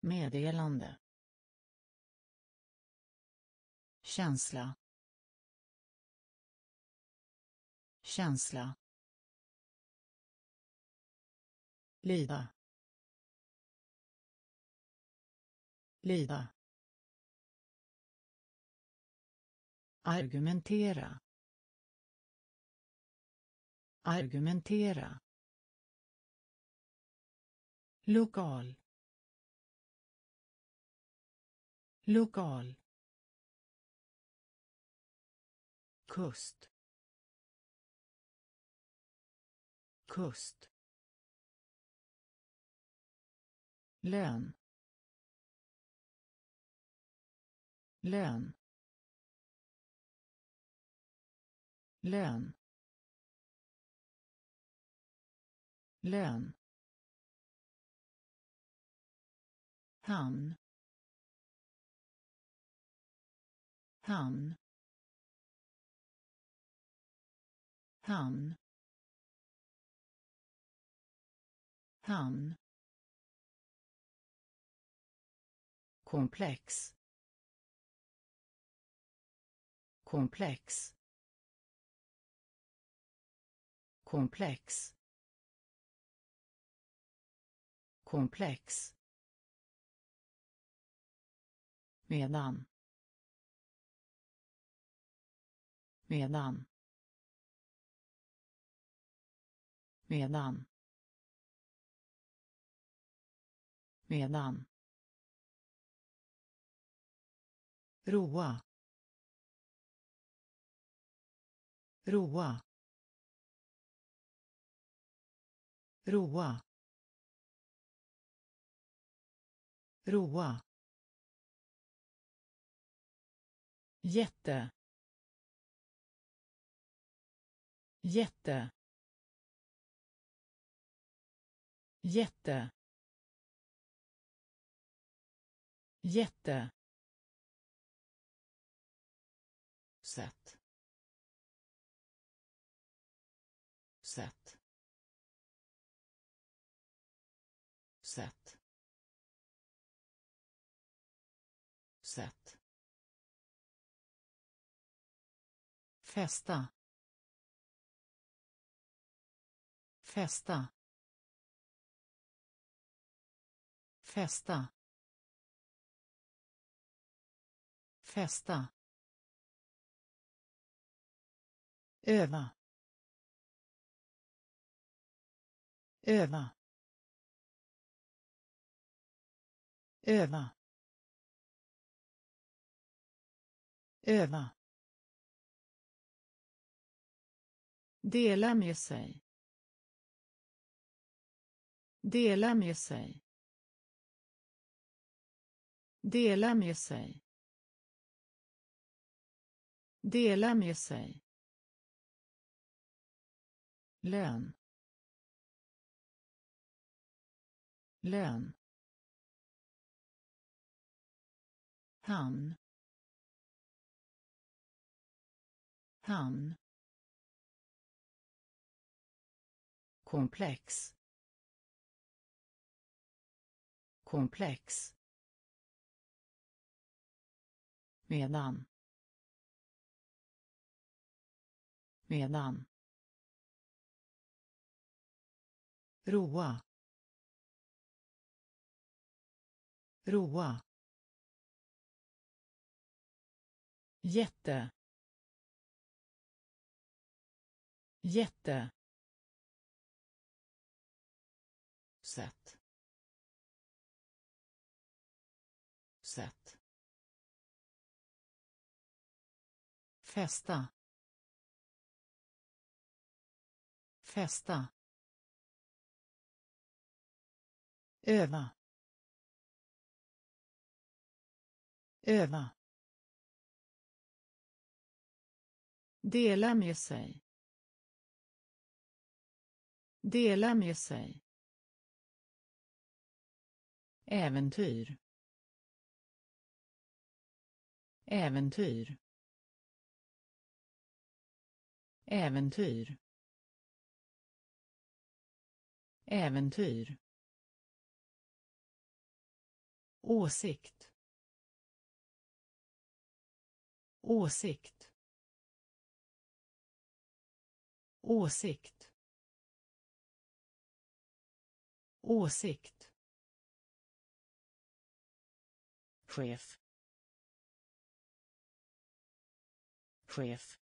Speaker 1: Meddelande. Känsla. Känsla. Lida. Lida. Argumentera. Argumentera. Lokal. Lokal. Kust. Kust. Lön. Lön. Lön. Lön. Hamn hamn hamn hamn komplex. Komplex. Komplex. Komplex. Medan. Medan. Medan. Medan. Roa. Roa. Roa. Roa. Jätte. Jätte. Jätte. Jätte. Fästa fästa fästa fästa öva. Öva. Öva. Öva. Dela med sig. Dela med sig. Dela med sig. Dela med sig. Lön. Lön. Hamn hamn komplex. Komplex. Medan. Medan. Roa. Roa. Jätte. Jätte. Fästa fästa öva. Öva. Dela med sig. Dela med sig. Äventyr. Äventyr. Äventyr. Äventyr. Åsikt. Åsikt. Åsikt. Åsikt. Chef. Chef.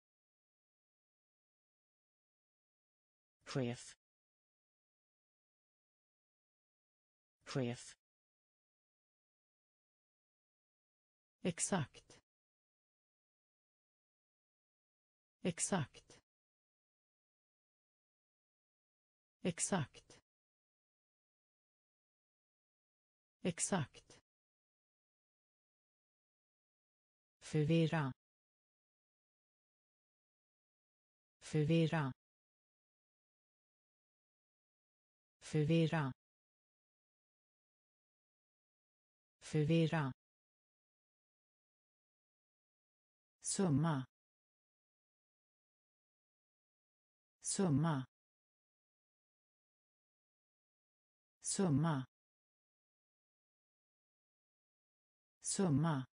Speaker 1: Chef. Chef. Exakt. Exakt. Exakt. Exakt. Förvirra. Förvirra. Förvirra. Förvirra. Summa. Summa. Summa. Summa.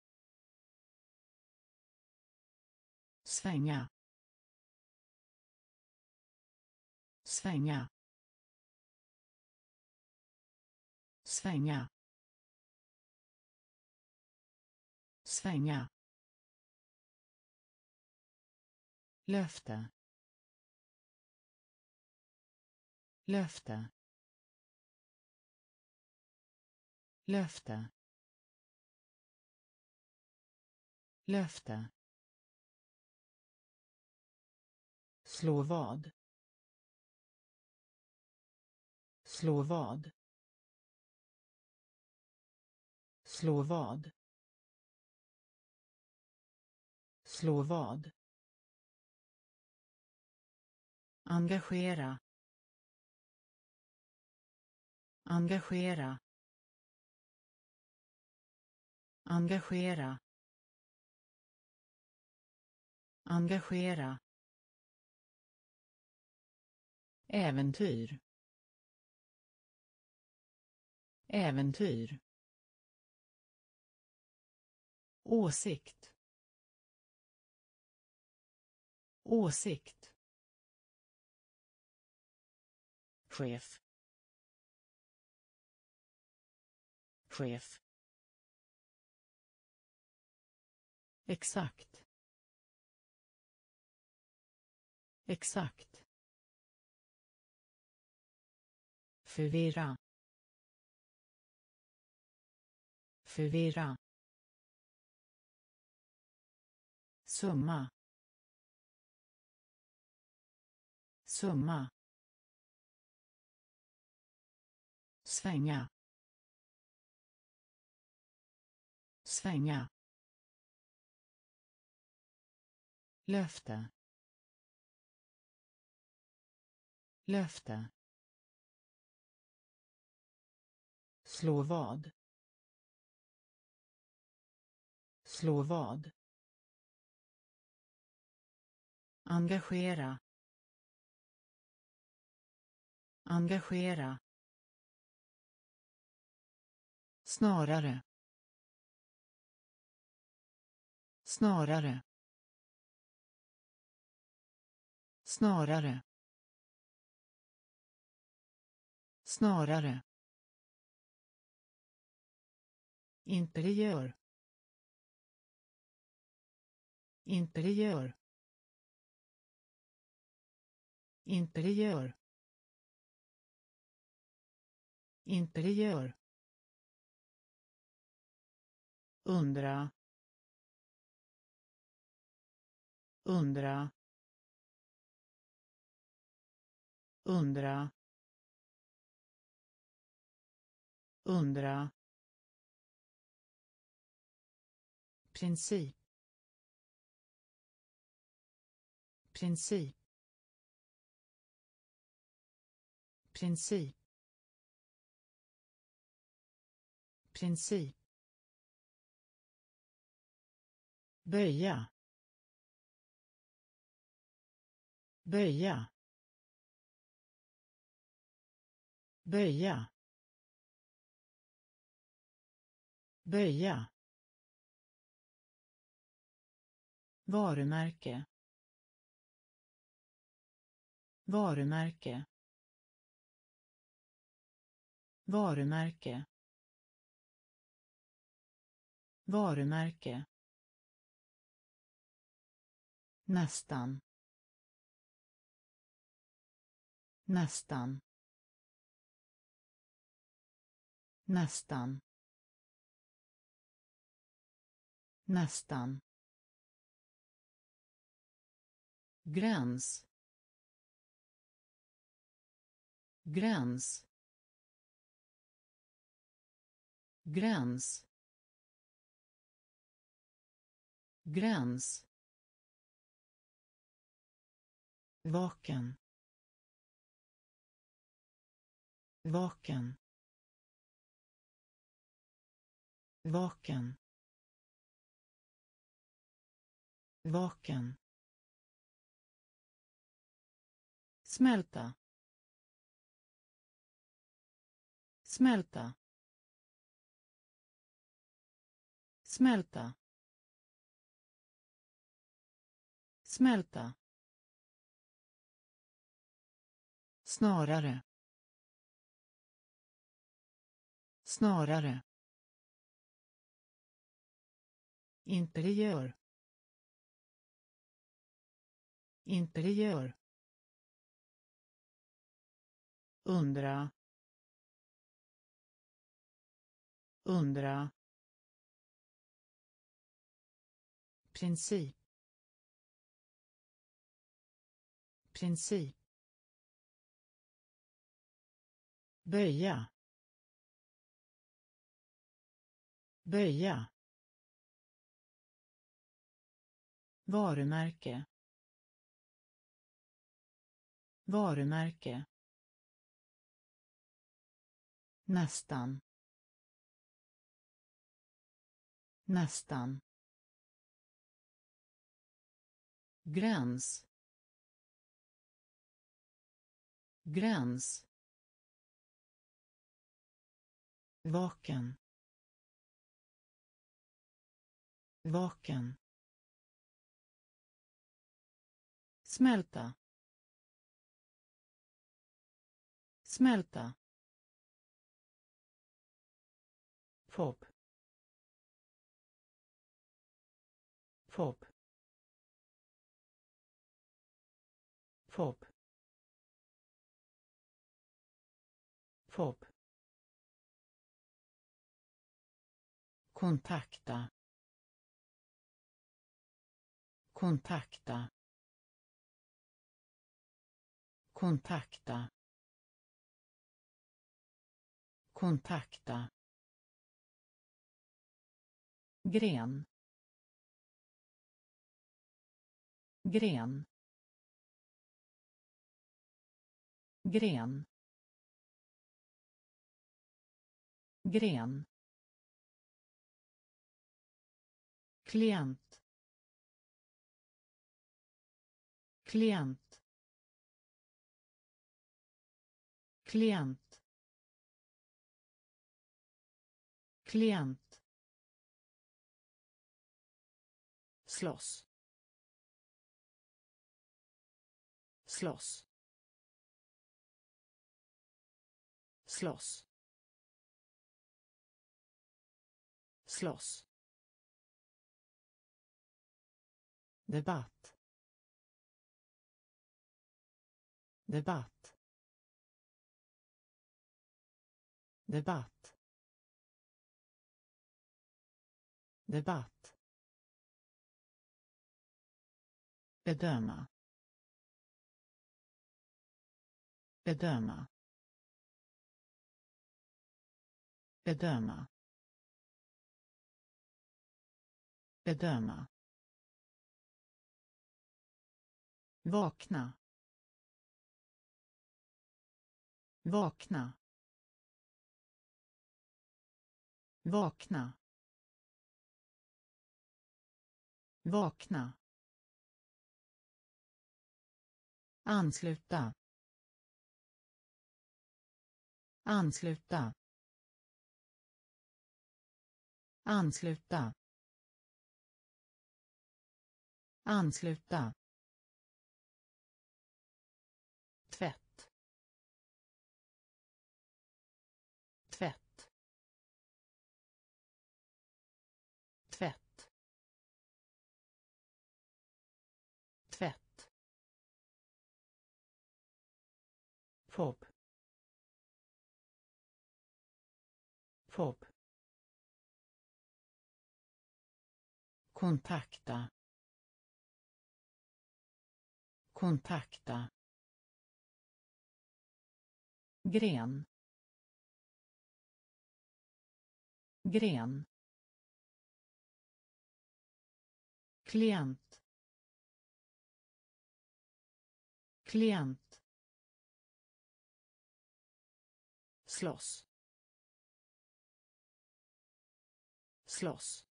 Speaker 1: Svänga. Svänga. Svänga. Svänga. Löfte. Löfte. Löfte. Löfte. Slå vad? Slå vad? Slå vad? Slå vad? Engagera. Engagera. Engagera. Engagera. Äventyr. Äventyr. Åsikt. Åsikt. Chef. Chef. Exakt. Exakt. Förvirra. Förvirra summa. Summa. Svänga. Svänga. Löfte. Löfte. Slå vad? Slå vad? Engagera engagera snarare snarare snarare snarare. Interiör. Interiör. Interiör. Interiör. Undra. Undra. Undra. Undra. Princip. Princip. Princip. Princip. Böja. Böja. Böja. Böja. Varumärke. Varumärke varumärke. Varumärke. Nästan. Nästan. Nästan. Nästan. Gräns. Gräns. Gräns. Gräns. Vaken. Vaken. Vaken. Vaken. Smälta. Smälta. Smälta. Smälta. Snarare. Snarare. Interiör. Interiör. Undra. Undra. Princip. Princip. Böja. Böja. Varumärke. Varumärke. Nästan. Nästan. Gräns. Gräns. Vaken. Vaken. Smälta. Smälta. Pop. Pop. Pop. Pop. Kontakta. Kontakta. Kontakta. Kontakta. Gren. Gren. Gren. Gren. Klient. Klient. Klient. Klient. Slåss. Slåss. Slåss. Slåss. Debatt. Debatt. Debatt. Debatt. Bedöma. Bedöma. Bedöma bedöma vakna vakna vakna vakna ansluta ansluta ansluta. Ansluta. Tvätt. Tvätt. Tvätt. Tvätt. Pop. Pop. Kontakta. Kontakta. Gren. Gren. Klient. Klient. Slåss. Slåss.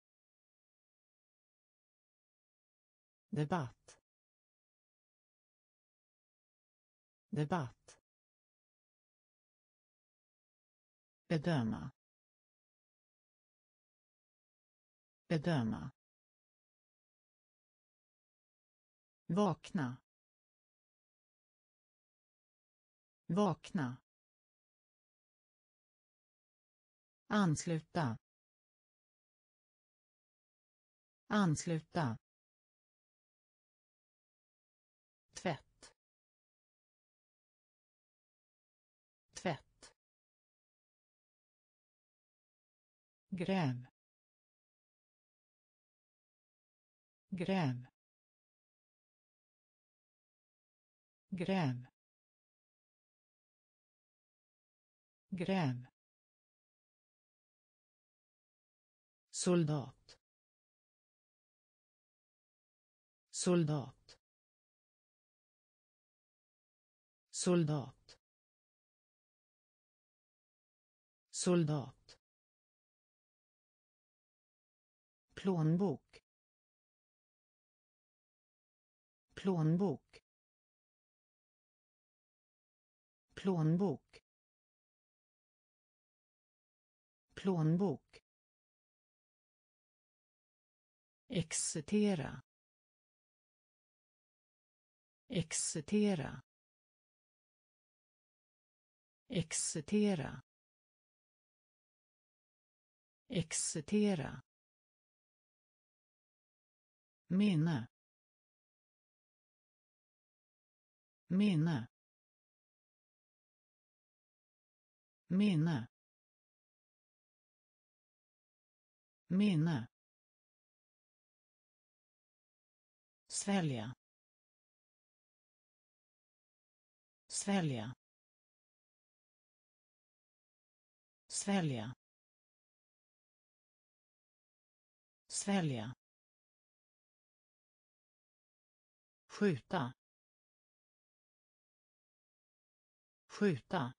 Speaker 1: Debatt. Debatt. Bedöma. Bedöma. Vakna. Vakna. Ansluta. Ansluta. Gräv gräv gräv gräv soldat. Soldat. Soldat. Soldat. Plånbok. Plånbok. Plånbok. Plånbok. Excitera. Excitera. Excitera. Excitera minne. Minne. Minne. Minne. Svälja. Svälja. Svälja. Svälja. Skjuta. Skjuta.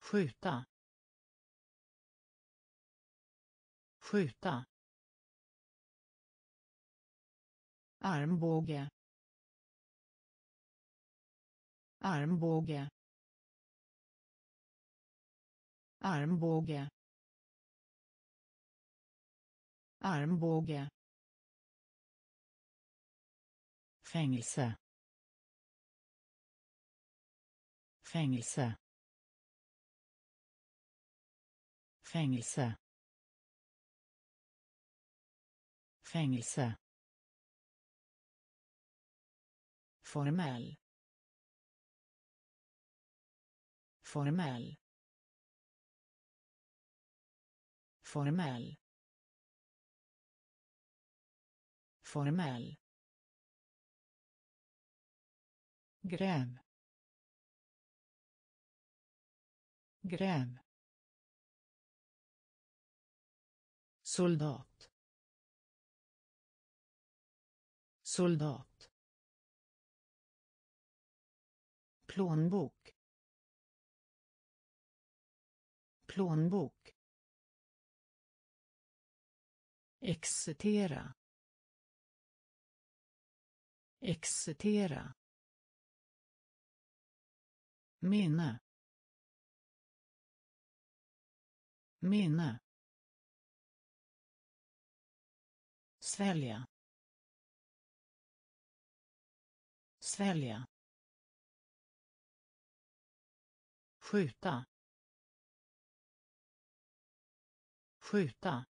Speaker 1: Skjuta. Skjuta. Armbåge. Armbåge. Armbåge. Armbåge. Fängelse. Fängelse. Fängelse. Fängelse. Formell. Formell. Formell. Formell. Gräv gräv soldat. Soldat. Plånbok. Plånbok. Excitera. Excitera minne. Minne. Svälja. Svälja. Skjuta. Skjuta.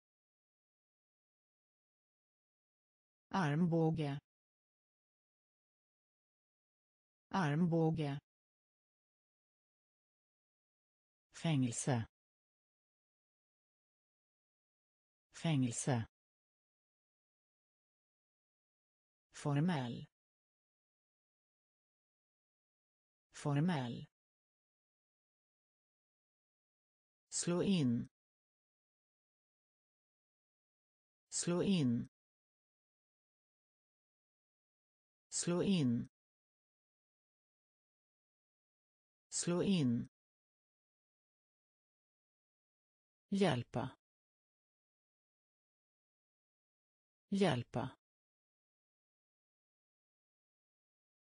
Speaker 1: Armbåge. Armbåge. Fängelse. Fängelse. Formell. Formell. Slå in. Slå in. Slå in. Slå in. Hjälpa. Hjälpa.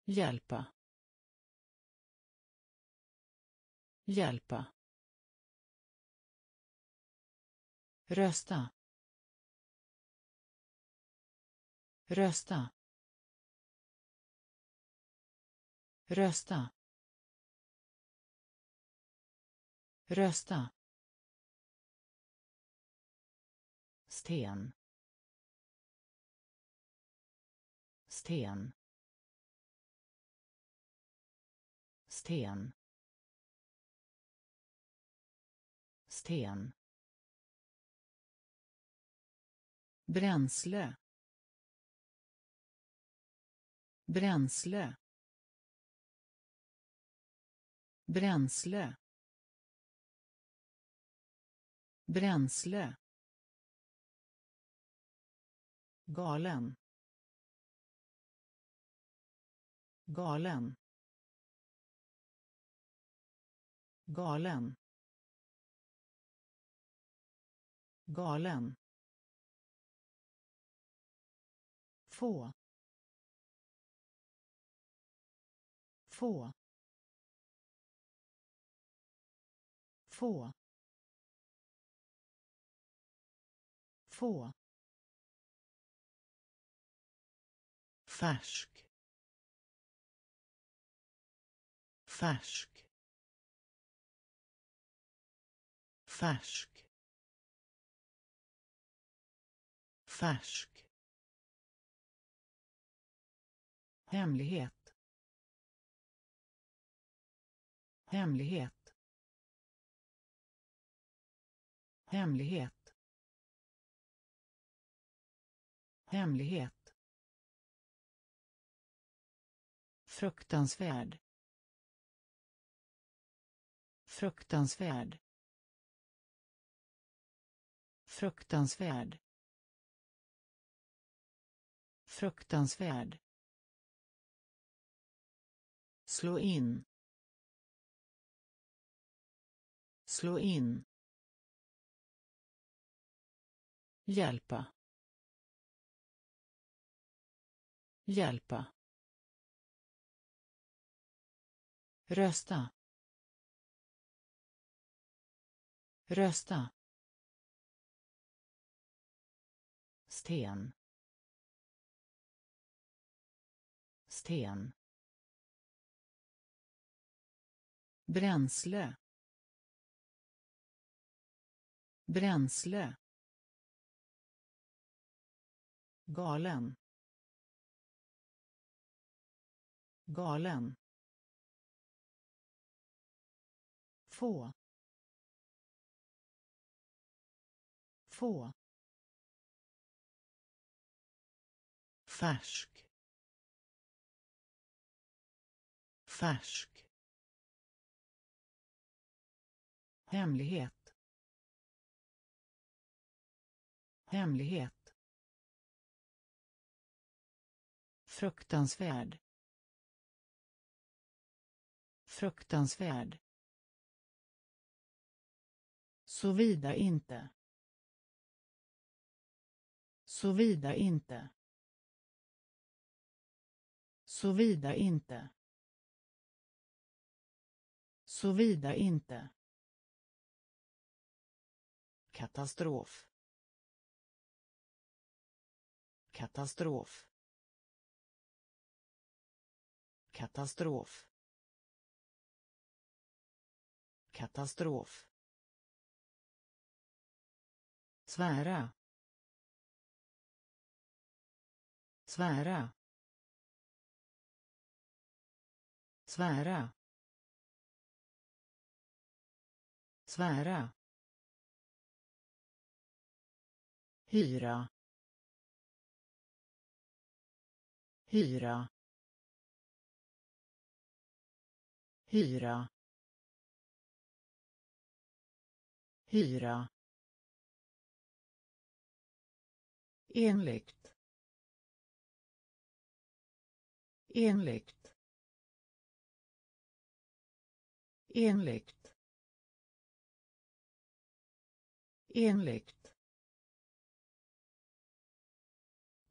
Speaker 1: Hjälpa. Hjälpa. Rösta. Rösta. Rösta. Rösta. Sten. Sten. Sten. Sten. Bränsle. Bränsle. Bränsle. Bränsle galen. Galen. Galen. Galen. Få. Få. Få. Få. Färsk. Färsk. Färsk. Färsk. Hemlighet. Hemlighet. Hemlighet. Hemlighet. Fruktansvärd. Fruktansvärd. Fruktansvärd. Fruktansvärd. Slå in. Slå in. Hjälpa. Hjälpa. Rösta. Rösta. Sten. Sten. Bränsle. Bränsle. Galen. Galen. Få. Få. Färsk. Färsk. Hemlighet. Hemlighet. Fruktansvärd. Fruktansvärd. Såvida inte. Såvida inte. Såvida inte. Såvida inte. Katastrof. Katastrof. Katastrof. Katastrof svära. Svära. Svära. Svära. Hyra. Hyra. Hyra. Hyra. Enligt. Enligt. Enligt. Enligt.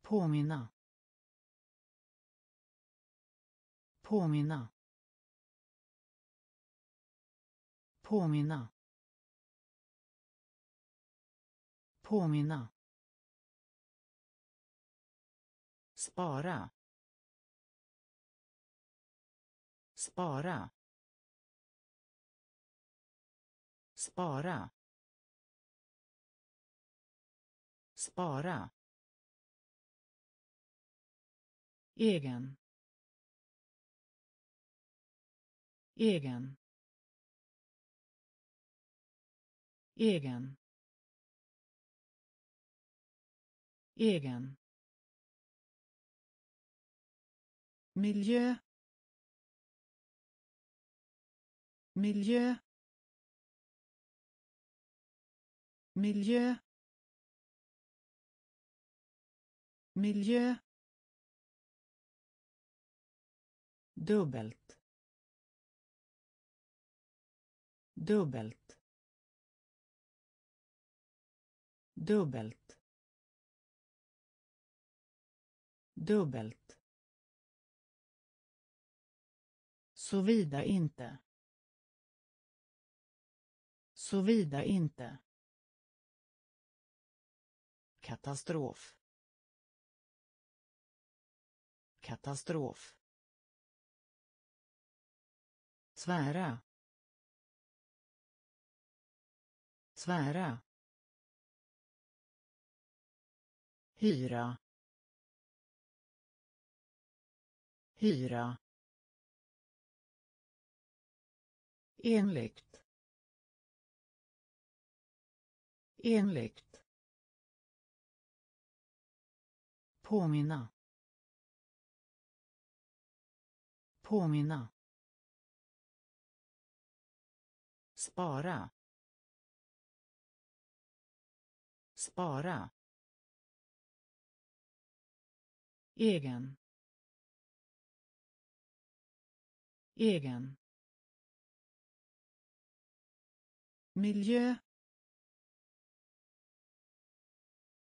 Speaker 1: Påminna. Påminna. Påminna. Påminna. Spara. Spara. Spara. Spara. Egen. Egen. Egen. Egen. Miljö. Miljö. Miljö. Miljö. Dubbelt. Dubbelt. Dubbelt. Dubbelt. Såvida inte. Såvida inte. Katastrof. Katastrof. Svära. Svära. Hyra. Hyra. Enligt. Enligt. Påminna. Påminna. Spara. Spara. Egen. Egen. Miljö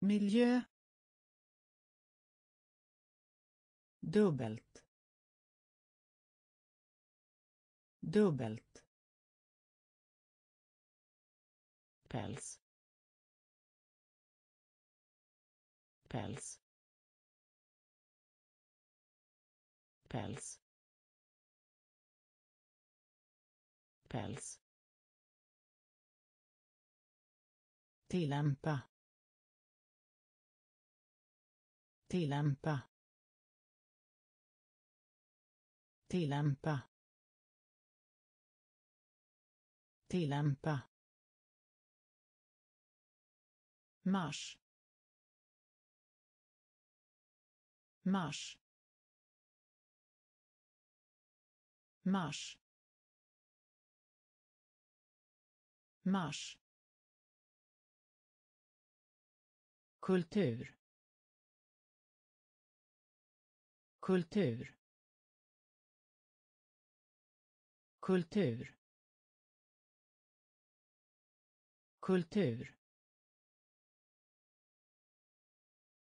Speaker 1: miljö dubbelt dubbelt päls päls päls päls. Tillämpa. Tillämpa. Tillämpa. Tillämpa. Mars. Mars. Mars. Mars. Kultur. Kultur. Kultur. Kultur.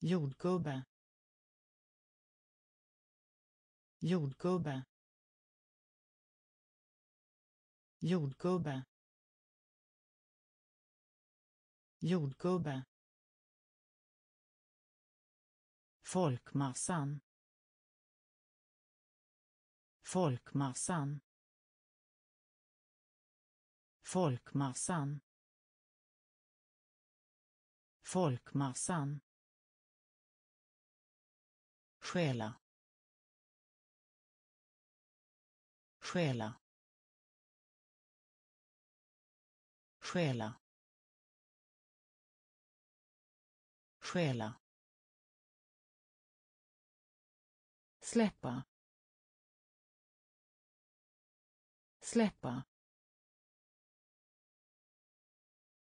Speaker 1: Jordgubbe. Jordgubbe. Jordgubbe. Jordgubbe. Folkmassan. Folkmassan. Folkmassan. Folkmassan. Stjäla. Stjäla. Stjäla. Stjäla. Släppa släppa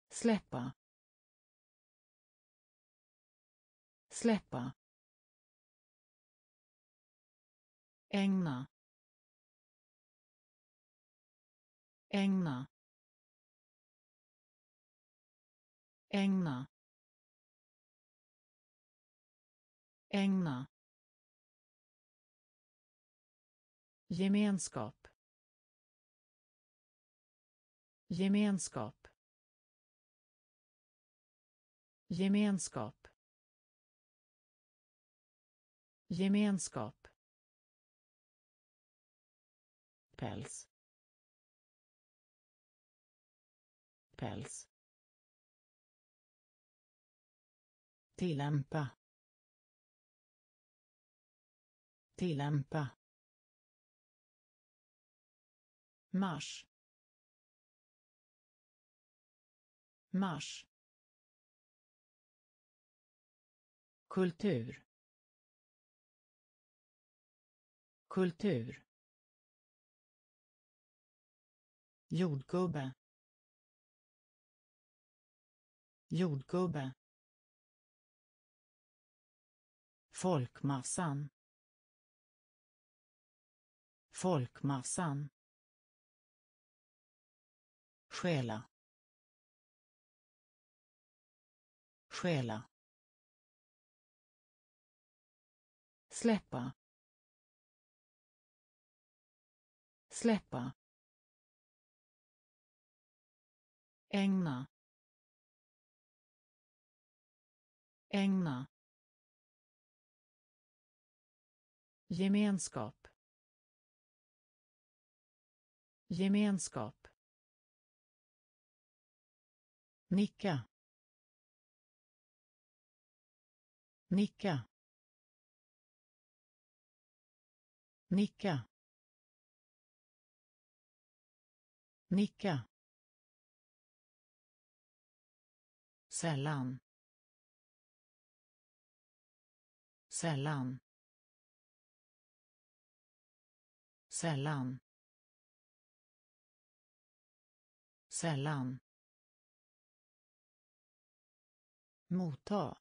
Speaker 1: släppa släppa ägna ägna ägna ägna. Gemenskap. Gemenskap. Gemenskap. Gemenskap. Päls. Päls. Tillämpa. Tillämpa. Mars. Mars. Kultur. Kultur. Jordgubbe. Jordgubbe. Folkmassan. Folkmassan. Stjäla. Stjäla. Släppa. Släppa. Ägna. Ägna. Gemenskap. Gemenskap. Nicka. Nicka. Nicka. Nicka. Sällan. Sällan. Sällan. Sällan. Motta.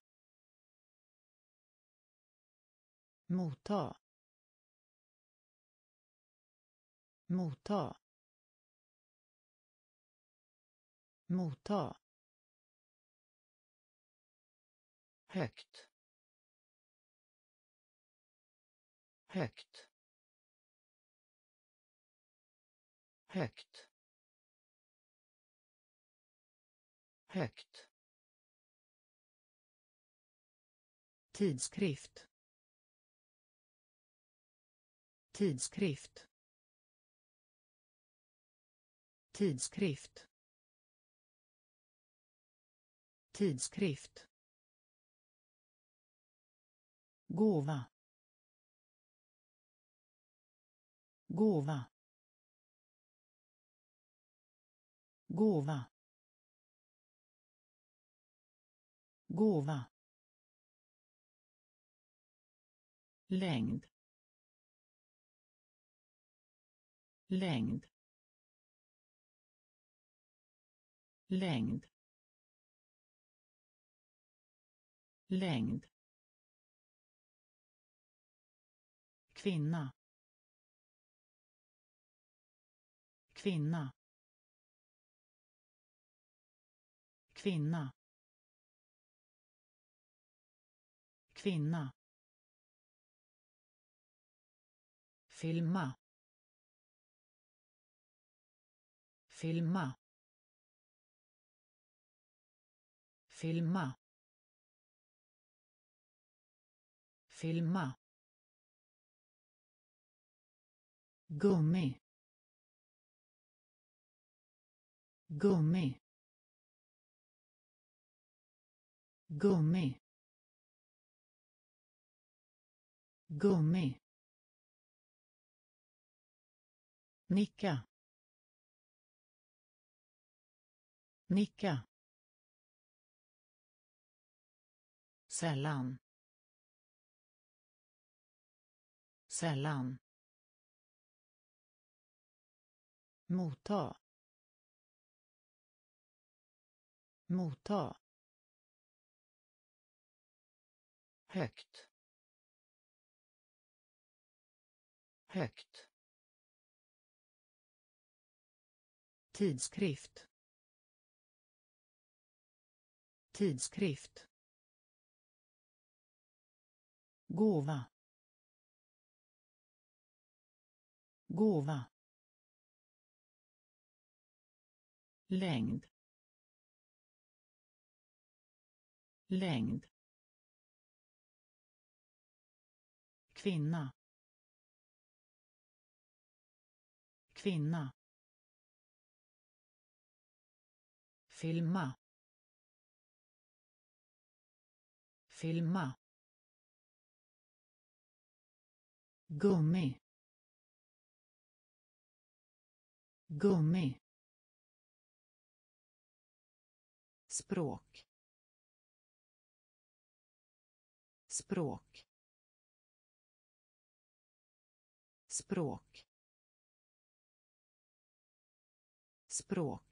Speaker 1: Motta. Motta. Motta. Högt. Högt. Högt. Högt. Tidskrift. Tidskrift. Tidskrift. Tidskrift. Gåva. Gåva. Gåva. Gåva. Längd. Längd. Längd. Längd. Kvinna. Kvinna. Kvinna. Kvinna. Filma. Filma. Filma. Filma. Gummi. Gummi. Gummi. Gummi. Nicka. Nicka. Sällan. Sällan. motta motta högt högt tidskrift. Tidskrift. Gåva. Gåva. Längd. Längd. Kvinna. Kvinna. Filma. Filma. Gummi. Gummi. Språk. Språk. Språk. Språk.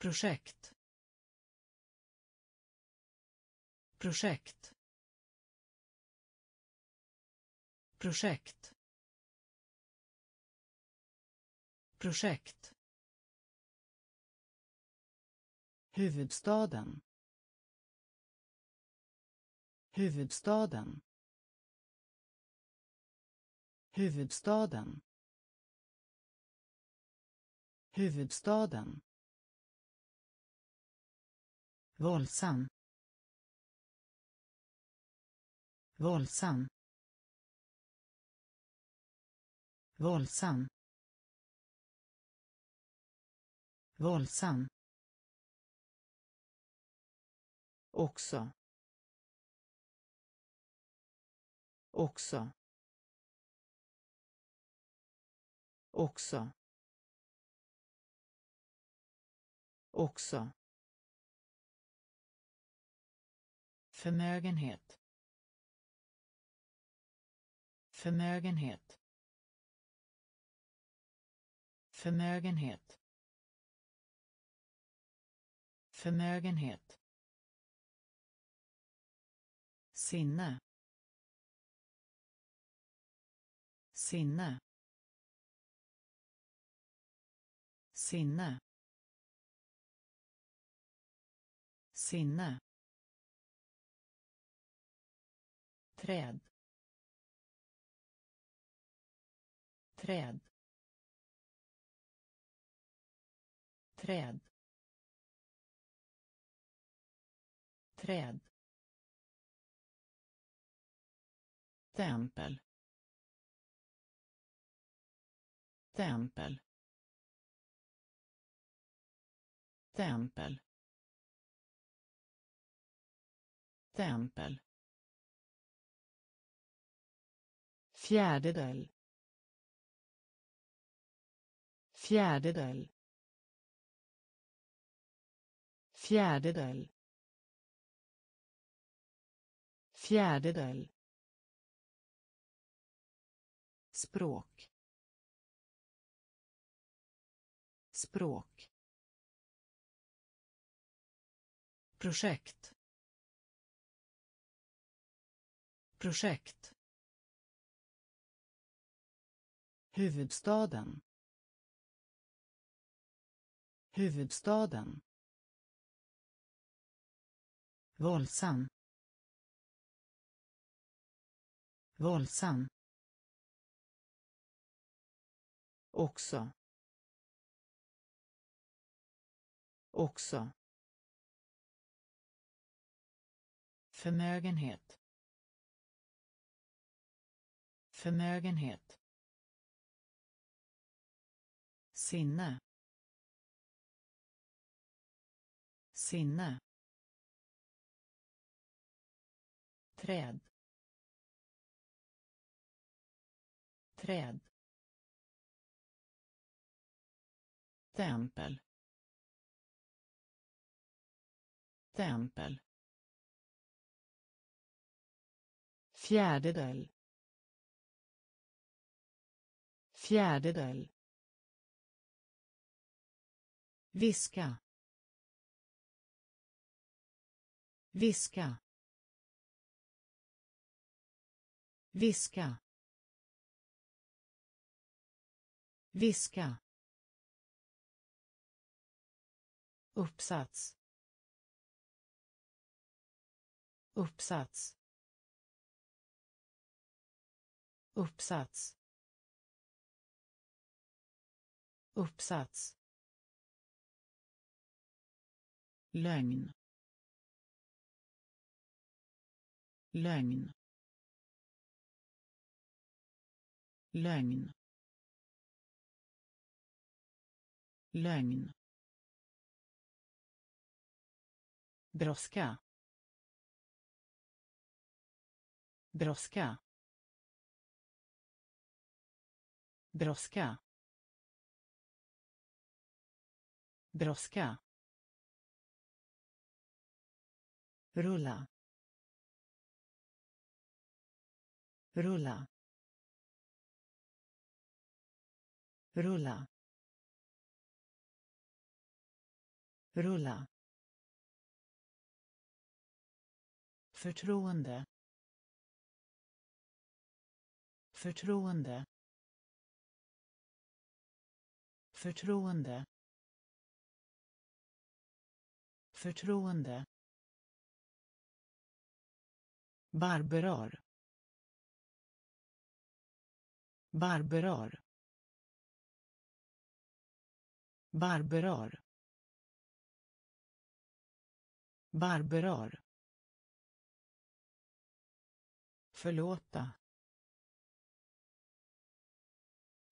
Speaker 1: Projekt. Projekt. Projekt. Projekt. Huvudstaden. Huvudstaden. Huvudstaden. Huvudstaden våldsam. Våldsam. Våldsam. Våldsam. Också. Också. Också. Också. Förmögenhet. Förmögenhet. Förmögenhet. Förmögenhet. Sinne. Sinne. Sinne. Sinne. Träd. Träd. Träd. Träd. Tempel. Tempel. Tempel. Tempel. Fjärdedel. Fjärdedel. Fjärdedel. Fjärdedel. Språk. Språk. Projekt. Projekt. Huvudstaden. Huvudstaden. Våldsam. Våldsam. Också. Också. Förmögenhet. Förmögenhet. Sinne. Sinne. Träd. Träd. Tempel. Tempel. Fjärdedel. Fjärdedel viska. Viska. Viska. Viska. Uppsats. Uppsats. Uppsats. Uppsats. Lögn. Lögn. Lögn. Lögn. Brådska. Brådska. Brådska. Brådska. Rulla. Rulla. Rulla. Rulla. Förtroende. Förtroende. Förtroende. Förtroende. Barberar. Barberar. Barberar. Barberar. Förlåta.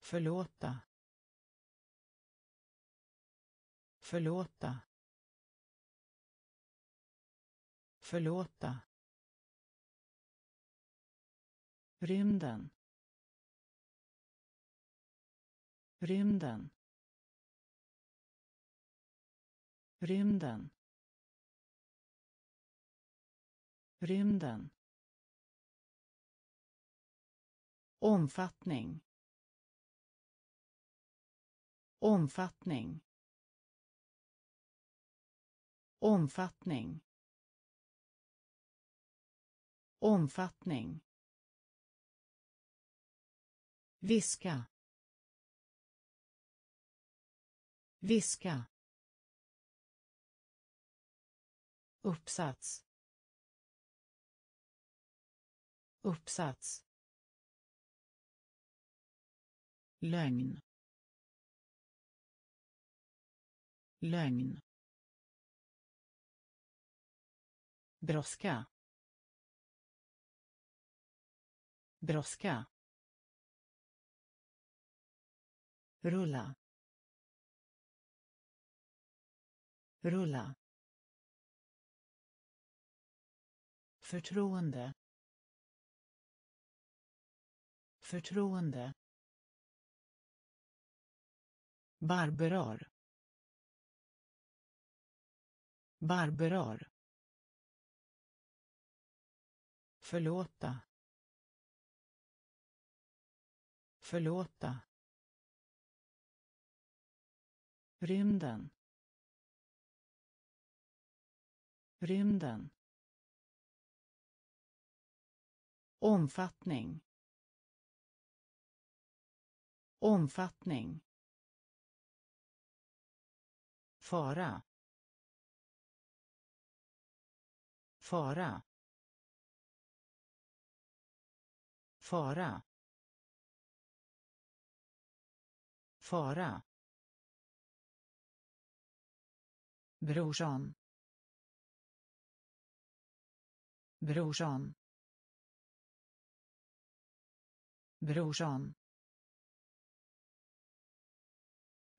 Speaker 1: Förlåta. Förlåta. Förlåta. Rymden. Rymden. Rymden. Rymden. Omfattning. Omfattning. Omfattning. Omfattning viska. Viska. Uppsats. Uppsats. Lögn. Lögn. Brådska. Brådska. Rulla rulla förtroende förtroende Barberar. Barberar. Förlåta. Förlåta. Rymden. Rymden. Omfattning. Omfattning. Fara. Fara. Fara. Fara. Brorsan brorsan brorsan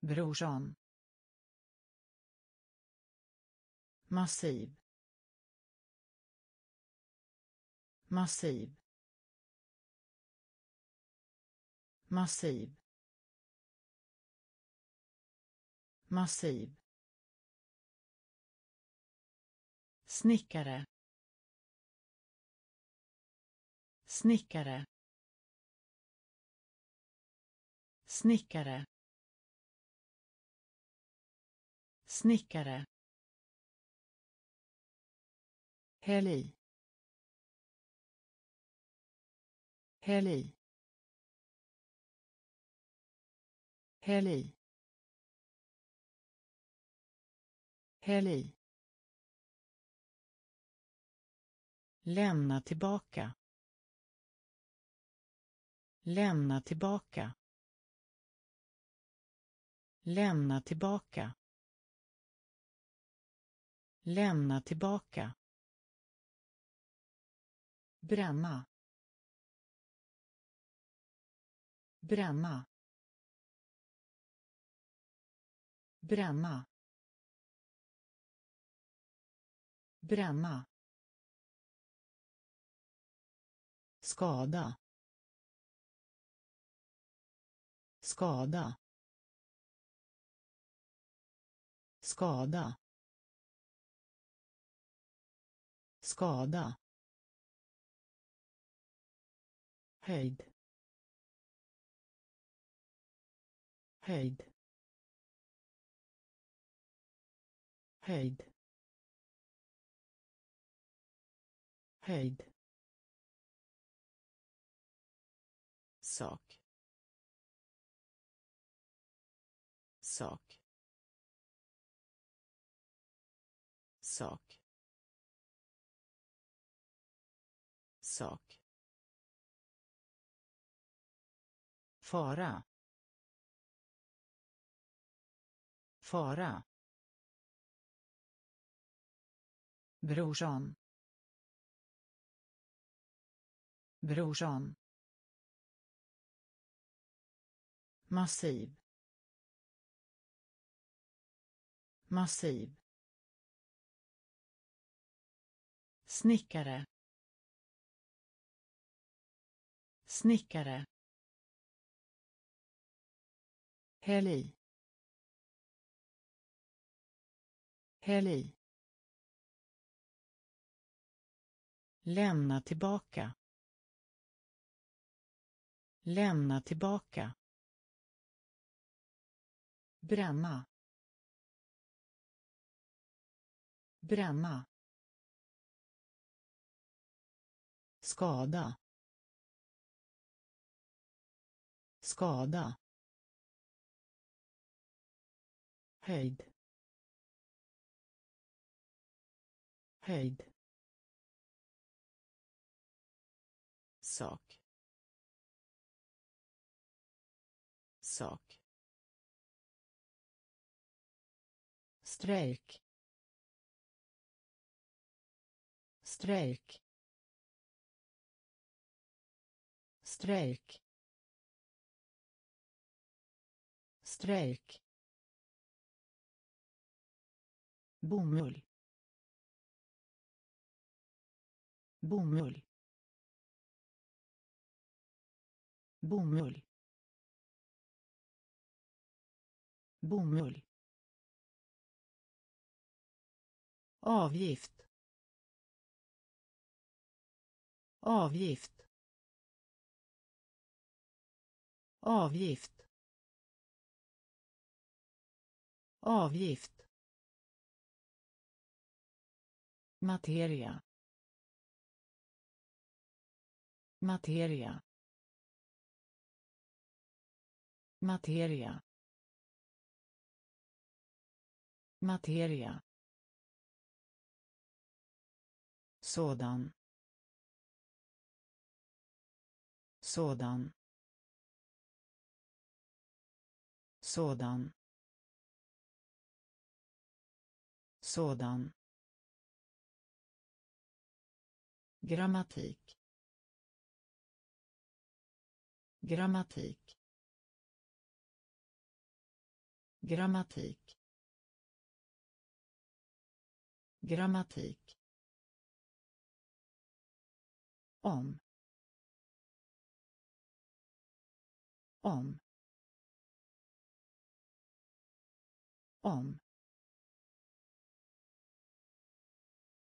Speaker 1: brorsan massiv. Massiv. Massiv. Massiv. Snickare snickare snickare snickare Häll i. Häll i. Häll i. Häll i. Lämna tillbaka. Lämna tillbaka. Lämna tillbaka. Lämna tillbaka. Bränna. Bränna. Bränna. Bränna. Skada. Skada. Skada. Skada. Höjd. Höjd. Höjd. Höjd. Sak. Sak. Sak. Sak. Fara. Fara. Brorsan brorsan massiv. Massiv. Snickare. Snickare. Häll i häll i lämna tillbaka. Lämna tillbaka bränna. Bränna. Skada. Skada. Höjd. Höjd. Sak. Sak. Strejk. Strejk. Strejk. Strejk. Bomull. Bomull. Bomull. Bomull. Avgift. Avgift. Avgift. Avgift. Materia. Materia. Materia. Materia. Sådan. Sådan. Sådan. Sådan. Grammatik. Grammatik. Grammatik. Grammatik. Om. Om. Om.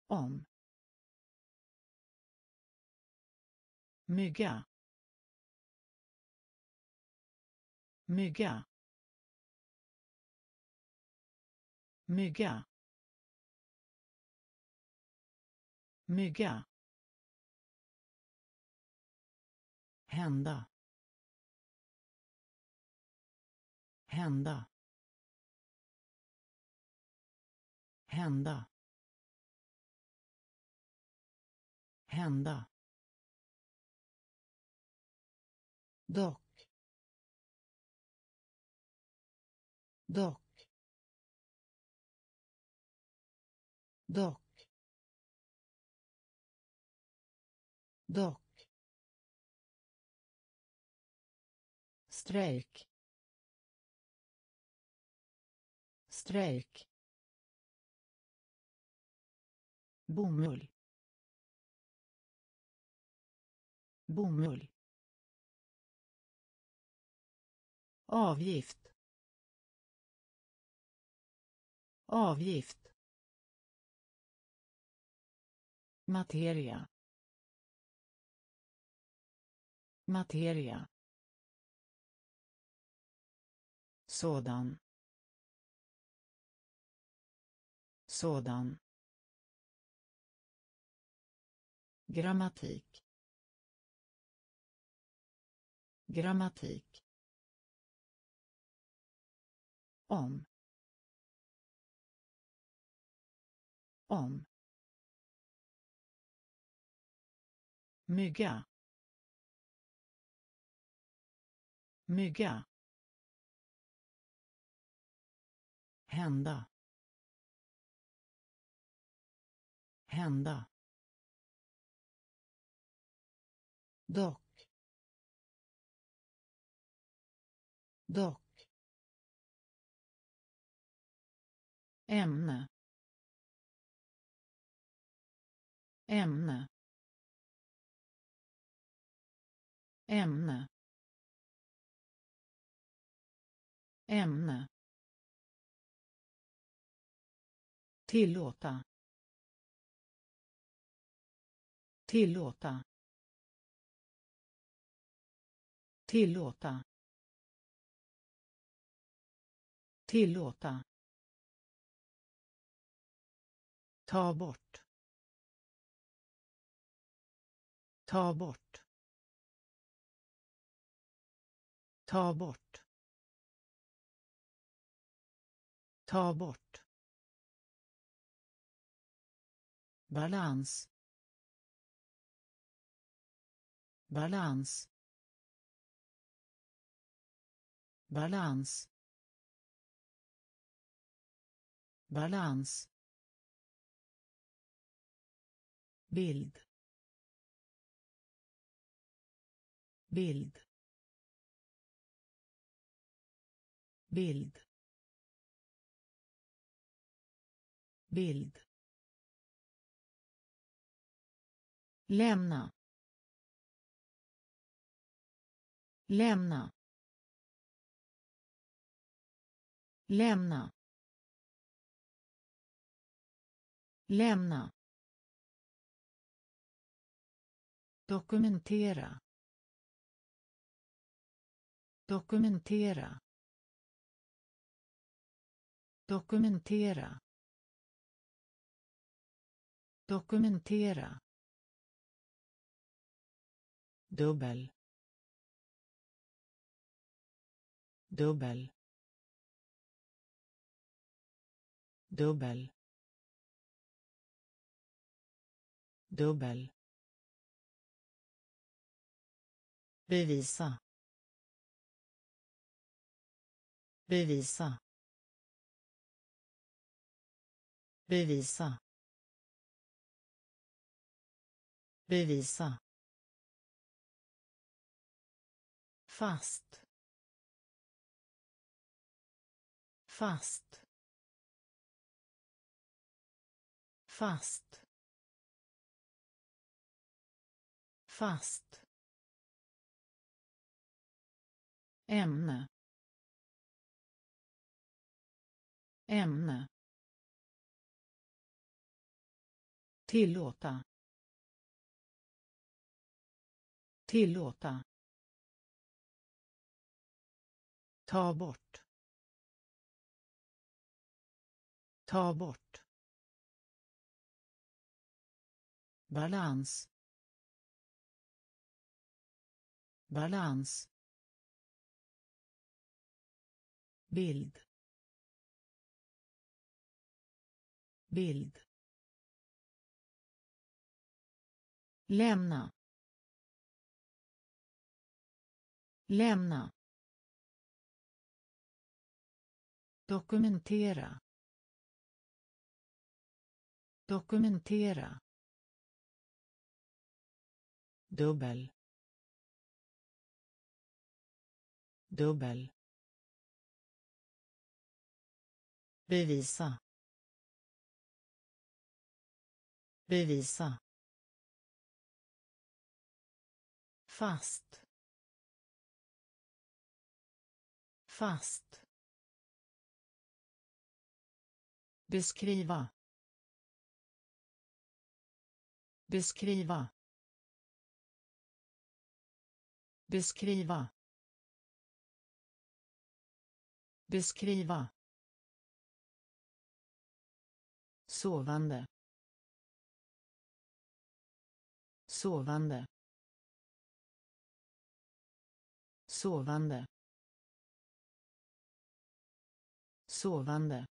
Speaker 1: Om. Mygga. Mygga. Mygga. Mygga. Hända. Hända. Hända. Hända. Dock. Dock. Dock. Dock. Strejk. Strejk. Bomull. Bomull. Avgift. Avgift. Materia. Materia. Sådan. Sådan. Grammatik. Grammatik. Om. Om. Mygga. Mygga. Hända. Hända. Dock. Dock. Ämne. Ämne. Ämne. Ämne. Tillåta. Tillåta. Tillåta. Tillåta. Ta bort. Ta bort. Ta bort. Ta bort. Balans. Balans. Balans. Balans. Bild. Bild. Bild. Bild. Lämna. Lämna. Lämna. Lämna. Dokumentera. Dokumentera. Dokumentera. Dokumentera dubbel dubbel dubbel dubbel bevisa. Bevisa. Bevisa. Bevisa fast. Fast. Fast. Fast. Ämne. Ämne. Tillåta. Tillåta. Ta bort. Ta bort. Balans. Balans. Bild. Bild. Lämna. Lämna. Dokumentera. Dokumentera. Dubbel. Dubbel. Bevisa. Bevisa. Fast. Fast. Beskriva. Beskriva. Beskriva. Beskriva. Sovande. Sovande. Sovande. Sovande.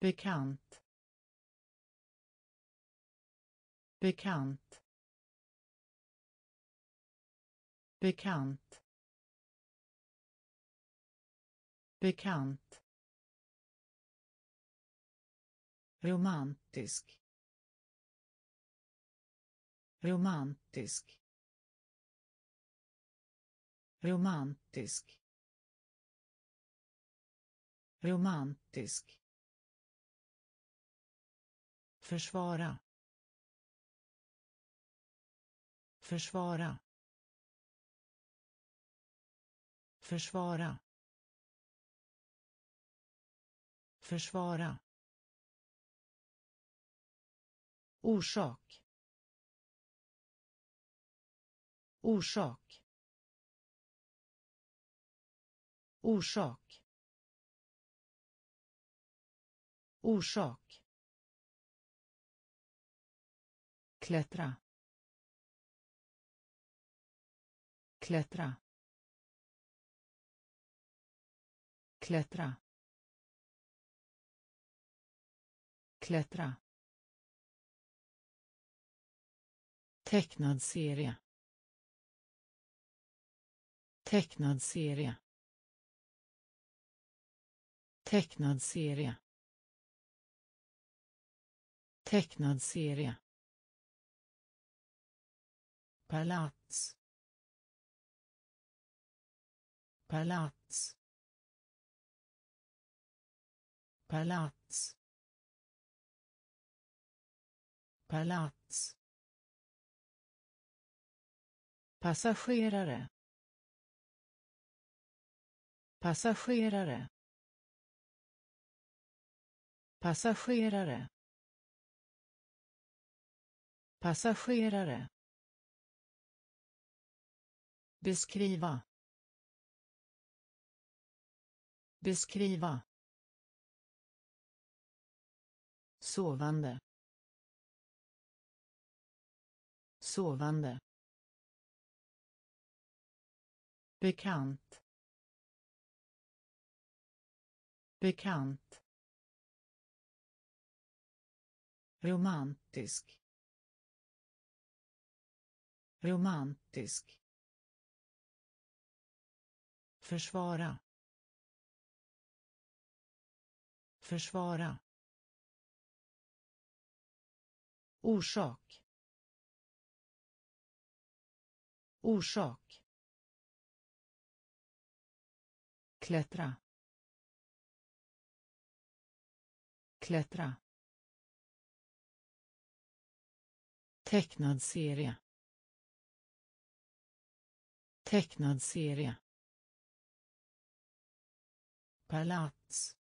Speaker 1: Bekant bekant bekant bekant. Romantisk. Romantisk. Romantisk. Romantisk försvara. Försvara. Försvara. Försvara. Orsak. Orsak. Orsak. Orsak. Klättra. Klättra. Klättra. Klättra. Tecknad serie. Tecknad serie. Tecknad serie. Tecknad serie palats. Palats. Palats. Palats. Passagerare. Passagerare. Passagerare. Passagerare beskriva. Beskriva. Sovande. Sovande. Bekant. Bekant. Romantisk. Romantisk försvara. Försvara. Orsak. Orsak. Klättra. Klättra. Tecknad serie. Tecknad serie palats.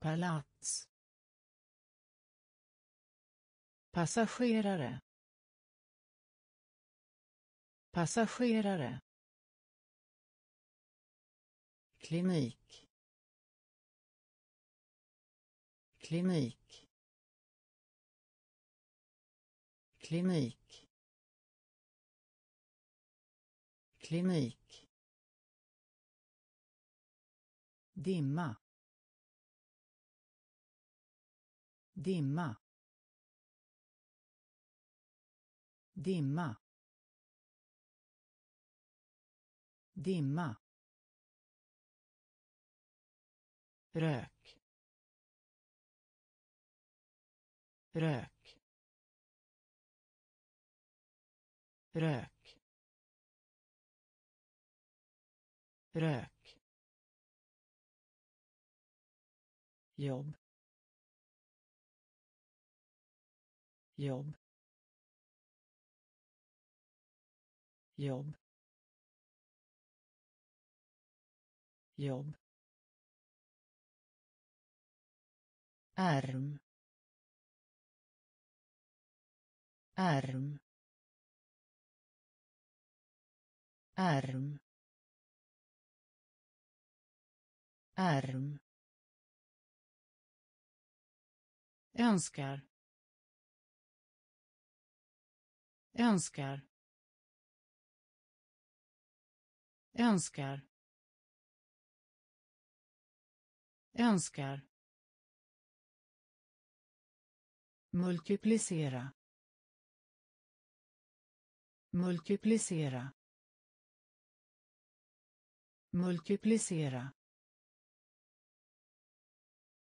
Speaker 1: Palats. Passagerare. Passagerare. Klinik. Klinik. Klinik. Klinik. Dimma dimma dimma dimma. Rök. Rök. Rök. Rök. Jobb. Jobb. Jobb. Jobb. Arm. Arm. Arm. Arm. Önskar. Önskar. Önskar. Önskar. Multiplicera. Multiplicera. Multiplicera.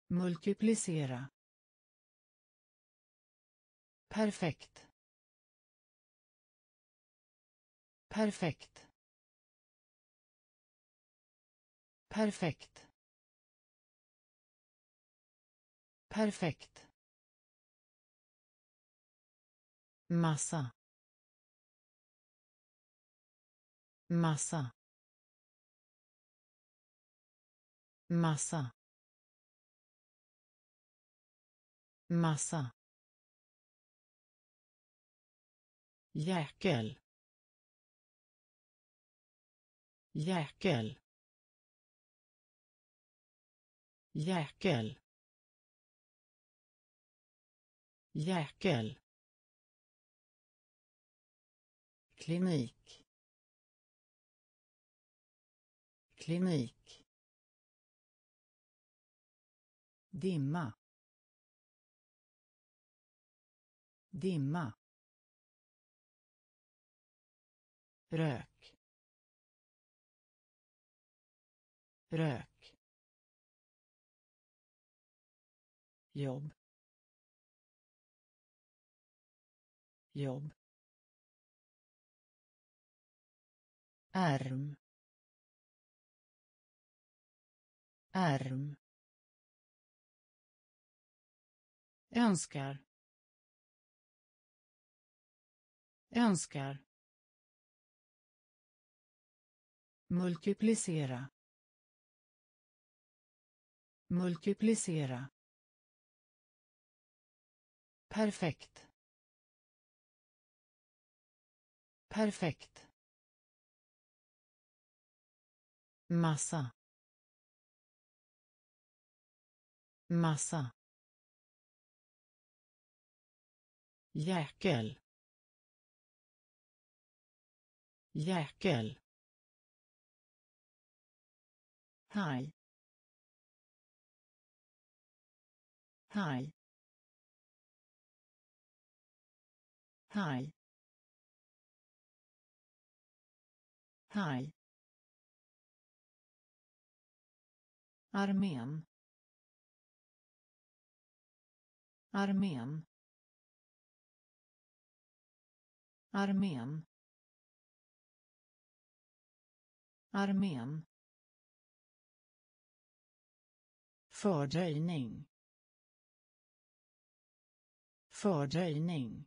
Speaker 1: Multiplicera perfekt. Perfekt. Perfekt. Perfekt. Massa. Massa. Massa. Massa. Jäkel. Jäkel. Jäkel. Jäkel. Klinik. Klinik. Dimma. Dimma. Rök. Rök. Jobb. Jobb. Arm. Arm. Önskar. Önskar. Multiplicera multiplicera perfekt perfekt massa massa jäkel jäkel. Haj haj haj haj armén. Armén. Armén. Armén. Fördröjning. Fördröjning.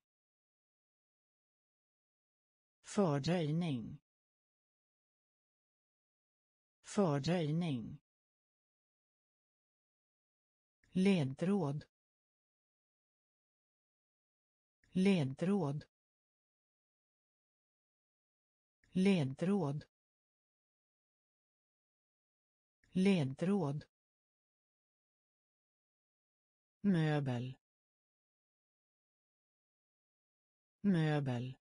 Speaker 1: Fördröjning. Fördröjning. Ledtråd. Ledtråd. Ledtråd. Ledtråd möbel. Möbel.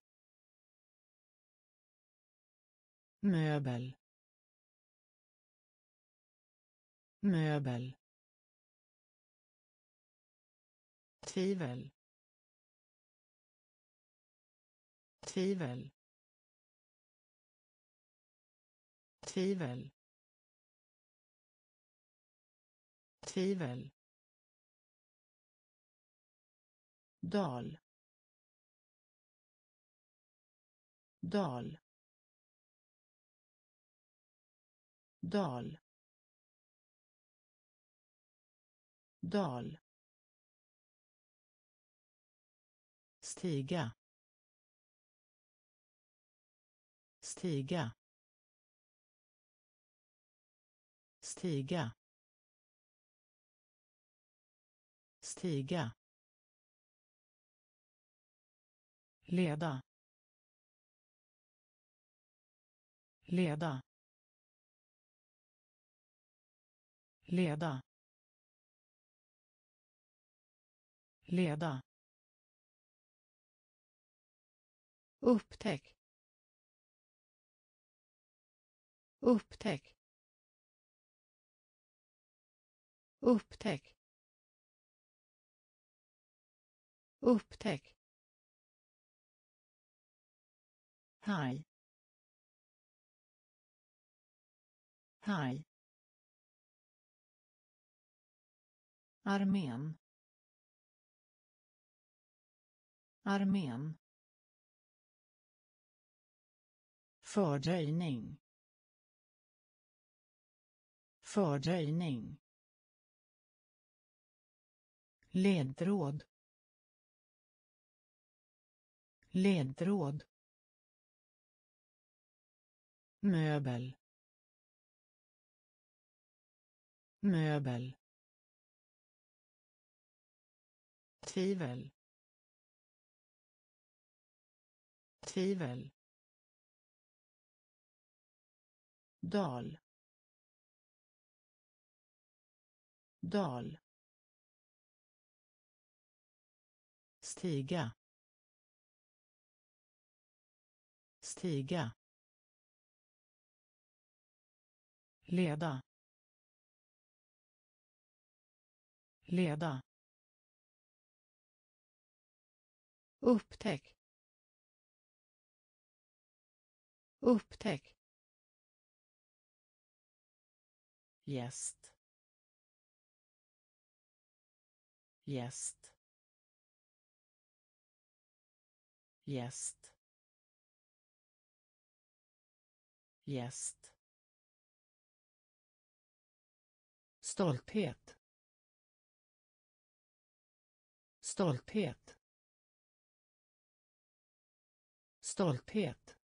Speaker 1: Möbel. Möbel. Tvivel. Tvivel. Tvivel. Tvivel. Dal. Dal. Dal. Dal. Stiga. Stiga. Stiga. Stiga. Leda leda leda leda. Upptäck. Upptäck. Upptäck. Upptäck. Haj haj armén. Armén. Fördröjning. Fördröjning. Ledtråd. Ledtråd möbel. Möbel. Tvivel. Tvivel. Dal. Dal. Stiga. Stiga. Leda leda upptäck upptäck gäst gäst gäst gäst. Stolthet. Stolthet. Stolthet.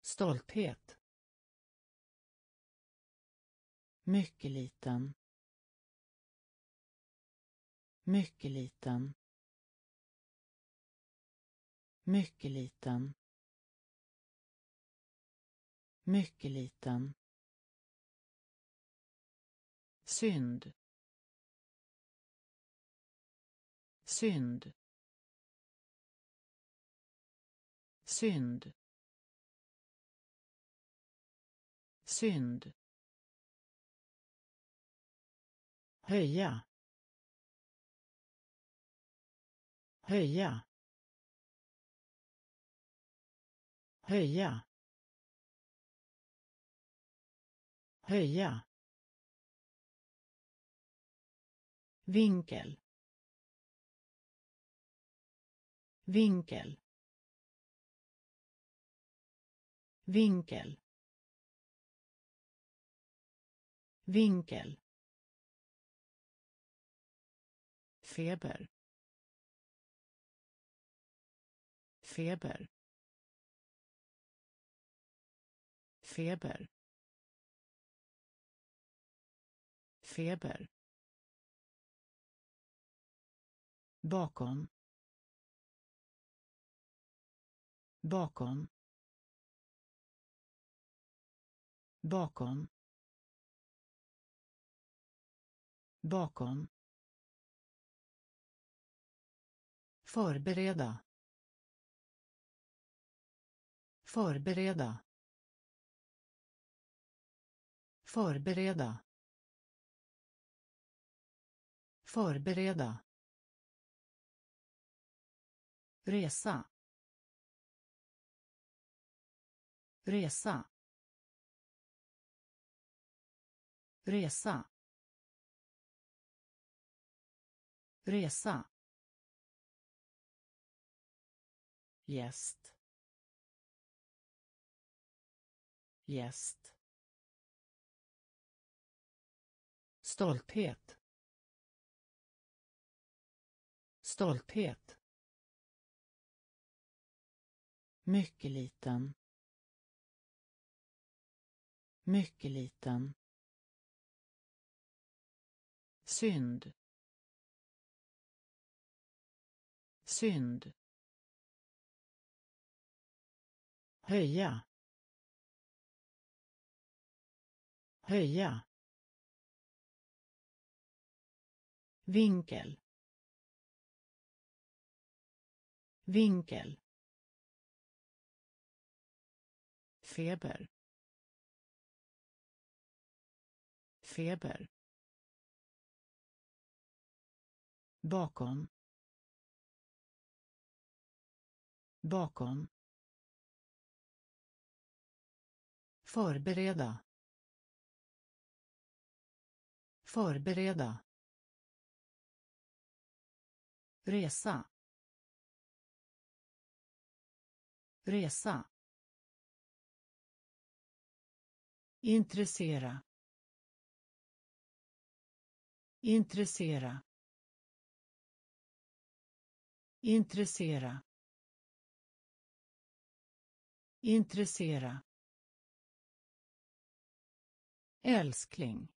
Speaker 1: Stolthet. Mycket liten. Mycket liten. Mycket liten. Mycket liten synd. Synd. Synd. Synd. Höja. Höja. Höja. Höja. Vinkel. Vinkel. Vinkel. Vinkel. Feber. Feber. Feber. Feber. Bakom bakom bakom bakom. Förbereda. Förbereda. Förbereda. Förbereda resa. Resa. Resa. Resa. Gäst. Gäst. Stolthet. Stolthet. Mycket liten. Mycket liten. Synd. Synd. Höja. Höja. Vinkel. Vinkel. Feber. Feber. Bakom. Bakom. Förbereda. Förbereda. Resa. Resa. Intressera intressera intressera intressera. Älskling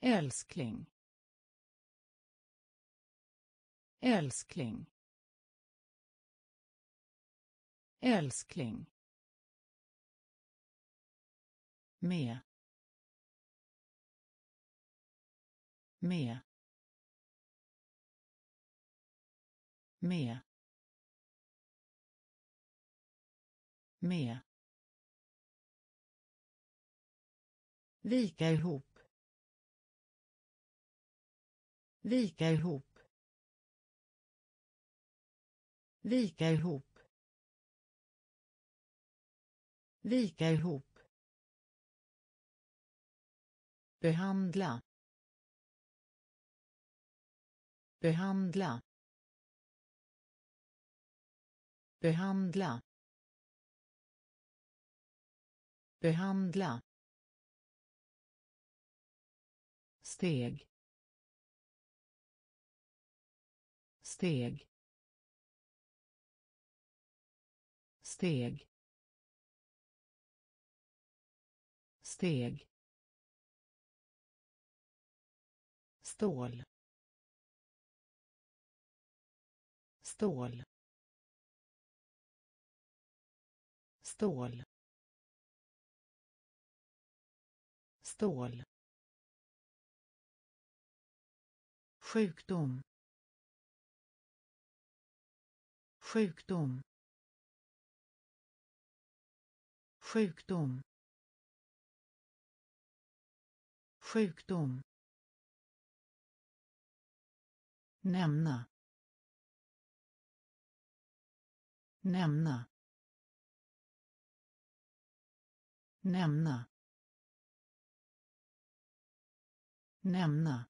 Speaker 1: älskling älskling. Älskling med. Med. Med. Med. Vika ihop. Vika ihop. Vika ihop. Vika ihop. Behandla. Behandla. Behandla. Behandla. Steg. Steg. Steg. Steg. Stål. Stål. Stål. Stål. Sjukdom. Sjukdom. Sjukdom. Sjukdom. Nämna. Nämna. Nämna. Nämna.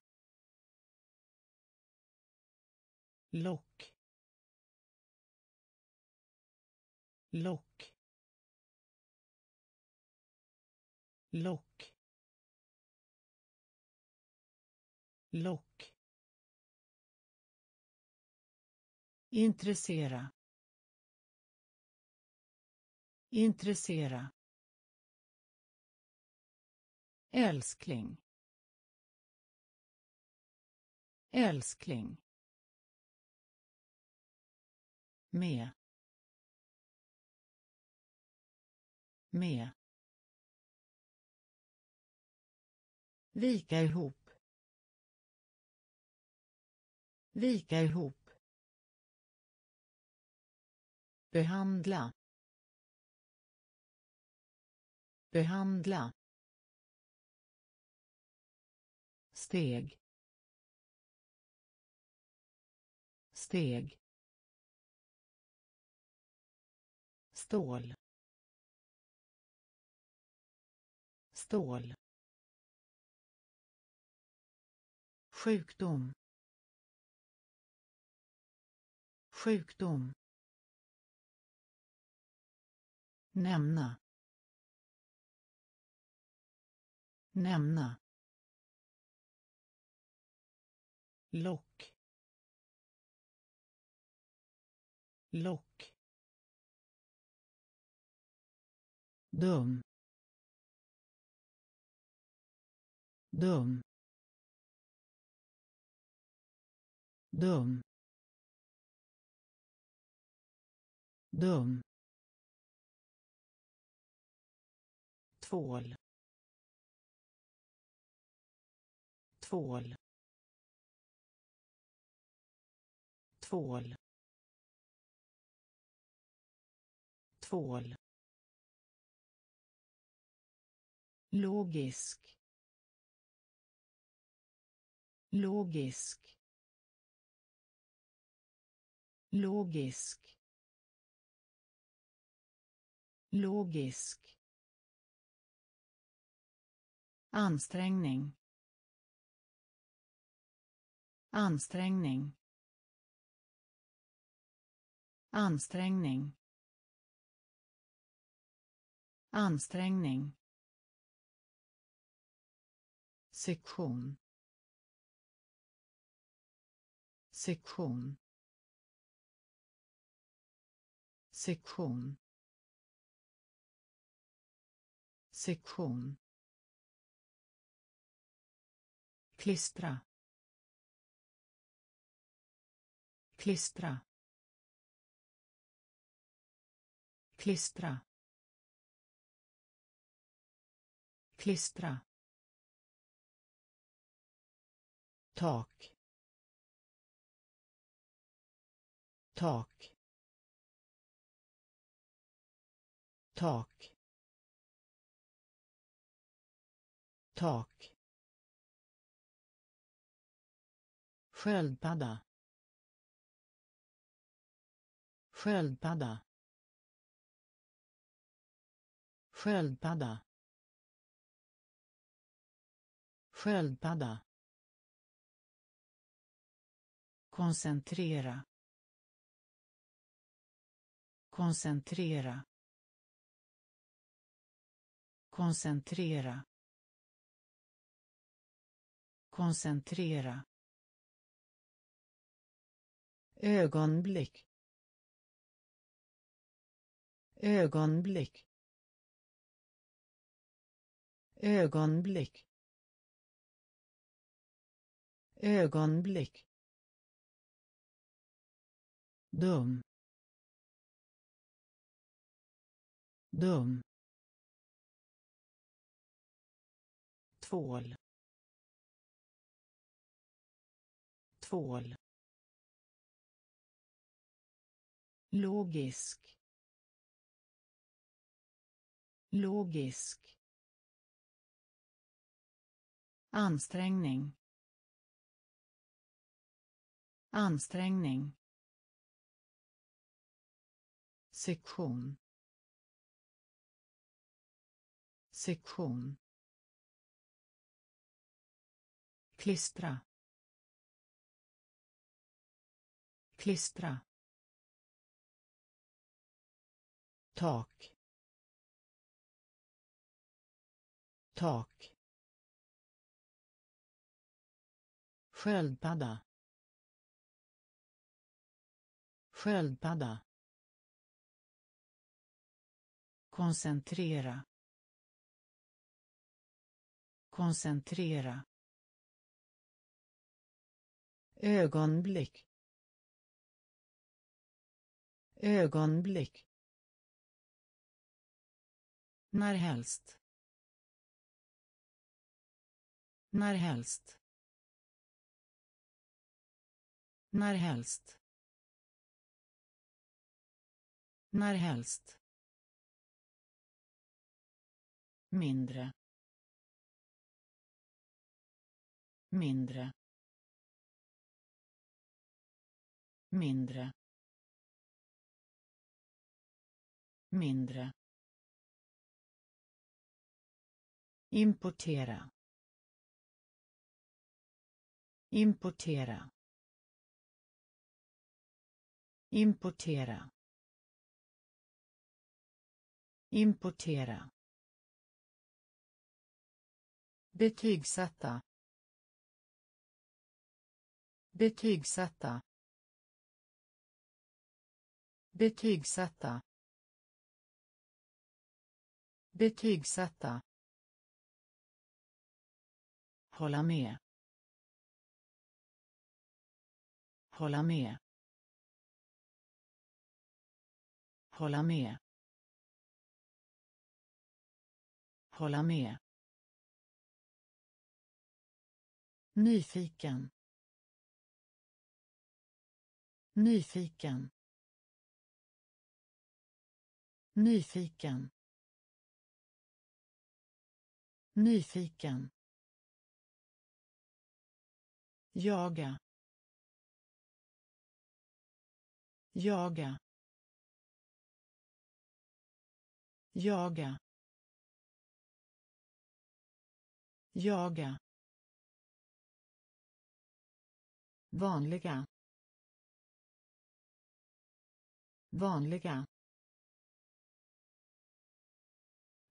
Speaker 1: Lock. Lock. Lock. Lock. Intressera intressera älskling älskling med med Vika ihop. Vika ihop. Behandla. Behandla. steg. Steg. Stål. Stål. Sjukdom. Sjukdom. Nämna. Nämna. Lock. Lock. Dum. Dum. Dum. Dum. Tvål. Tvål. Tvål. Tvål. Logisk. Logisk. Logisk. Logisk. Ansträngning. Ansträngning. Ansträngning. Ansträngning. Sektion. Sektion. Sektion. Sektion. Klistra klistra klistra klistra. Tak tak. Tak tak. Sköldpadda. Sköldpadda. Sköldpadda. Sköldpadda. Koncentrera. Koncentrera. Koncentrera. Koncentrera ögonblick. Ögonblick. Ögonblick. Ögonblick. Dum. Dum. Tvål. Tvål. Logisk. Logisk. Ansträngning. Ansträngning. Sektion. Sektion. Klistra. Klistra. Tak. Tak. Sköldpadda. Sköldpadda. Koncentrera. Koncentrera. Ögonblick. Ögonblick när helst När helst. När helst. När helst. mindre mindre mindre mindre importera importera importera importera betygsätta betygsätta betygsätta betygsätta hålla med. Hålla med. Hålla med. Hålla med. Nyfiken. Nyfiken. Nyfiken. Nyfiken jaga. Jaga. Jaga. Jaga. Vanliga. Vanliga.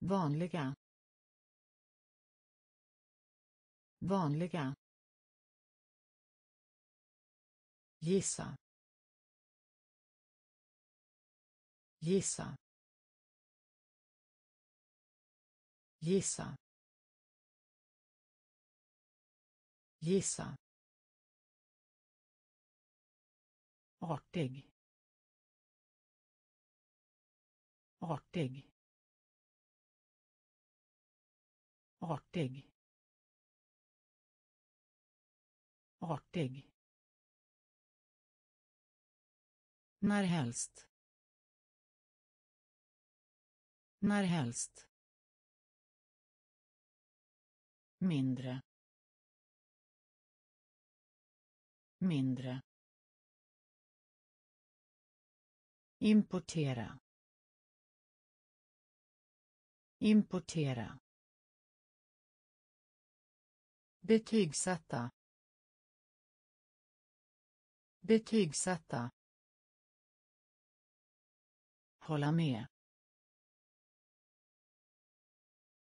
Speaker 1: Vanliga. Vanliga. Gissa gissa gissa gissa artig. Artig. Artig. Artig när helst? När helst? Mindre. Mindre. Importera. Importera. Betygsätta. Betygsätta hålla med.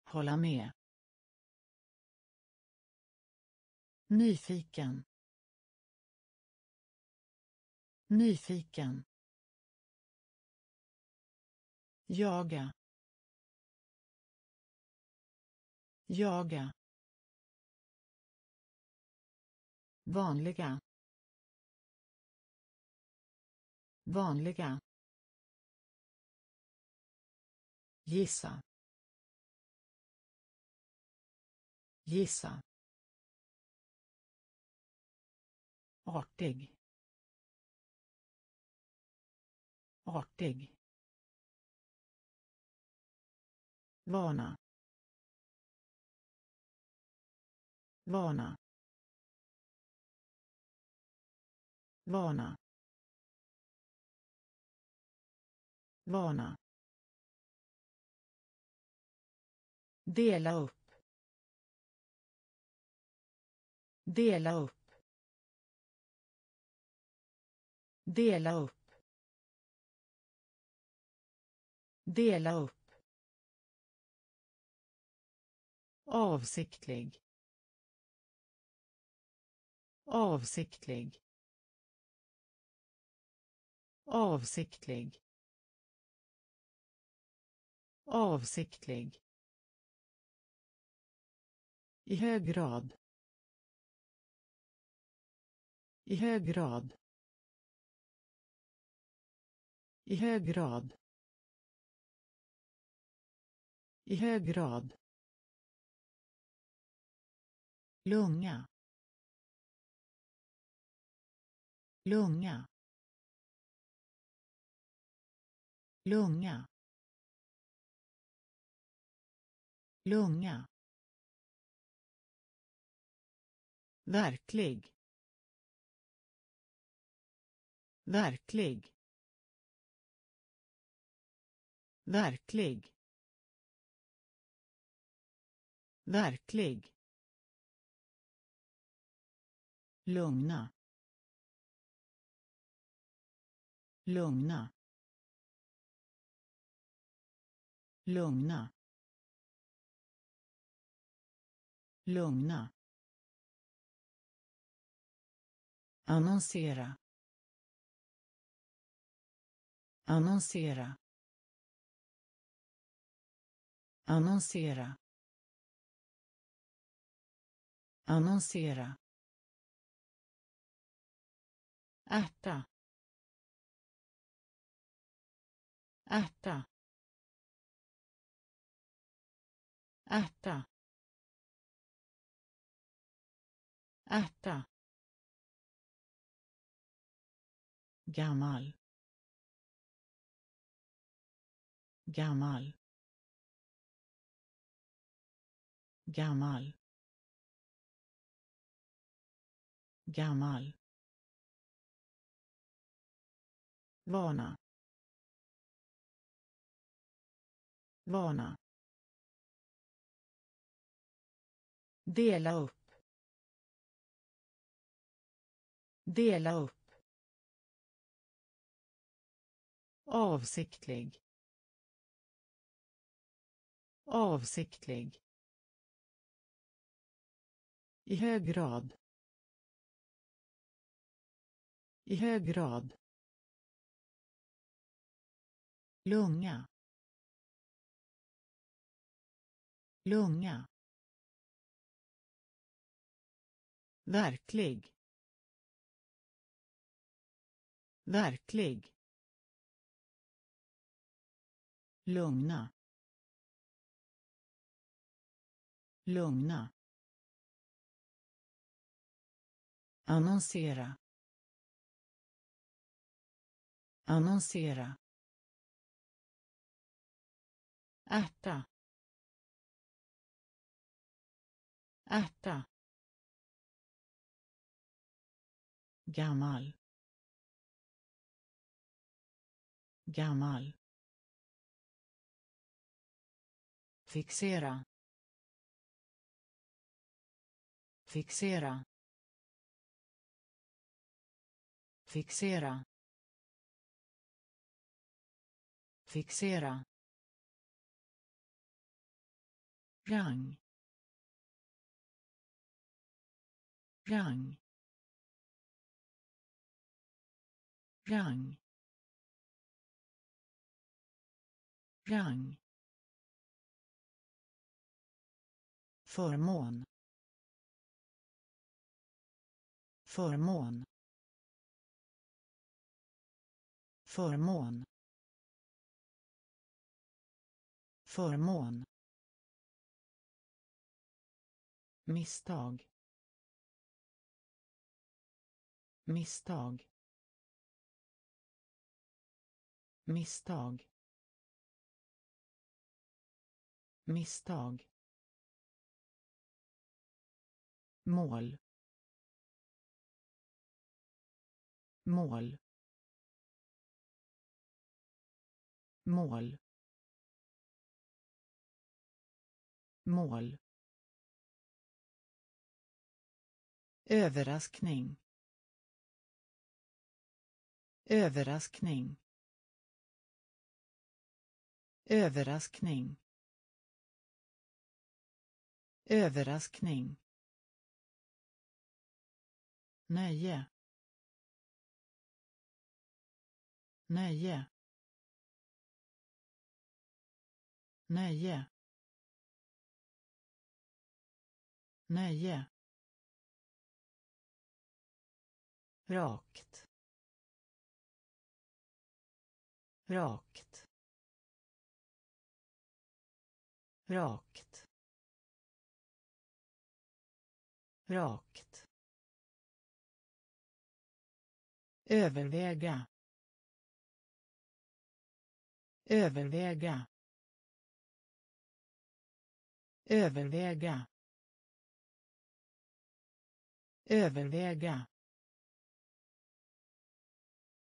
Speaker 1: Hålla med. Nyfiken. Nyfiken. Jaga. Jaga. Vanliga. Vanliga. Gissa. Gissa. Artig. Artig. Vana. Vana. Vana. Vana. Dela upp. Dela upp. Dela upp. Dela upp. Avsiktlig. Avsiktlig. Avsiktlig. Avsiktlig i hög grad. I hög grad. I hög grad. I hög grad. Lunga. Lunga. Lunga. Lunga. Verklig. Verklig. Verklig. Verklig. Lugna. Lugna. Lugna. Lugna. Annonsera annonsera annonsera annonsera. Ärta ärta ärta ärta gammal. Gammal. Gammal. Gammal. Vana. Vana. Dela upp. Dela upp. Avsiktlig. Avsiktlig. I hög grad. I hög grad. Lunga. Lunga. Verklig. Verklig. Lugna. Lugna. Annonsera. Annonsera. Ärta ärta gammal. Gammal. Fixera. Fixera. Fixera. Fixera. Rang. Rang. Rang. Rang. Förmån. Förmån. Förmån. Förmån. Misstag. Misstag. Misstag. Misstag. Mål. Mål. Mål. Mål. Överraskning. Överraskning. Överraskning. Överraskning nöje. Nöje. Nöje. Nöje. Rakt. Rakt. Rakt. Rakt. Överväga. Överväga. Överväga. Överväga.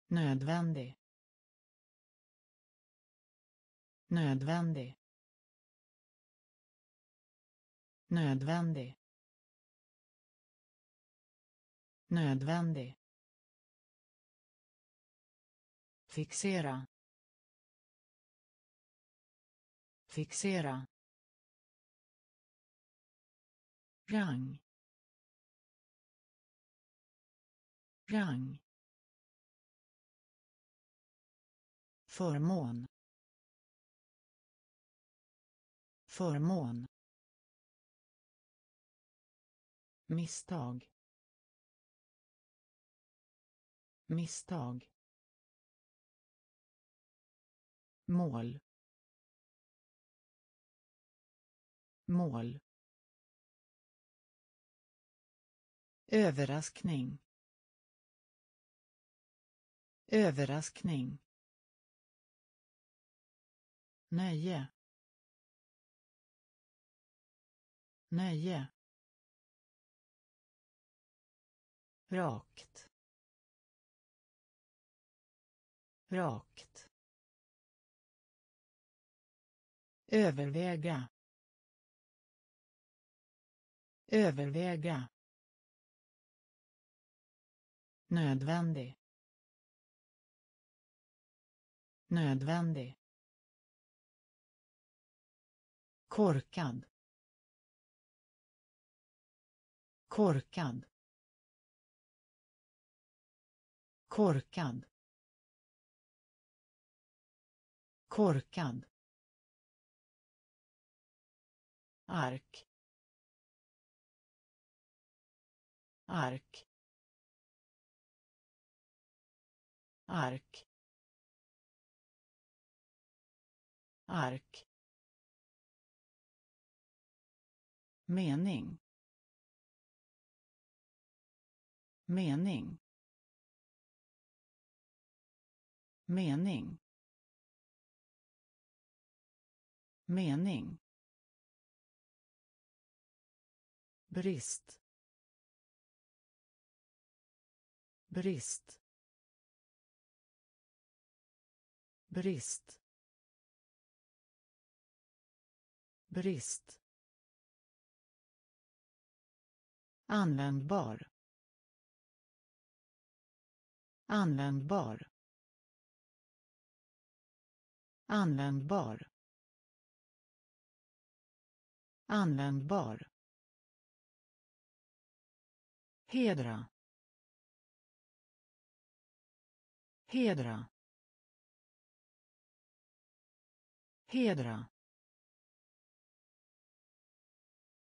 Speaker 1: Nödvändig. Nödvändig. Nödvändig. Nödvändig. Fixera. Fixera. Rang. Rang. Förmån. Förmån. Misstag. Misstag. Mål. Mål. Överraskning. Överraskning. Nöje. Nöje. Rakt. Rakt. Överväga. Överväga. Nödvändig. Nödvändig. Korkad. Korkad. Korkad. Korkad. Ark. Ark. Ark. Ark. Mening. Mening. Mening. Mening. Brist. Brist. Brist. Brist. Användbar. Användbar. Användbar. Användbar hedra. Hedra. Hedra.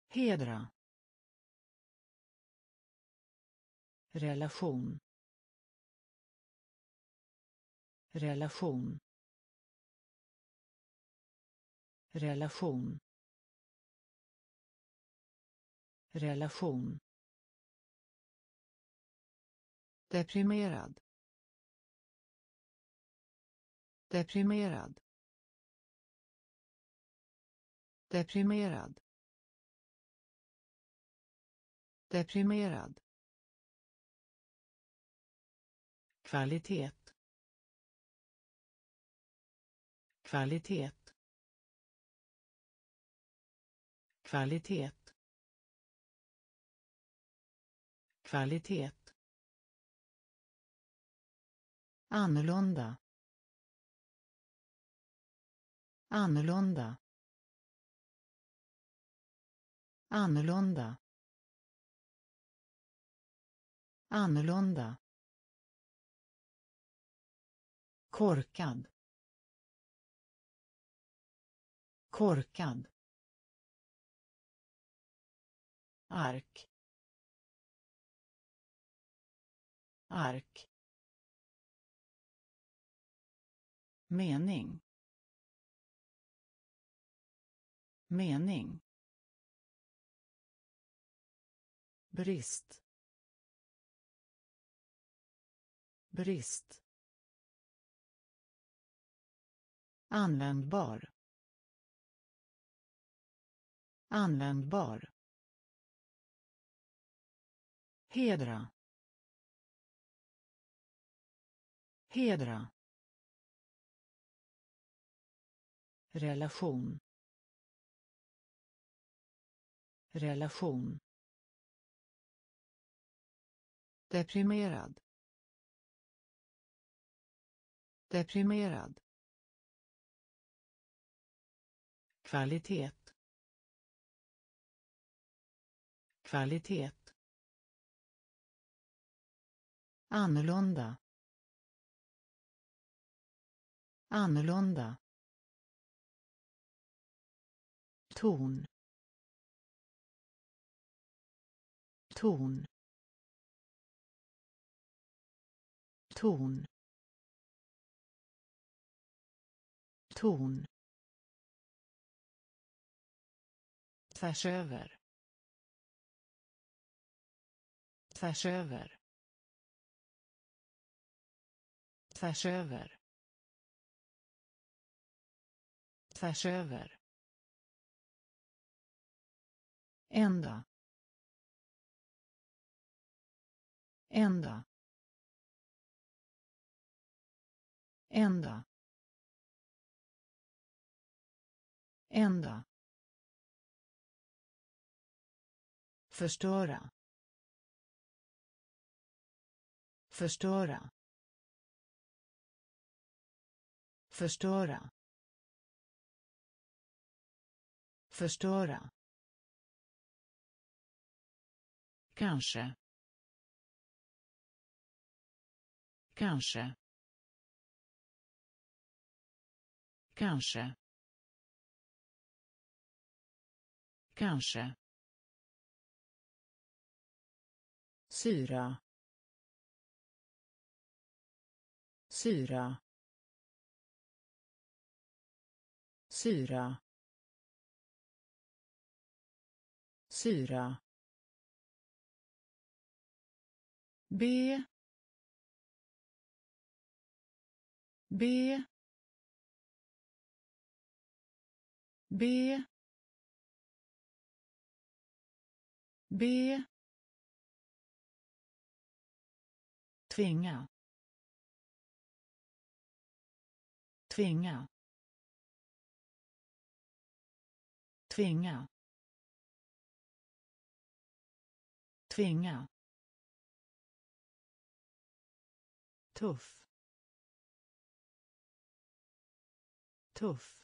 Speaker 1: Hedra. Relation. Relation. Relation. Relation deprimerad. Deprimerad. Deprimerad. Deprimerad. Kvalitet. Kvalitet. Kvalitet. Kvalitet. Annorlunda. Annorlunda. Annorlunda. Annorlunda. Korkad. Korkad. Ark. Ark. Mening. Mening. Brist. Brist. Användbar. Användbar. Hedra. Hedra. Relation. Relation. Deprimerad. Deprimerad. Kvalitet. Kvalitet. Annorlunda. Annorlunda. Ton. Ton. Ton. Ton. Tvärs över. Tvärs över. Tvärs över. Tvärs över. Ända ända ända ända förstöra. Förstöra. Förstöra. Förstöra. Kanske. Kanske. Kanske. Kanske. Syra. Syra. Syra. Syra. B. B. B. B. Tvinga. Tvinga. Tvinga. Tvinga. Tuff. Tuff.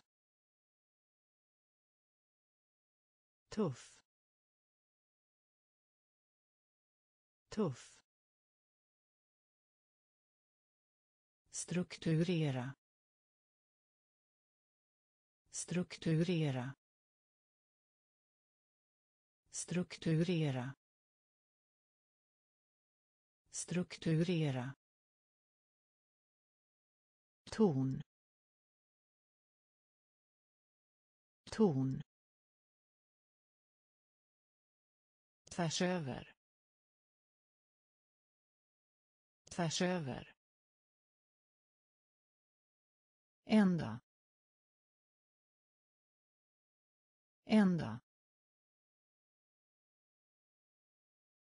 Speaker 1: Tuff. Tuff. Strukturera. Strukturera. Strukturera. Strukturera ton. Ton. Tvärs över. Tvärs över. Ända ända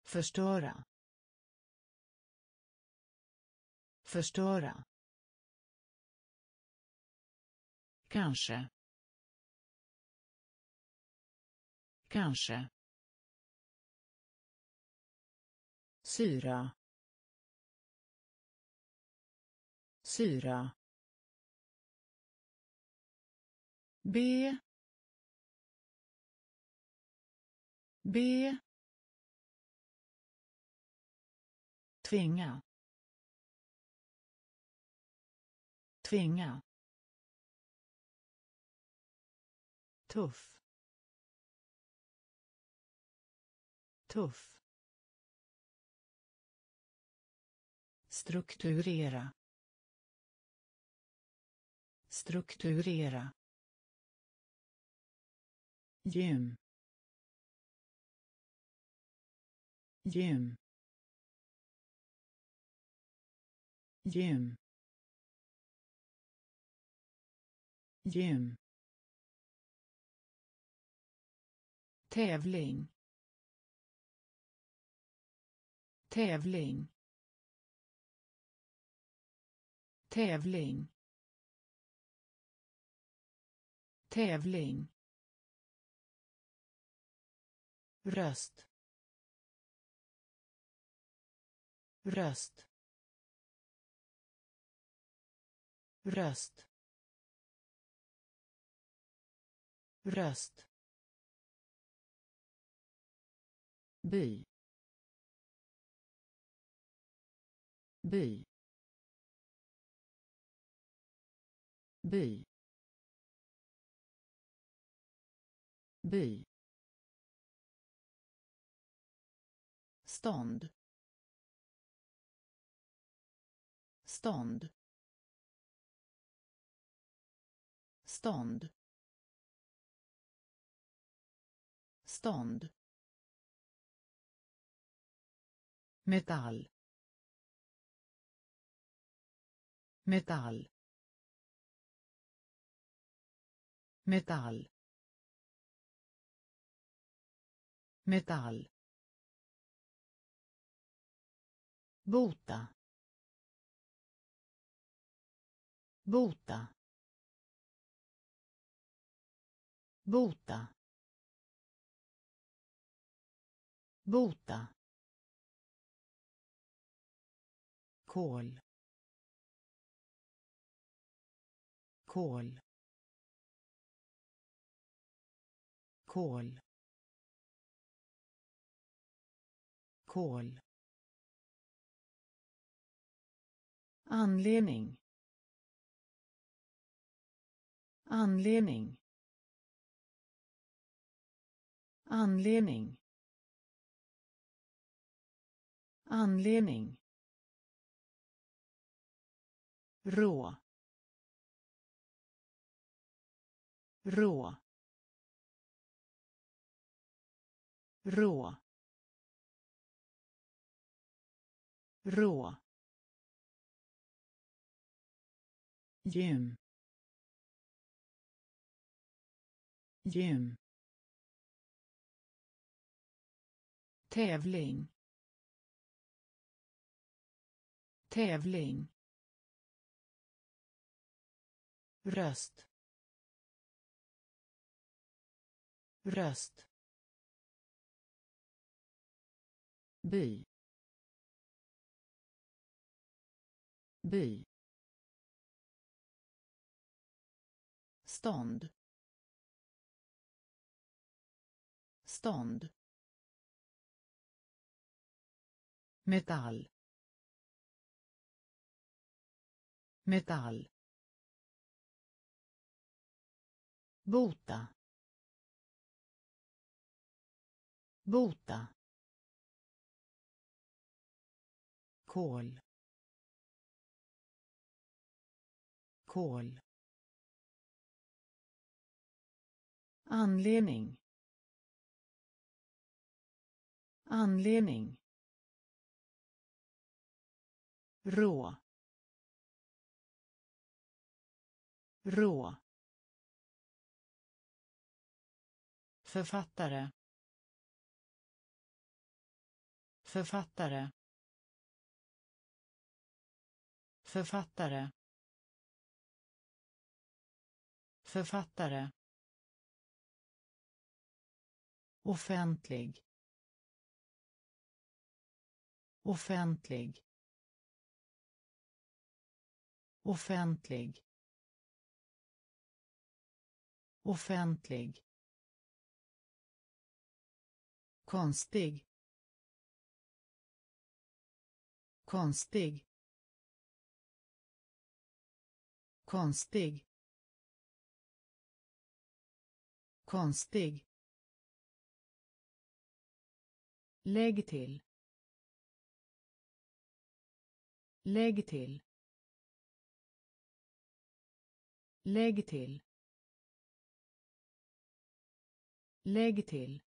Speaker 1: förstöra. Förstöra kanske. Kanske. Syra. Syra. B. B. Tvinga. Tvinga. Tuff. Tuff. Strukturera. Strukturera. Gym. Gym. Gym. Gym. Tävling. Tävling. Tävling. Tävling. Röst. Röst. Röst. Röst. By by by by. Stånd. Stånd. Stånd. Stånd. Metall. Metall. Metall. Metall. Bota. Bota. Bota. Bota kol. Kol. Kol. Kol. Anledning. Anledning. Anledning. Anledning rå. Rå. Rå. Rå. Gym. Gym. Tävling. Tävling. Röst. Röst. By. By. Stånd. Stånd. Metall. Metall. Bota. Bota. Kol. Kol. Anledning. Anledning. Rå. Rå. Författare. Författare. Författare. Författare. Offentlig. Offentlig. Offentlig. Offentlig konstig konstig konstig konstig Lägg till. Lägg till. Lägg till. Lägg till.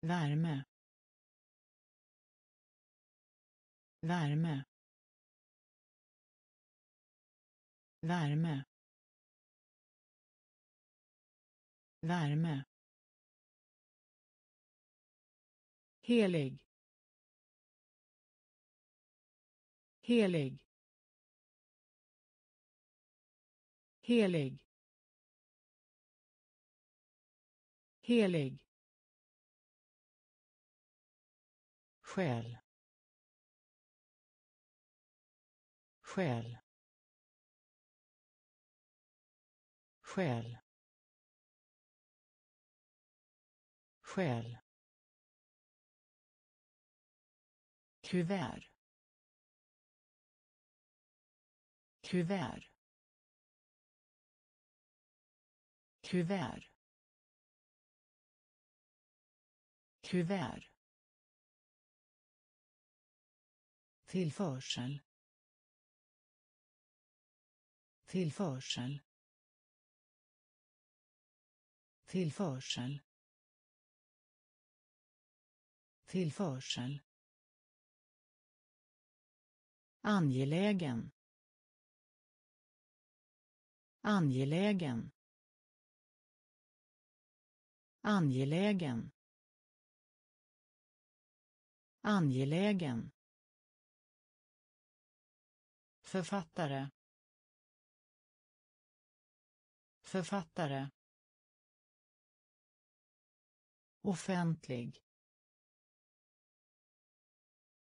Speaker 1: Värme. Värme. Värme. Värme. Helig. Helig. Helig. Helig. Skäl skäl skäl skäl kuvert. Kuvert. Kuvert. Kuvert. Tillförsel. Tillförsel. Tillförsel. Tillförsel. Angelägen. Angelägen. Angelägen. Angelägen författare. Författare. Offentlig.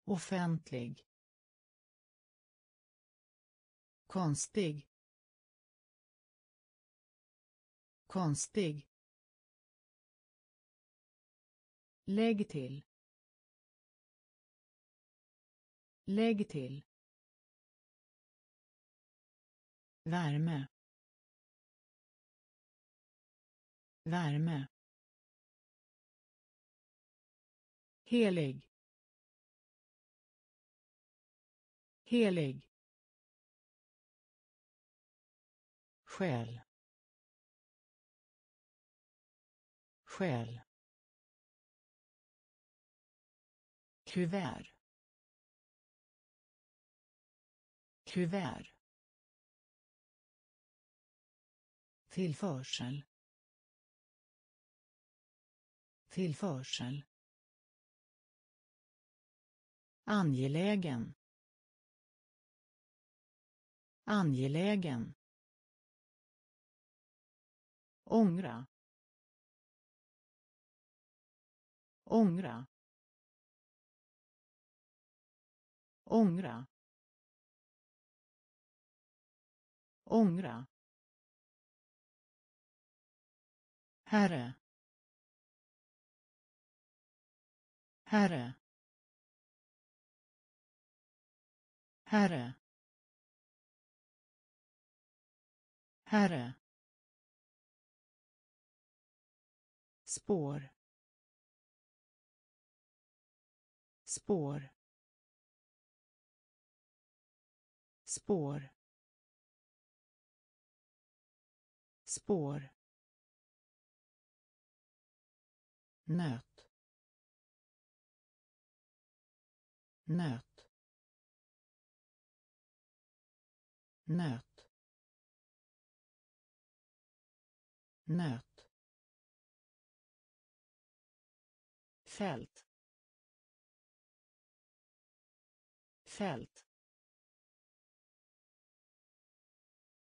Speaker 1: Offentlig. Konstig. Konstig. Lägg till. Lägg till. Värme. Värme. Helig. Helig. Själ. Själ. Kuvert. Kuvert. Tillförsel. Tillförsel. Angelägen. Angelägen. Ångra. Ångra. Ångra. Ångra. Herre. Herre. Herre. Herre. Spår. Spår. Spår. Spår. Nöt. Nöt. Nöt. Nöt. Fält. Fält.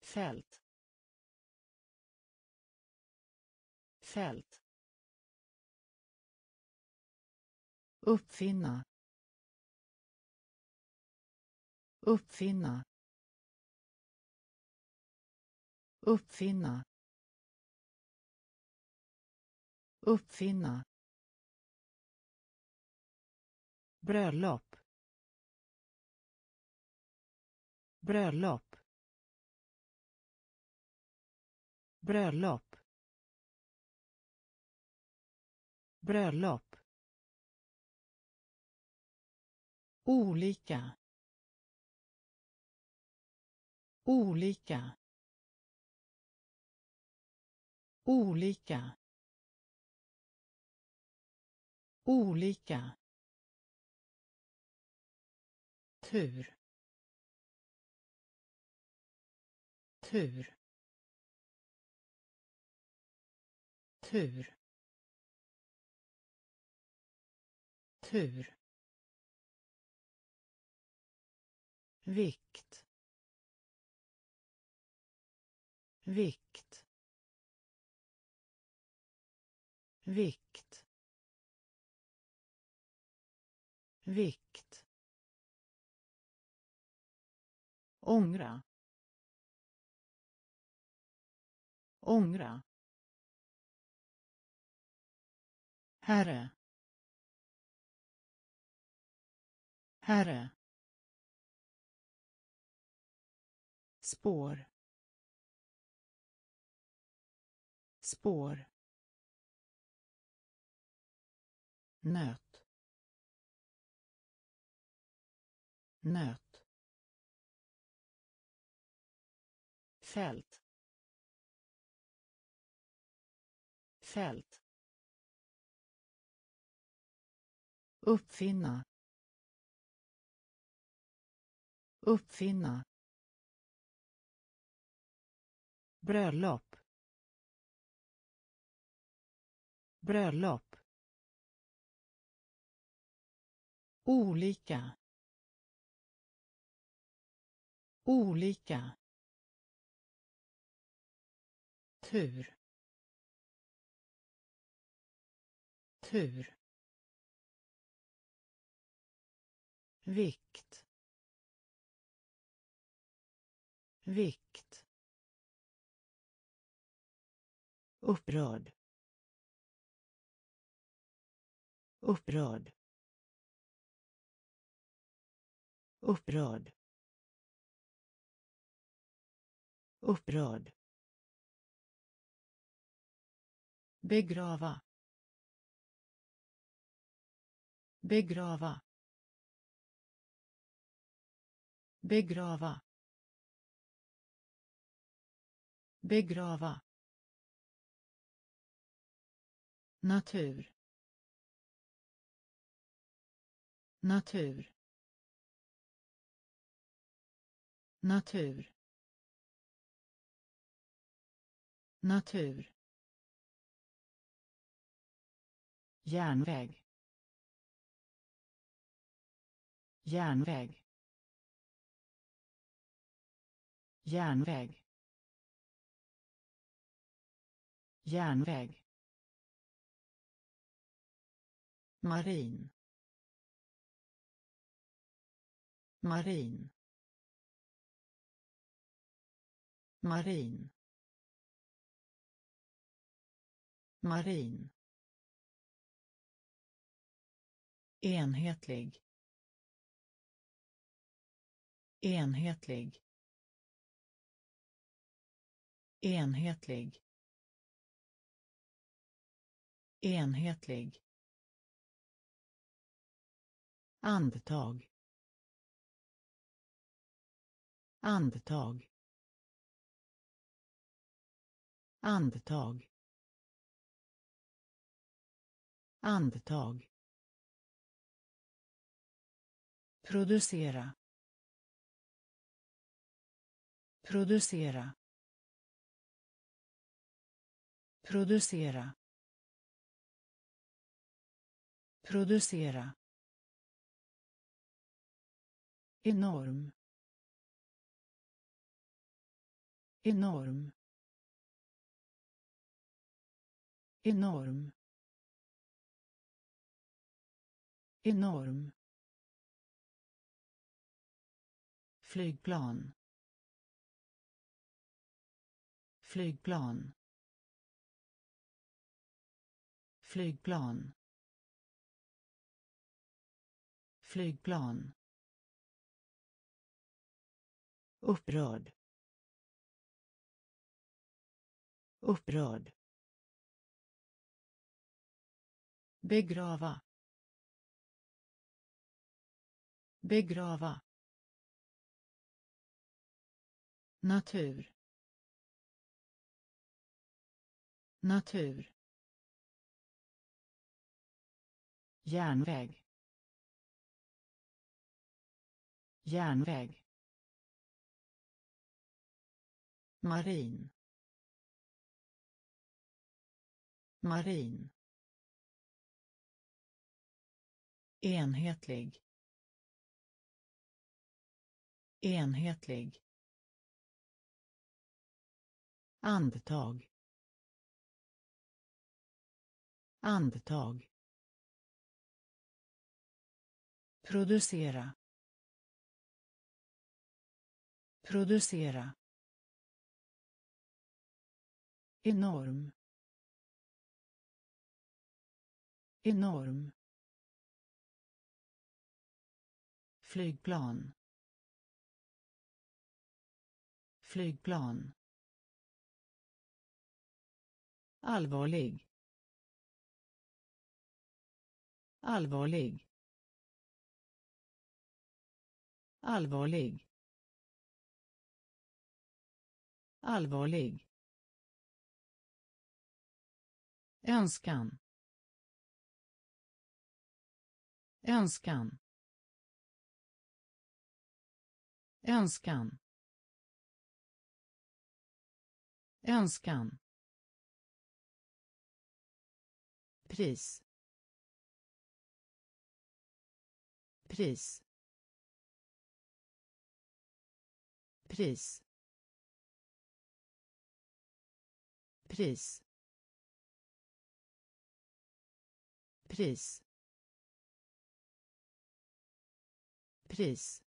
Speaker 1: Fält. Fält. Uppfinna. Uppfinna. Uppfinna. Uppfinna. Bröllop. Bröllop. Bröllop. Bröllop. Olika. Olika. Olika. Olika. Tur. Tur. Tur. Tur. Vikt. Vikt. Vikt. Vikt. Ångra. Ångra. Herre. Herre. Spår. Spår. Nöt. Nöt. Fält. Fält. Uppfinna. Uppfinna. Bröllop. Bröllop. Olika. Olika. Tur. Tur. Vikt. Vikt. Upprörd. Upprörd. Upprörd. Upprörd. Begrava. Begrava. Begrava. Begrava. Natur. Natur. Natur. Natur. Järnväg. Järnväg. Järnväg. Järnväg. Marin. Marin. Marin. Marin. Enhetlig. Enhetlig. Enhetlig. Enhetlig andetag. Andetag. Andetag. Andetag. Producera. Producera. Producera. Producera. Enorm. Enorm. Enorm. Enorm. Flygplan. Flygplan. Flygplan. Flygplan upprörd. Upprörd. Begrava. Begrava. Natur. Natur. Järnväg. Järnväg. Marin. Marin. Enhetlig. Enhetlig. Andetag. Andetag. Producera. Producera. Enorm. Enorm. Flygplan. Flygplan. Allvarlig. Allvarlig. Allvarlig. Allvarlig. Önskan. Önskan. Önskan. Önskan. Pris. Pris. Pris. Pris. Pris. Pris.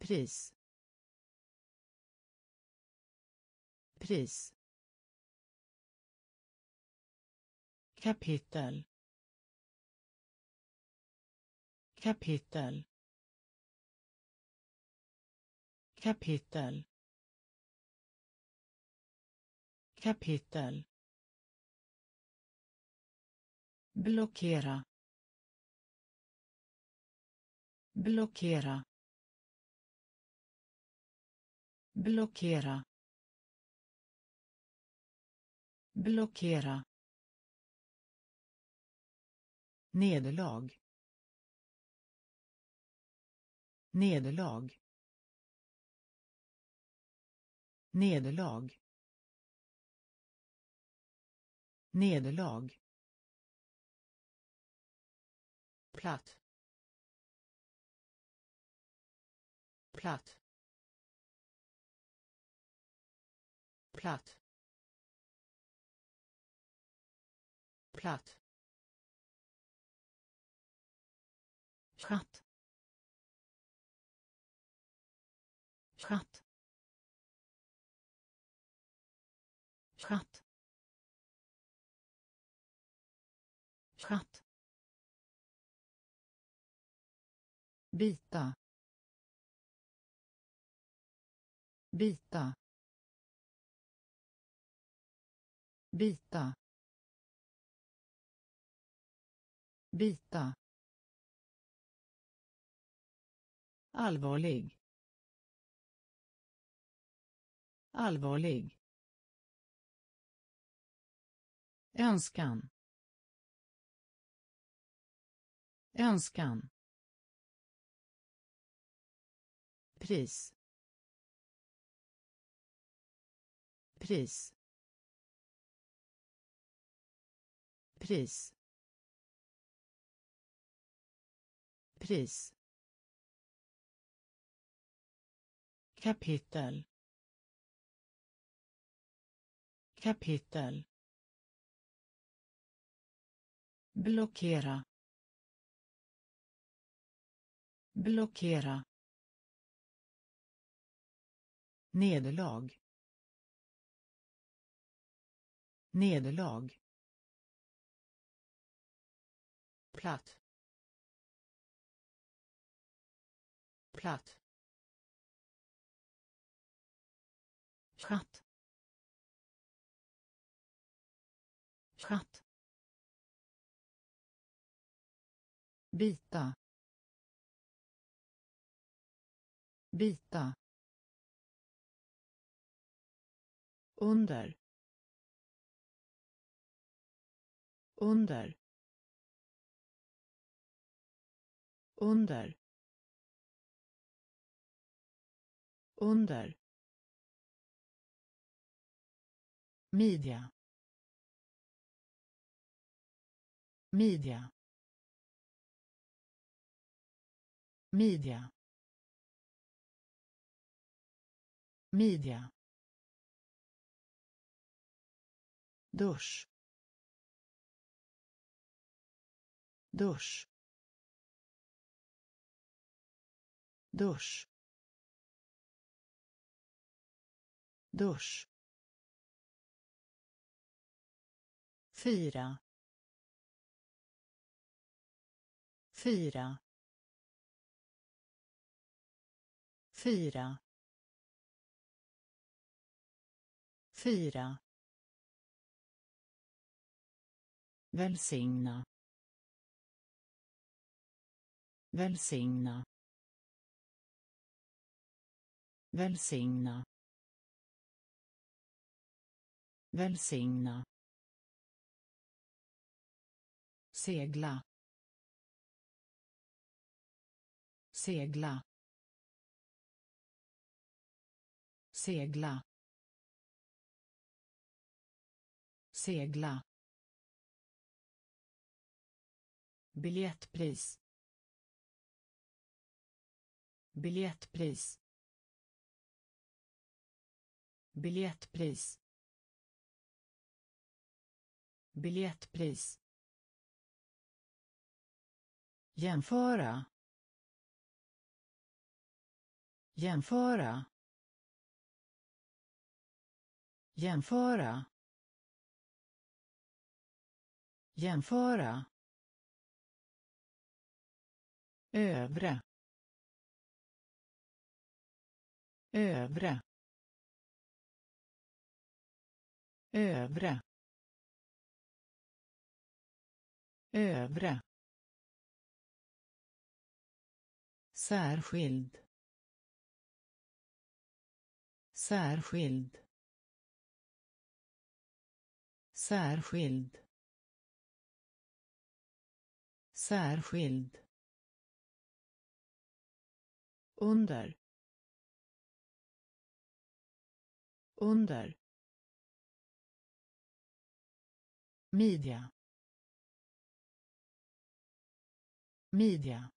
Speaker 1: Pris. Pris. Kapitel. Kapitel. Kapitel. Kapitel. Blockera. Blockera. Blockera. Blockera. Nederlag. Nederlag. Nederlag. Nederlag. Platt platt platt platt bita bita bita bita allvarlig. Allvarlig. Önskan. Önskan. Pris. Pris. Pris. Pris. Kapitel. Kapitel. Blockera. Blockera nederlag nederlag platt. Platt. Chatt chatt bita. Bita under. Under. Under. Under. Media. Media. Media. Media. Dusch. Dusch. Dusch. Dusch. Fyra. Fyra. Fyra. Fyra. Välsigna. Välsigna. Välsigna. Välsigna. Segla. Segla. Segla. Segla. Biljettpris. Biljettpris. Biljettpris. Biljettpris. Jämföra. Jämföra. Jämföra. Jämföra övre övre övre övre. Särskild. Särskild. Särskild. Särskild under. Under. Media. Media.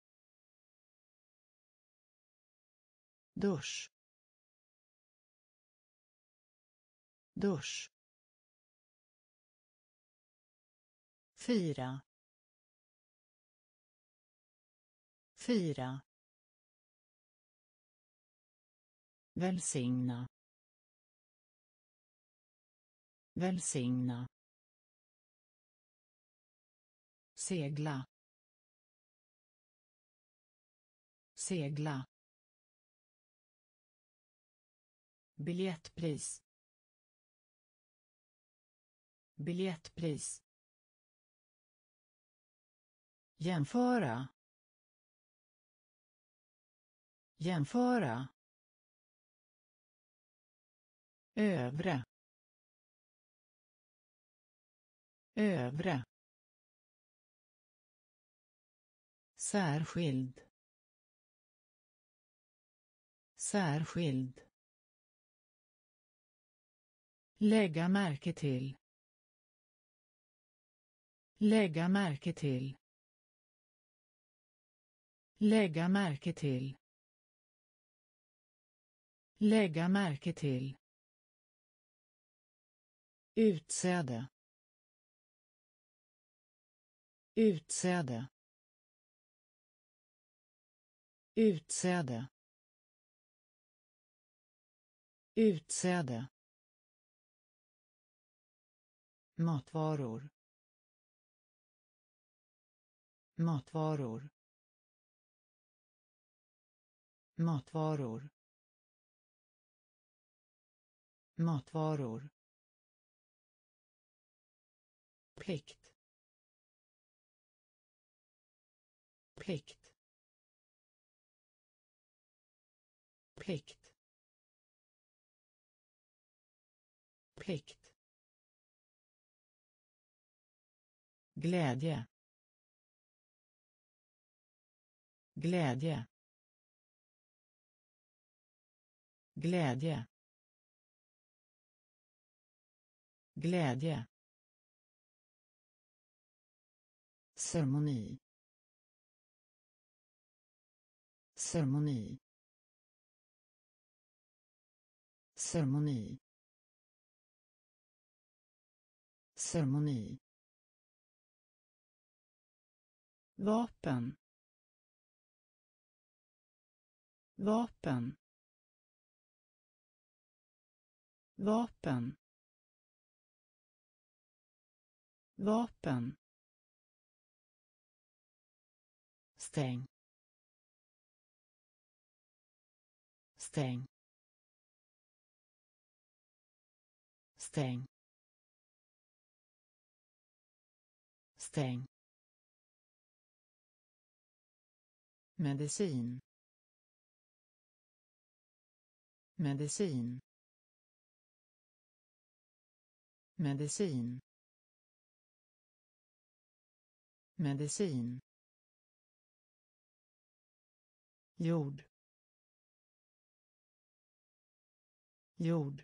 Speaker 1: Dusch. Dusch. Fyra. Fyra. Välsigna. Välsigna. Segla. Segla. Biljettpris. Biljettpris. Jämföra. Jämföra övre övre särskild särskild lägga märke till lägga märke till lägga märke till lägga märke till utsäde. Utsäde. Utsäde. Utsäde. Matvaror. Matvaror. Matvaror. Matvaror. Plikt. Plikt. Plikt. Plikt. Glädje. Glädje. Glädje. Glädje. Ceremoni. Ceremoni. Ceremoni. Ceremoni. Vapen. Vapen. Vapen. Vapen. Stäng. Stäng. Stäng. Stäng. Medicin. Medicin. Medicin. Medicin. Jord. Jord.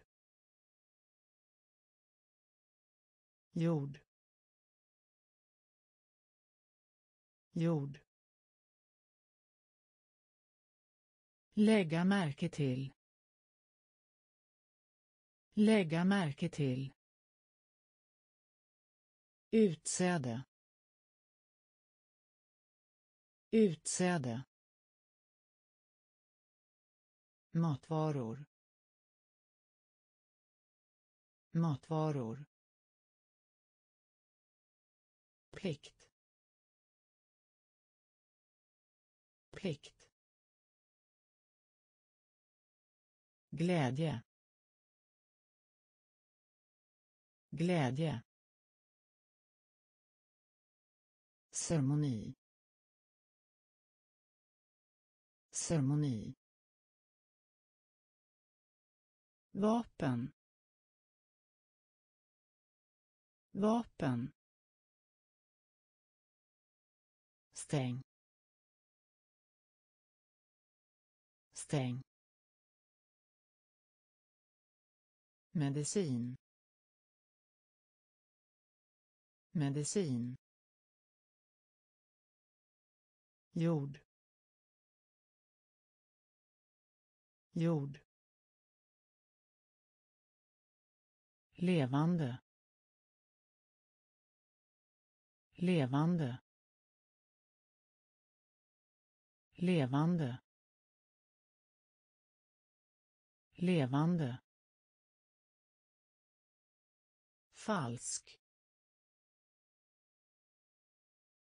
Speaker 1: Jord. Jord. Lägga märke till. Lägga märke till. Utsäde. Utsäde. Matvaror. Matvaror. Plikt. Plikt. Glädje. Glädje. Ceremoni. Ceremoni. Vapen. Vapen. Stäng. Stäng. Medicin. Medicin. Jord. Jord. Levande. Levande. Levande. Levande. Falsk.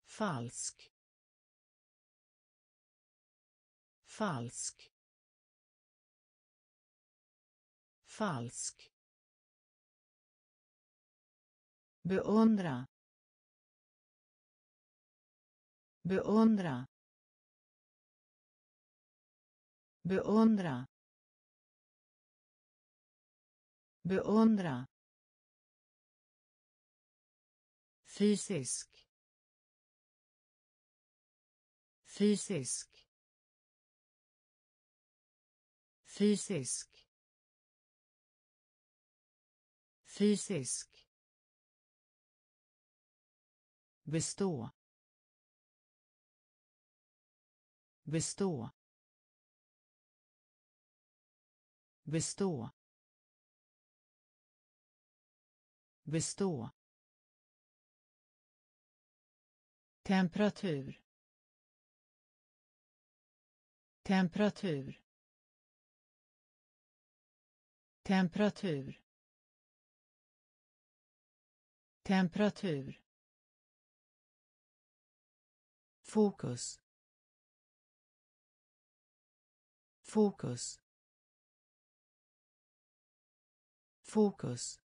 Speaker 1: Falsk. Falsk. Falsk. Beundra beundra beundra beundra. Fysisk fysisk fysisk fysisk. Bestå. Bestå. Bestå. Bestå. Temperatur. Temperatur. Temperatur. Temperatur. Fokus. Fokus. Fokus.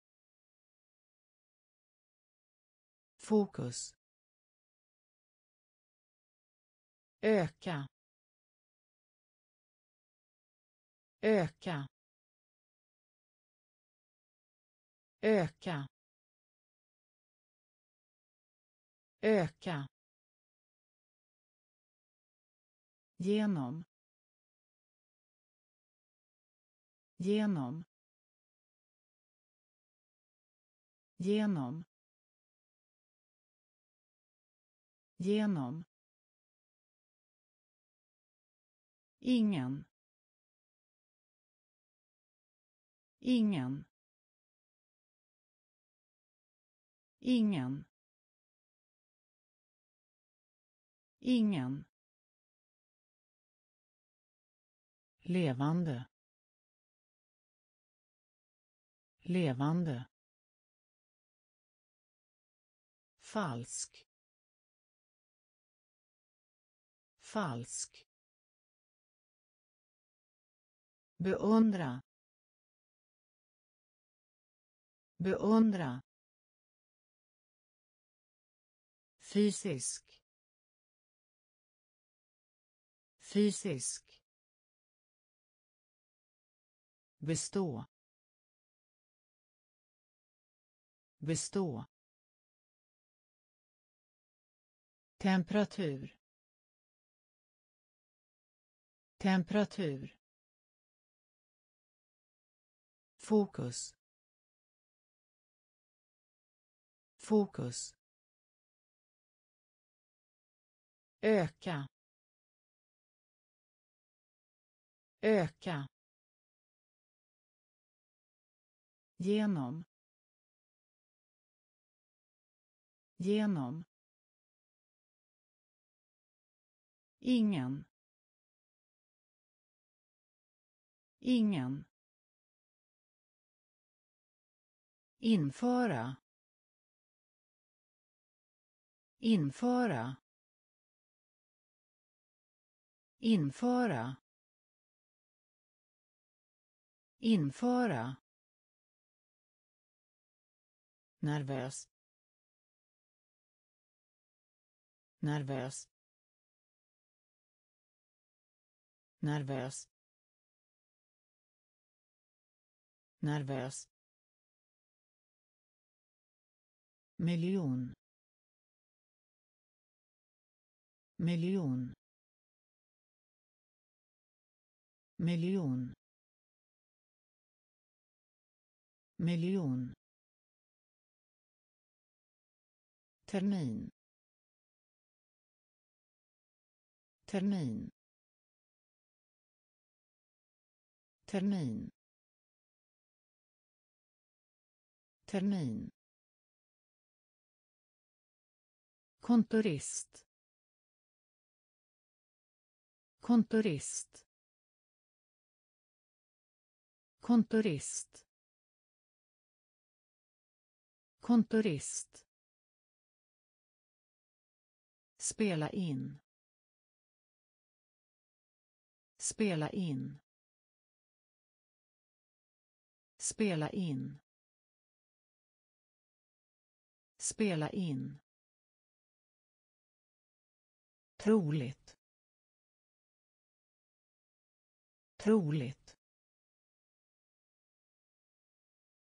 Speaker 1: Fokus. Öka. Öka. Öka. Öka. Genom. Genom. Genom. Genom. Ingen. Ingen. Ingen. Ingen. Levande. Levande. Falsk. Falsk. Beundra. Beundra. Fysisk. Fysisk. Bestå. Bestå. Temperatur. Temperatur. Fokus. Fokus. Öka. Öka. Genom. Genom. Ingen. Ingen. Införa. Införa. Införa. Införa nervös. Nervös. Nervös. Nervös. Miljon. Miljon. Miljon. Miljon. Termin. Termin. Termin. Termin. Kontorist. Kontorist. Kontorist. Kontorist. Spela in. Spela in. Spela in. Spela in. Troligt. Troligt.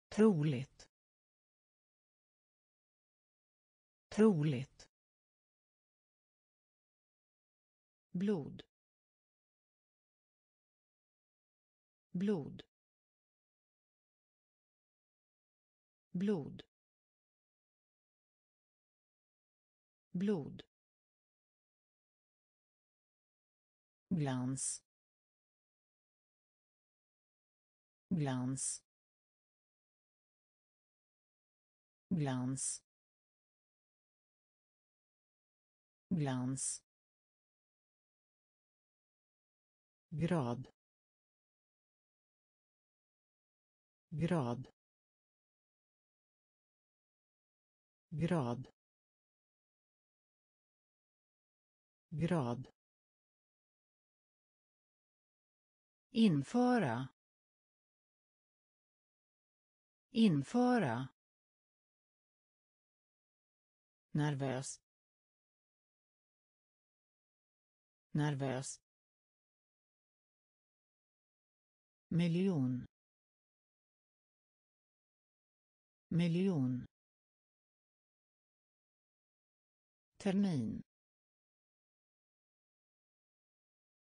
Speaker 1: Troligt. Troligt. Blod. Blod. Blod. Blod. Glans. Glans. Glans. Glans. Grad. Grad. Grad. Grad. Införa. Införa. Nervös. Nervös. Miljon. Miljon. Termin.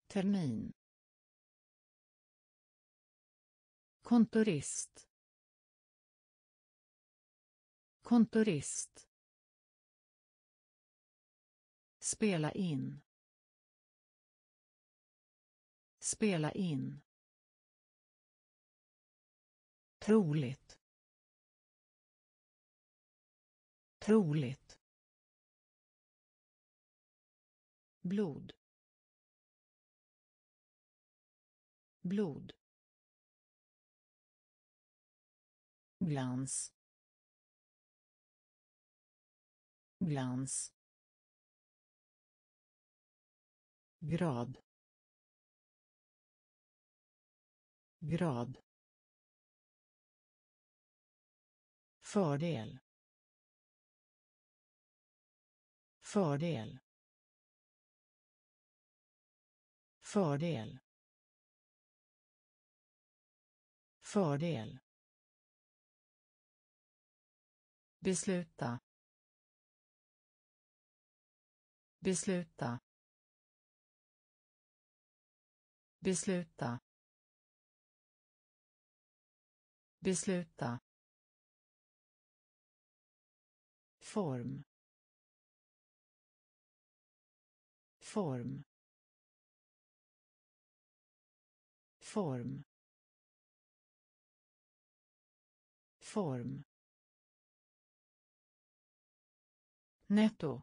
Speaker 1: Termin. Kontorist. Kontorist. Spela in. Spela in troligt. Troligt. Blod. Blod. Glans. Glans. Grad. Grad. Fördel. Fördel. Fördel. Fördel. Besluta. Besluta. Besluta. Besluta. Form. Form. Form. Form. Netto.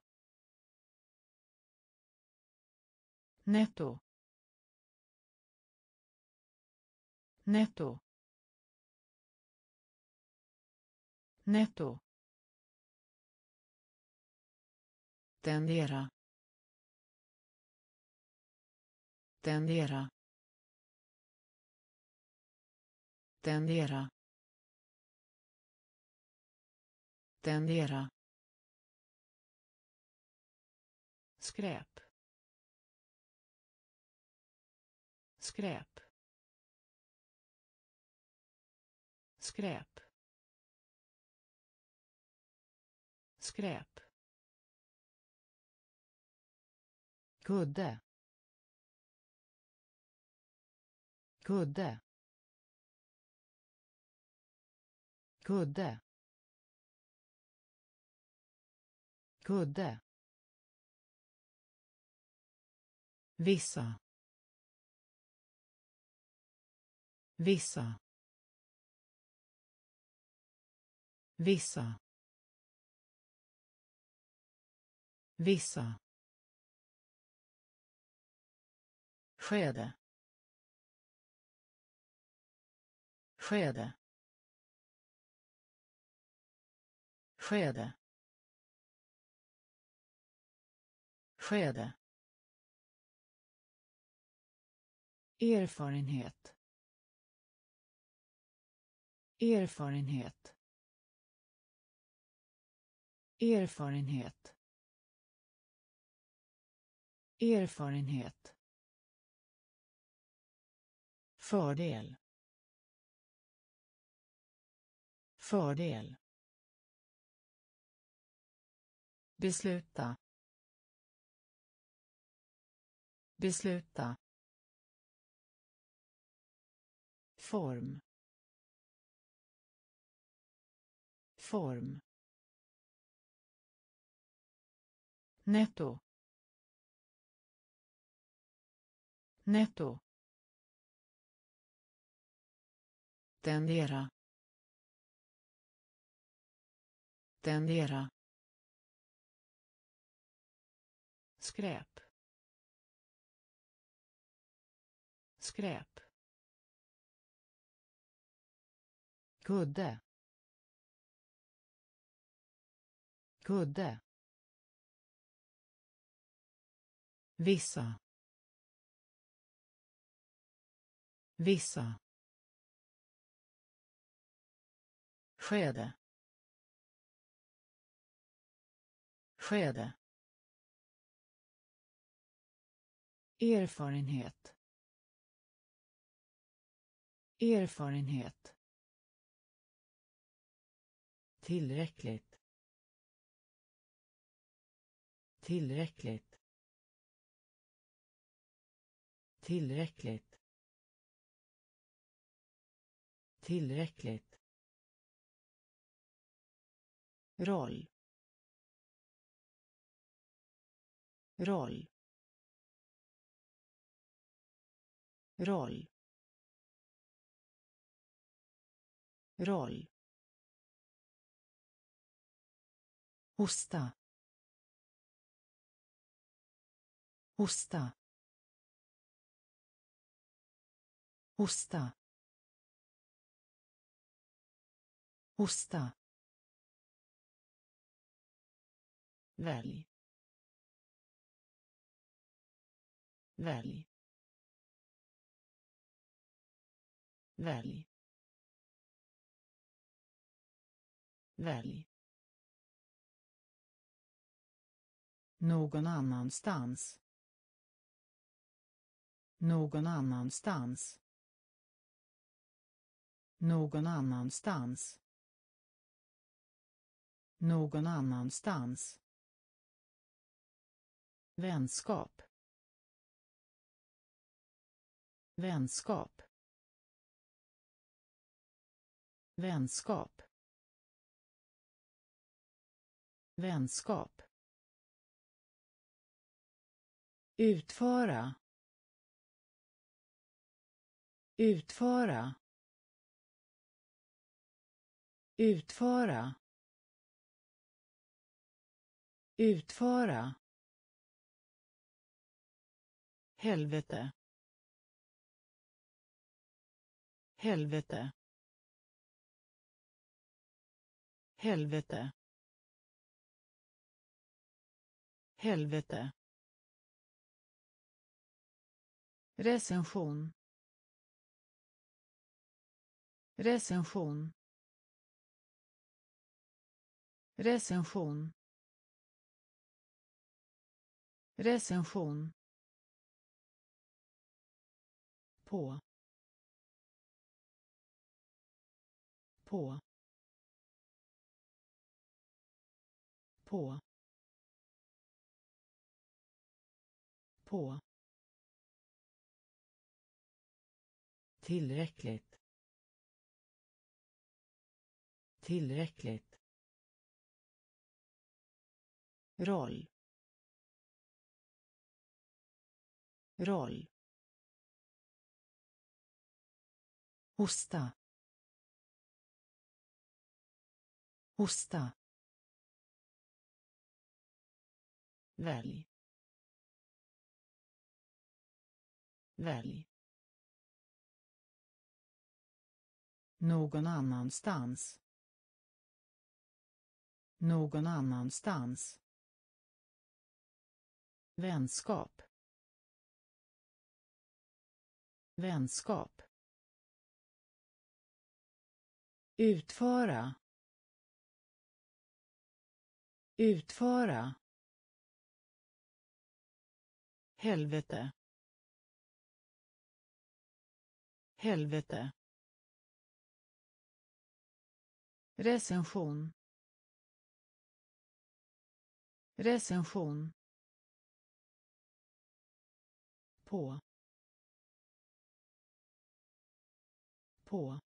Speaker 1: Netto. Netto. Netto. Tendera. Tendera. Tendera. Tendera. Skräp. Skräp. Skräp. Skräp. Kudde kudde kudde kudde. Vissa. Vissa. Vissa. Vissa. Skede. Skede. Skede. Skede. Erfarenhet. Erfarenhet. Erfarenhet. Erfarenhet fördel. Fördel. Besluta. Besluta. Form. Form. Netto. Netto. Tendera. Tendera. Skräp. Skräp. Kudde. Kudde. Vissa. Vissa. Skede skede erfarenhet erfarenhet tillräckligt Tillräckligt. Tillräckligt. Tillräckligt. Roll. Roll. Roll. Roll. Hosta hosta hosta hosta välj. Välj. Välj. Välj. Någon annanstans. Någon annanstans. Någon annanstans. Någon annanstans vänskap. Vänskap. Vänskap. Vänskap. Utföra. Utföra. Utföra. Utföra helvete. Helvete. Helvete. Helvete. Recension. Recension. Recension. Recension. På på på på Tillräckligt. Tillräckligt. roll roll hosta. Hosta. Välj. Välj. Någon annanstans. Någon annanstans. Vänskap. Vänskap. Utföra. Utföra. Helvete. Helvete. Recension. Recension. På. På.